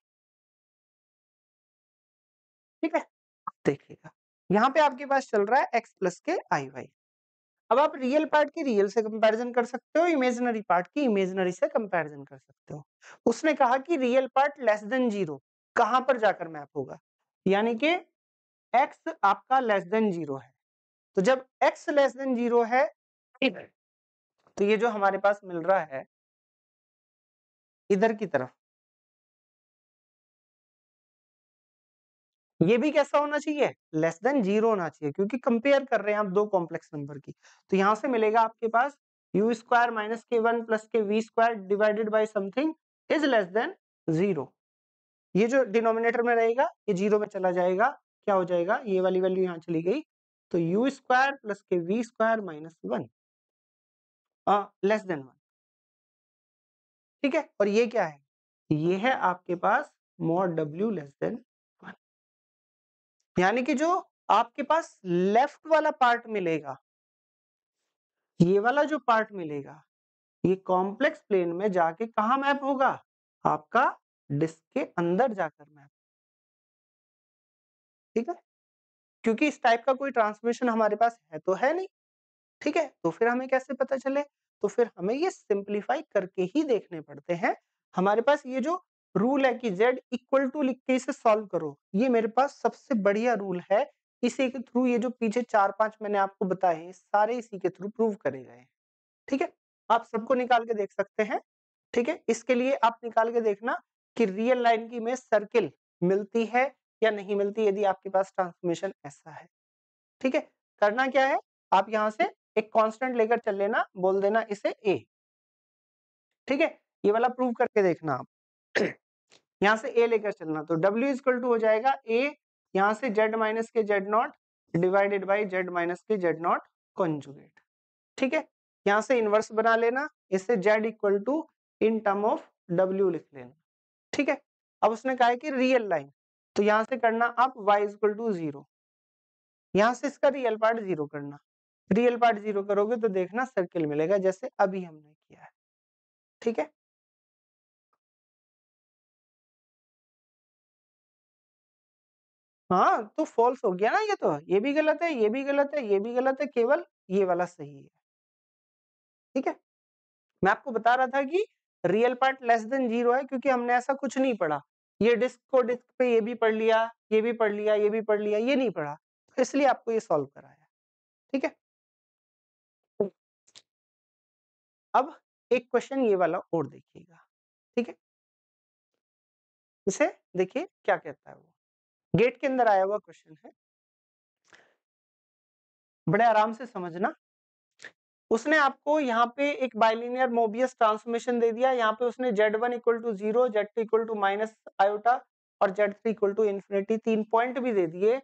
ठीक है? देखिएगा। यहाँ पे आपके पास चल रहा है x प्लस के आई वाई अब आप रियल पार्ट की रियल से कंपैरिजन कर सकते हो इमेजिनरी पार्ट की इमेजिनरी से कंपैरिजन कर सकते हो। उसने कहा कि real part less than zero कहाँ पर जाकर मैप होगा? यानी कि x आपका लेस देन ज़ीरो है। तो जब x लेस देन ज़ीरो है इधर तो ये जो हमारे पास मिल रहा है इधर की तरफ़। ये भी कैसा होना चाहिए? लेस देन ज़ीरो होना चाहिए क्योंकि कंपेयर कर रहे हैं आप दो कॉम्प्लेक्स नंबर की। तो यहाँ से मिलेगा आपके पास यू स्क्वायर माइनस के वन प्लस के v square divided by something is less than zero ये जो डिनोमिनेटर में रहेगा, ये ज़ीरो में चला जाएगा, क्या हो जाएगा? ये वाली वैल्यू यहाँ चली गई तो यू स्क्वायर प्लस के v square minus one less than one ठीक है? और ये क्या है? ये है आपके पास mod W less than one यानी कि जो आपके पास लेफ़्ट वाला पार्ट मिलेगा, ये वाला जो पार्ट मिलेगा, ये कॉम्प्लेक्स प्लेन में जाके कहा मैप होगा? आपका डिस्क के अंदर जाकर मैप ठीक है? क्योंकि इस टाइप का कोई ट्रांसमिशन हमारे पास है तो है नहीं, ठीक है? तो फिर हमें कैसे पता चले? तो फिर हमें ये सिंप्लीफाई करके ही देखने पड़ते हैं। हमारे पास ये जो रूल है कि z इक्वल टू लिख के इसे सॉल्व करो, ये मेरे पास सबसे बढ़िया रूल है। इसी के थ्रू ये जो पीछे चार पाँच मैंने आपको बताए सारे इसी के थ्रू प्रूव करे गए ठीक है? आप सबको निकाल के देख सकते हैं, ठीक है? इसके लिए आप निकाल के देखना कि रियल लाइन की में सर्किल मिलती है या नहीं मिलती यदि आपके पास ट्रांसफॉर्मेशन ऐसा है। ठीक है? करना क्या है? आप यहाँ से एक कांस्टेंट लेकर चल लेना, बोल देना इसे ए ठीक है? ये वाला प्रूव करके देखना आप। यहाँ से ए लेकर चलना तो W इजक्वल टू हो जाएगा ए यहाँ से जेड माइनस के z naught divided by z minus के जेड नॉट कॉन्जुगेट ठीक है? यहाँ से इनवर्स बना लेना इससे z equal to in term of W लिख लेना। ठीक है? अब उसने कहा है कि रियल लाइन तो यहाँ से करना आप इक्वल टू ज़ीरो यहाँ से इसका रियल पार्ट ज़ीरो करना। रियल पार्ट ज़ीरो करोगे तो देखना सर्किल मिलेगा जैसे अभी हमने किया है। ठीक है? हाँ तो फॉल्स हो गया ना ये तो। ये भी गलत है, ये भी गलत है, ये भी गलत है, केवल ये वाला सही है। ठीक है? मैं आपको बता रहा था कि real part less than zero है, क्योंकि हमने ऐसा कुछ नहीं पढ़ा। ये डिस्क को डिस्क पे ये भी पढ़ लिया, ये भी पढ़ लिया, ये भी पढ़ लिया, ये नहीं पढ़ा। तो इसलिए आपको ये सॉल्व कराया। ठीक है? अब एक क्वेश्चन ये वाला और देखिएगा। ठीक है? इसे देखिए क्या कहता है वो। गेट के अंदर आया हुआ क्वेश्चन है। बड़े आराम से समझना। उसने आपको यहाँ पे एक बाइलिनियर मोबियस ट्रांसफॉर्मेशन दे दिया। यहाँ पे उसने z1 one equal to zero z two equal to minus iota और z3 three equal to infinity तीन पॉइंट भी दे दिए।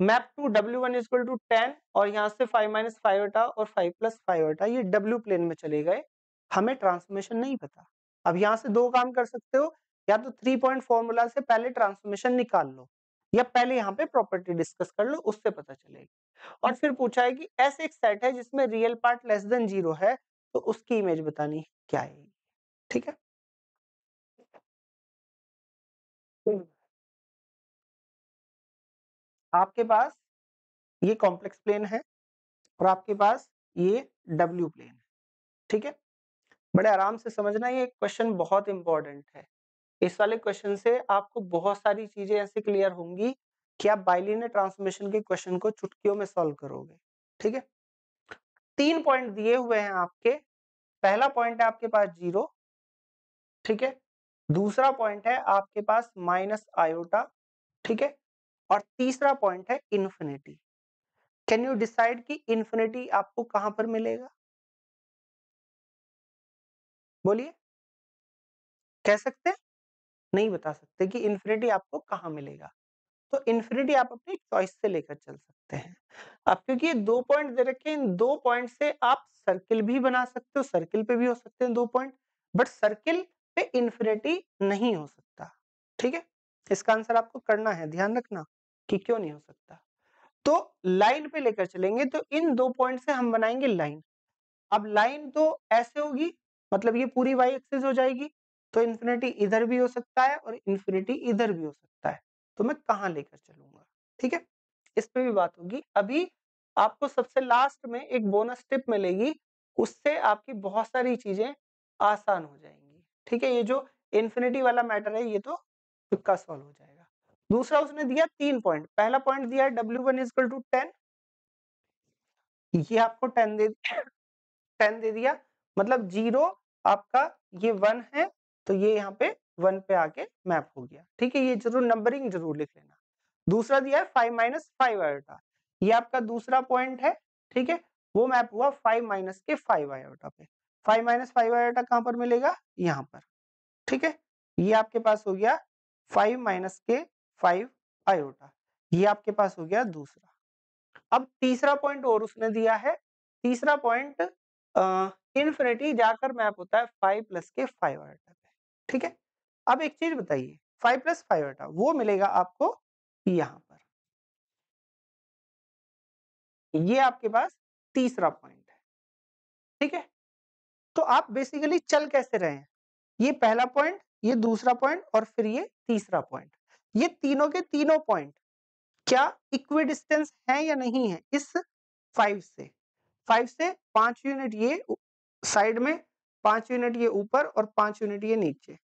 Map to w1 one equal to ten और यहाँ से फाइव माइनस फाइव और फाइव प्लस फाइव ये डब्ल्यू प्लेन में चले गए। हमें ट्रांसफॉर्मेशन नहीं पता। अब यहाँ से दो काम कर सकते हो। या तो थ्री पॉइंट फॉर्मूला से पहले ट्रांसफॉर्मेशन निकाल लो। या पहले यहाँ पे प्रॉपर्टी डिस्कस कर लो, उससे पता चलेगी। और फिर पूछा है कि ऐसे एक सेट है जिसमें real part less than zero है तो उसकी इमेज बतानी है, क्या है ठीक है? आपके पास ये कॉम्प्लेक्स प्लेन है और आपके पास ये डब्ल्यू प्लेन है। ठीक है? बड़े आराम से समझना, ये क्वेश्चन बहुत इंपॉर्टेंट है। इस वाले क्वेश्चन से आपको बहुत सारी चीज़ें ऐसे क्लियर होंगी कि आप बाइलिनियर ट्रांसमिशन के क्वेश्चन को चुटकियों में सॉल्व करोगे, ठीक है? तीन पॉइंट दिए हुए हैं आपके, पहला पॉइंट है आपके पास ज़ीरो, ठीक है? दूसरा पॉइंट है आपके पास माइनस आयोटा, ठीक है? और तीसरा पॉइंट है इन्फिनिटी। कैन यू डिसाइड कि इन्फिनिटी आपको कहाँ पर मिलेगा? बोलिए। कह सकते हैं? नहीं बता सकते कि इन्फिनिटी आपको कहाँ मिलेगा। तो इन्फिनिटी आप अपनी चॉइस से लेकर चल सकते हैं। अब क्योंकि ये दो पॉइंट दे रखे इन दो पॉइंट से आप सर्किल भी बना सकते हो, सर्किल पे भी हो सकते हैं दो पॉइंट, बट सर्किल पे इन्फिनिटी नहीं हो सकता। ठीक है? इसका आंसर आपको करना है, ध्यान रखना कि क्यों नहीं हो सकता। तो लाइन पे लेकर चलेंगे तो इन दो पॉइंट से हम बनाएँगे लाइन। अब लाइन तो ऐसे होगी मतलब ये पूरी वाई एक्सिस हो जाएगी तो इन्फिनिटी इधर भी हो सकता है और इन्फिनिटी इधर भी हो सकता है। तो मैं कहाँ लेकर चलूँगा? ठीक है? इस पे भी बात होगी। अभी आपको सबसे लास्ट में एक बोनस टिप मिलेगी, उससे आपकी बहुत सारी चीज़ें आसान हो जाएँगी। ठीक है? ये जो इन्फिनिटी वाला मैटर है, ये तो तुक्का सॉल्व हो जाएगा। दूसरा उसने दिया तीन पॉइंट पहला पॉइंट दिया W one is equal to ten ये आपको टेन दे दिया टेन दे दिया। मतलब ज़ीरो आपका ये वन है। तो ये यहाँ पे वन पे आके मैप हो गया। ठीक है, ये ज़रूर नंबरिंग ज़रूर लिख लेना। दूसरा दिया है फाइव माइनस फाइव आयोटा। ये आपका दूसरा पॉइंट है, ठीक है? वो मैप हुआ फाइव माइनस के फाइव आयोटा पे। फाइव माइनस फाइव आयोटा कहाँ पर मिलेगा? यहाँ पर। ठीक है? ये आपके पास हो गया फाइव माइनस के फाइव आयोटा। ये आपके पास हो गया दूसरा। अब तीसरा पॉइंट और उसने दिया है। तीसरा पॉइंट इन्फिनिटी जाकर मैप होता है फाइव प्लस के फाइव आयोटा। ठीक है? अब एक चीज़ बताइए फाइव प्लस फाइव आयोटा वो मिलेगा आपको यहाँ पर। ये आपके पास तीसरा पॉइंट है। ठीक है? तो आप बेसिकली चल कैसे रहे हैं? ये पहला पॉइंट ये दूसरा पॉइंट और फिर ये तीसरा पॉइंट ये तीनों के तीनों पॉइंट क्या इक्वी डिस्टेंस है या नहीं है इस फाइव से? फाइव से पाँच यूनिट ये साइड में पाँच यूनिट ये ऊपर और पाँच यूनिट ये नीचे।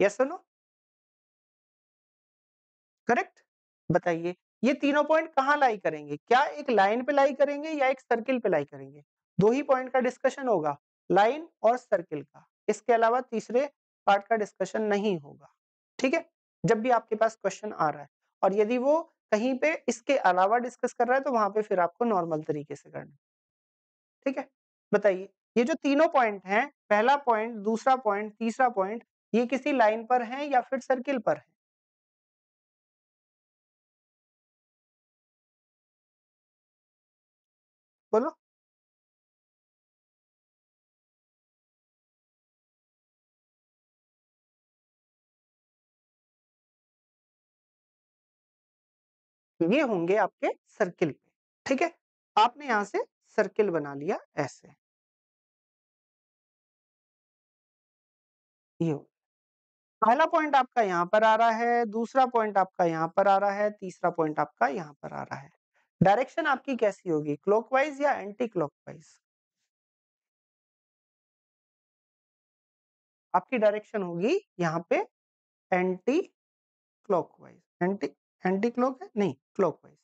यस नो करेक्ट बताइए, ये तीनों पॉइंट कहाँ लाई करेंगे? क्या एक लाइन पे लाई करेंगे या एक सर्किल पे लाई करेंगे? दो ही पॉइंट का डिस्कशन होगा लाइन और सर्किल का। इसके अलावा तीसरे पार्ट का डिस्कशन नहीं होगा। ठीक है? जब भी आपके पास क्वेश्चन आ रहा है और यदि वो कहीं पे इसके अलावा डिस्कस कर रहा है तो वहाँ पे फिर आपको नॉर्मल तरीके से करना ठीक है? बताइए। ये जो तीनों पॉइंट हैं, पहला पॉइंट दूसरा पॉइंट तीसरा पॉइंट ये किसी लाइन पर है या फिर सर्किल पर है? बोलो। ये होंगे आपके सर्किल पे, ठीक है? आपने यहाँ से सर्किल बना लिया ऐसे। ये पहला पॉइंट आपका यहाँ पर आ रहा है, दूसरा पॉइंट आपका यहाँ पर आ रहा है, तीसरा पॉइंट आपका यहाँ पर आ रहा है। डायरेक्शन आपकी कैसी होगी, क्लॉकवाइज या एंटी क्लॉकवाइज आपकी डायरेक्शन होगी यहाँ पे anti clockwise anti anti clock है? नहीं, clockwise.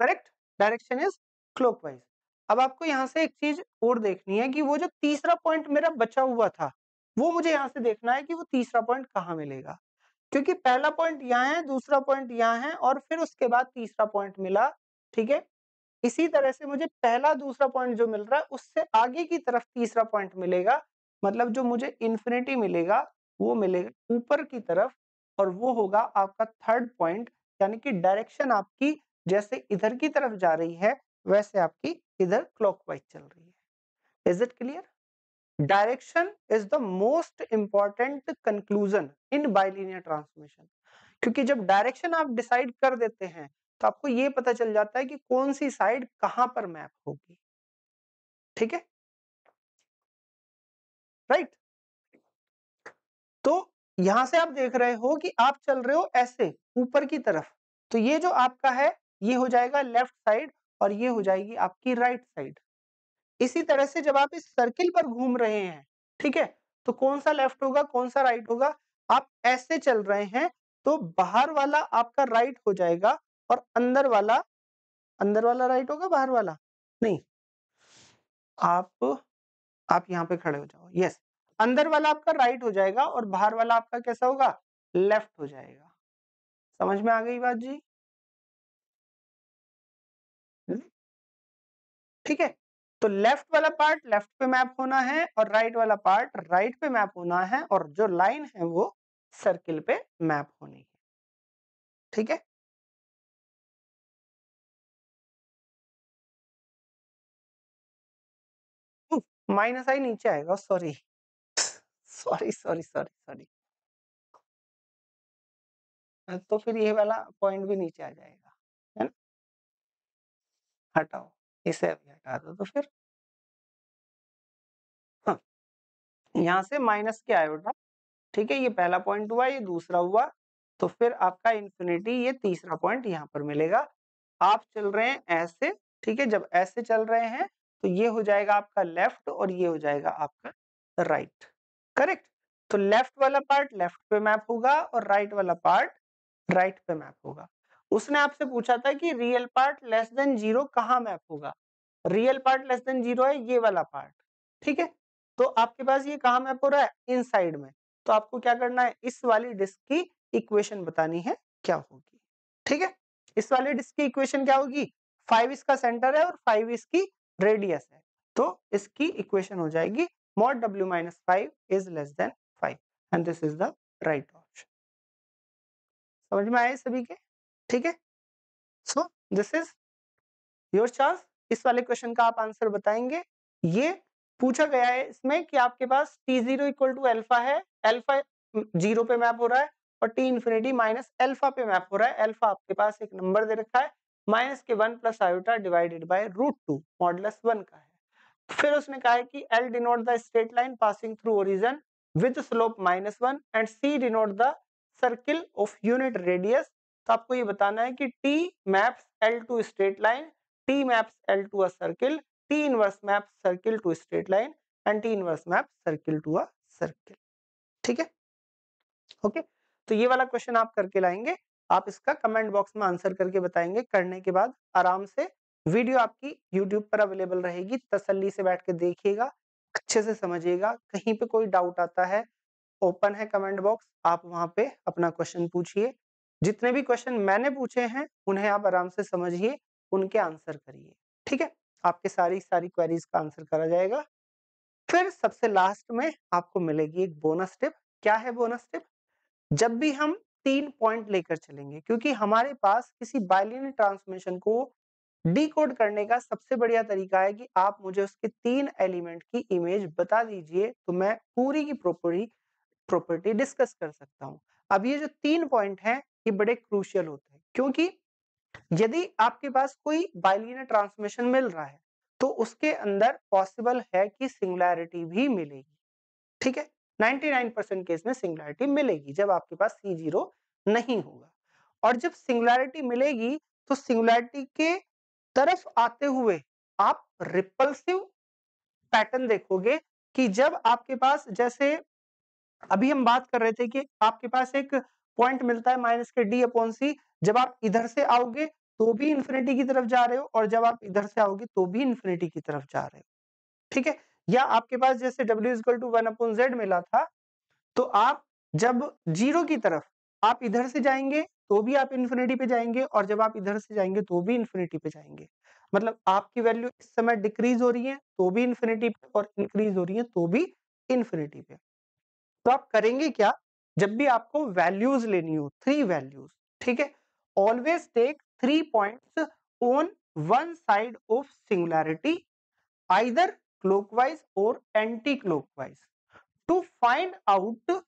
Correct? Direction is clockwise अब आपको यहाँ से एक चीज़ और देखनी है कि वो जो तीसरा पॉइंट मेरा बचा हुआ था, वो मुझे यहाँ से देखना है कि वो तीसरा पॉइंट कहाँ मिलेगा। क्योंकि पहला पॉइंट यहाँ है, दूसरा पॉइंट यहाँ है और फिर उसके बाद तीसरा पॉइंट मिला, ठीक है? इसी तरह से मुझे पहला, दूसरा पॉइंट जो मिल रहा है, उससे आगे की तरफ़ तीसरा पॉइंट मिलेगा मतलब जो मुझे इन्फिनिटी मिलेगा, वो मिलेगा ऊपर की तरफ़ और वो होगा आपका थर्ड पॉइंट यानी कि डायरेक्शन आपकी जैसे इधर की तरफ़ जा रही है वैसे आपकी इधर क्लॉकवाइज चल रही है। Is it clear direction is the most important conclusion in bilinear transmission क्योंकि जब डायरेक्शन आप डिसाइड कर देते हैं तो आपको ये पता चल जाता है कि कौन सी साइड कहाँ पर मैप होगी। ठीक है? राइट तो यहाँ से आप देख रहे हो कि आप चल रहे हो ऐसे ऊपर की तरफ़। तो ये जो आपका है, ये हो जाएगा लेफ़्ट साइड और ये हो जाएगी आपकी राइट साइड इसी तरह से जब आप इस सर्किल पर घूम रहे हैं, ठीक है? तो कौन सा लेफ़्ट होगा, कौन सा राइट होगा? आप ऐसे चल रहे हैं तो बाहर वाला आपका राइट हो जाएगा और अंदर वाला अंदर वाला राइट होगा, बाहर वाला? नहीं। आप आप यहाँ पे खड़े हो जाओ। यस अंदर वाला आपका राइट हो जाएगा और बाहर वाला आपका कैसा होगा? लेफ़्ट हो जाएगा। समझ में आ गई बात जी? ठीक है? तो लेफ़्ट वाला पार्ट लेफ़्ट पे मैप होना है और राइट right वाला पार्ट राइट right पे मैप होना है और जो लाइन है वो सर्किल पे मैप होनी है। ठीक है? माइनस आई नीचे आएगा sorry sorry sorry sorry sorry तो फिर ये वाला पॉइंट भी नीचे आ जाएगा, है ना? हटाओ। इसे अभी हटा दो तो फिर? हाँ। यहाँ से माइनस क्या आएगा ठीक है, ये पहला पॉइंट हुआ, ये दूसरा हुआ तो फिर आपका इंफिनिटी ये तीसरा पॉइंट यहाँ पर मिलेगा। आप चल रहे हैं ऐसे, ठीक है, जब ऐसे चल रहे हैं तो ये हो जाएगा आपका लेफ़्ट और ये हो जाएगा आपका राइट, करेक्ट? तो लेफ़्ट वाला पार्ट लेफ़्ट पे मैप होगा और राइट वाला पार्ट राइट पे मैप होगा। उसने आपसे पूछा था कि real part less than zero कहाँ मैप होगा? Real part less than zero है ये वाला पार्ट ठीक है? तो आपके पास ये कहाँ मैप हो रहा है? इन साइड में। तो आपको क्या करना है? इस वाली डिस्क की इक्वेशन बतानी है क्या होगी, ठीक है? इस वाली डिस्क की इक्वेशन क्या होगी? फाइव इसका सेंटर है और फाइव इसकी रेडियस है। तो इसकी इक्वेशन हो जाएगी mod W minus five is less than five and this is the right option समझ में आए सभी के? ठीक है? So this is your chance इस वाले क्वेश्चन का आप आंसर बताएँगे। ये पूछा गया है इसमें कि आपके पास t zero equal to alpha है। एल्फा ज़ीरो पे मैप हो रहा है और टी इन्फिनिटी माइनस एल्फा पे मैप हो रहा है। एल्फा आपके पास एक नंबर दे रखा है। माइनस के one plus iota divided by root two modulus one का है। फिर उसने कहा है कि l denote the straight line passing through origin with slope minus one and c denote the circle of unit radius तो आपको ये बताना है कि t maps l to straight line t maps l to a circle t inverse map circle to straight line and t inverse map circle to a circle ठीक है? ओके तो ये वाला क्वेश्चन आप करके लाएँगे। आप इसका कमेंट बॉक्स में आंसर करके बताएँगे। करने के बाद आराम से वीडियो आपकी यूट्यूब पर अवेलेबल रहेगी। तसल्ली से बैठ के देखिएगा, अच्छे से समझिएगा। कहीं पे कोई डाउट आता है ओपन है कमेंट बॉक्स आप वहाँ पे अपना क्वेश्चन पूछिए। जितने भी क्वेश्चन मैंने पूछे हैं, उन्हें आप आराम से समझिए, उनके आंसर करिए। ठीक है? आपके सारी सारी क्वेरीज का आंसर करा जाएगा। फिर सबसे लास्ट में आपको मिलेगी एक बोनस टिप। क्या है बोनस टिप? जब भी हम तीन पॉइंट लेकर चलेंगे, क्योंकि हमारे पास किसी बाइलिनियर ट्रांसमिशन को डिकोड करने का सबसे बढ़िया तरीका है कि आप मुझे उसके तीन एलिमेंट की इमेज बता दीजिए तो मैं पूरी की प्रॉपर्टी प्रॉपर्टी डिस्कस कर सकता हूँ। अब ये जो तीन पॉइंट हैं ये बड़े क्रूशियल होते हैं। क्योंकि यदि आपके पास कोई बाइलिनियर ट्रांसफॉर्मेशन मिल रहा है तो उसके अंदर पॉसिबल है कि सिंगुलैरिटी भी मिलेगी। ठीक है? 99% केस में सिंगुलैरिटी मिलेगी जब आपके पास सी ज़ीरो नहीं होगा। और जब सिंगुलैरिटी मिलेगी तो सिंगुलैरिटी के तरफ़ आते हुए आप रिपल्सिव पैटर्न देखोगे कि जब आपके पास, जैसे अभी हम बात कर रहे थे कि आपके पास एक पॉइंट मिलता है माइनस के डी अपॉन सी। जब आप इधर से आओगे तो भी इंफिनिटी की तरफ़ जा रहे हो और जब आप इधर से आओगे तो भी इंफिनिटी की तरफ़ जा रहे हो। ठीक है? या आपके पास जैसे W equal to one upon z मिला था तो आप जब ज़ीरो की तरफ़ आप इधर से जाएँगे तो भी आप इन्फिनिटी पे जाएँगे और जब आप इधर से जाएँगे तो भी इन्फिनिटी पे जाएँगे। मतलब आपकी वैल्यू इस समय डिक्रीज हो रही है तो भी इन्फिनिटी पे और इंक्रीज हो रही है तो भी इन्फिनिटी पे। तो आप करेंगे क्या? जब भी आपको वैल्यूज़ लेनी हो थ्री वैल्यूज़ ठीक है? Always take three points on one side of singularity either clockwise or anti-clockwise to find out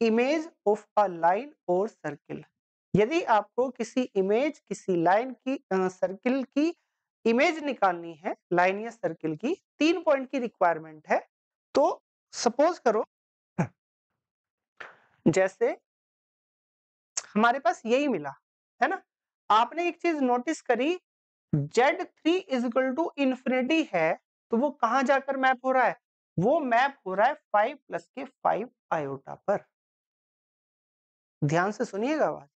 image of a line और सर्किल यदि आपको किसी इमेज किसी लाइन की सर्किल की इमेज निकालनी है लाइन या सर्किल की, तीन पॉइंट की रिक्वायरमेंट है तो सपोज़ करो जैसे हमारे पास यही मिला, है ना? आपने एक चीज़ नोटिस करी z three equal to infinity है तो वो कहाँ जाकर मैप हो रहा है? वो मैप हो रहा है फाइव प्लस के फाइव आयोटा पर। ध्यान से सुनिएगा आवाज़।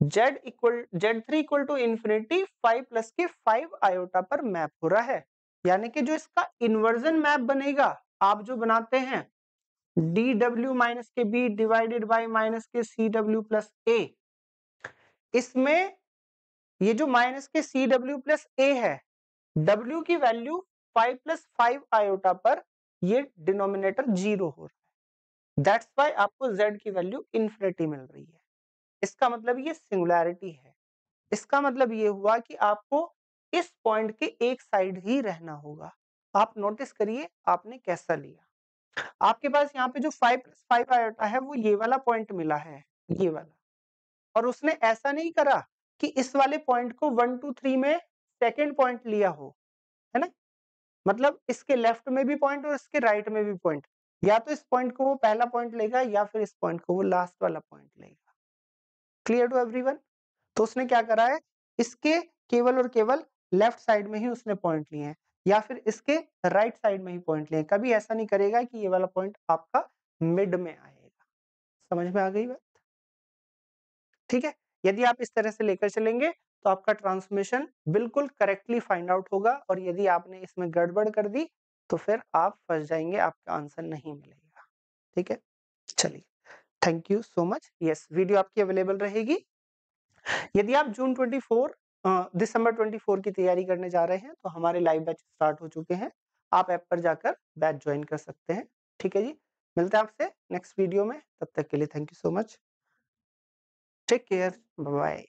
Z equal z three equal to infinity five plus के फाइव आयोटा पर मैप हो रहा है। यानी कि जो इसका इन्वर्जन मैप बनेगा, आप जो बनाते हैं D W minus K B divided by minus K C W plus ए इसमें ये जो माइनस के सी डब्ल्यू प्लस ए है, W की वैल्यू 5 प्लस फाइव आयोटा पर ये डिनोमिनेटर ज़ीरो हो रहा है। दैट्स वाई आपको Z की वैल्यू इन्फिनिटी मिल रही है। इसका मतलब ये सिंगुलैरिटी है। इसका मतलब ये हुआ कि आपको इस पॉइंट के एक साइड ही रहना होगा। आप नोटिस करिए, आपने कैसा लिया। आपके पास यहाँ पे जो फाइव प्लस फाइव आयोटा है, वो ये वाला पॉइंट मिला है, ये वाला। और उसने ऐसा नहीं करा कि इस वाले पॉइंट को वन टू थ्री में सेकेंड पॉइंट लिया हो, है ना? मतलब इसके लेफ़्ट में भी पॉइंट और इसके राइट में भी पॉइंट या तो इस पॉइंट को वो पहला पॉइंट लेगा या फिर इस पॉइंट को वो लास्ट वाला पॉइंट लेगा। क्लियर टू एवरीवन तो उसने क्या करा है? इसके केवल और केवल लेफ़्ट साइड में ही उसने पॉइंट लिए हैं। या फिर इसके राइट साइड में ही पॉइंट लिए कभी ऐसा नहीं करेगा कि ये वाला पॉइंट आपका मिड में आएगा। समझ में आ गई बात? ठीक है? यदि आप इस तरह से लेकर चलेंगे तो आपका ट्रांसमिशन बिल्कुल करेक्टली फाइंड आउट होगा और यदि आपने इसमें गड़बड़ कर दी तो फिर आप फंस जाएँगे, आपका आंसर नहीं मिलेगा। ठीक है? चलिए। Thank you so much yes video आपकी अवेलेबल रहेगी। यदि आप जून 24 दिसंबर 24 की तैयारी करने जा रहे हैं तो हमारे लाइव बैच स्टार्ट हो चुके हैं। आप ऐप पर जाकर बैच ज्वाइन कर सकते हैं। ठीक है जी? मिलते हैं आपसे नेक्स्ट वीडियो में। तब तक के लिए thank you so much. Take care. Bye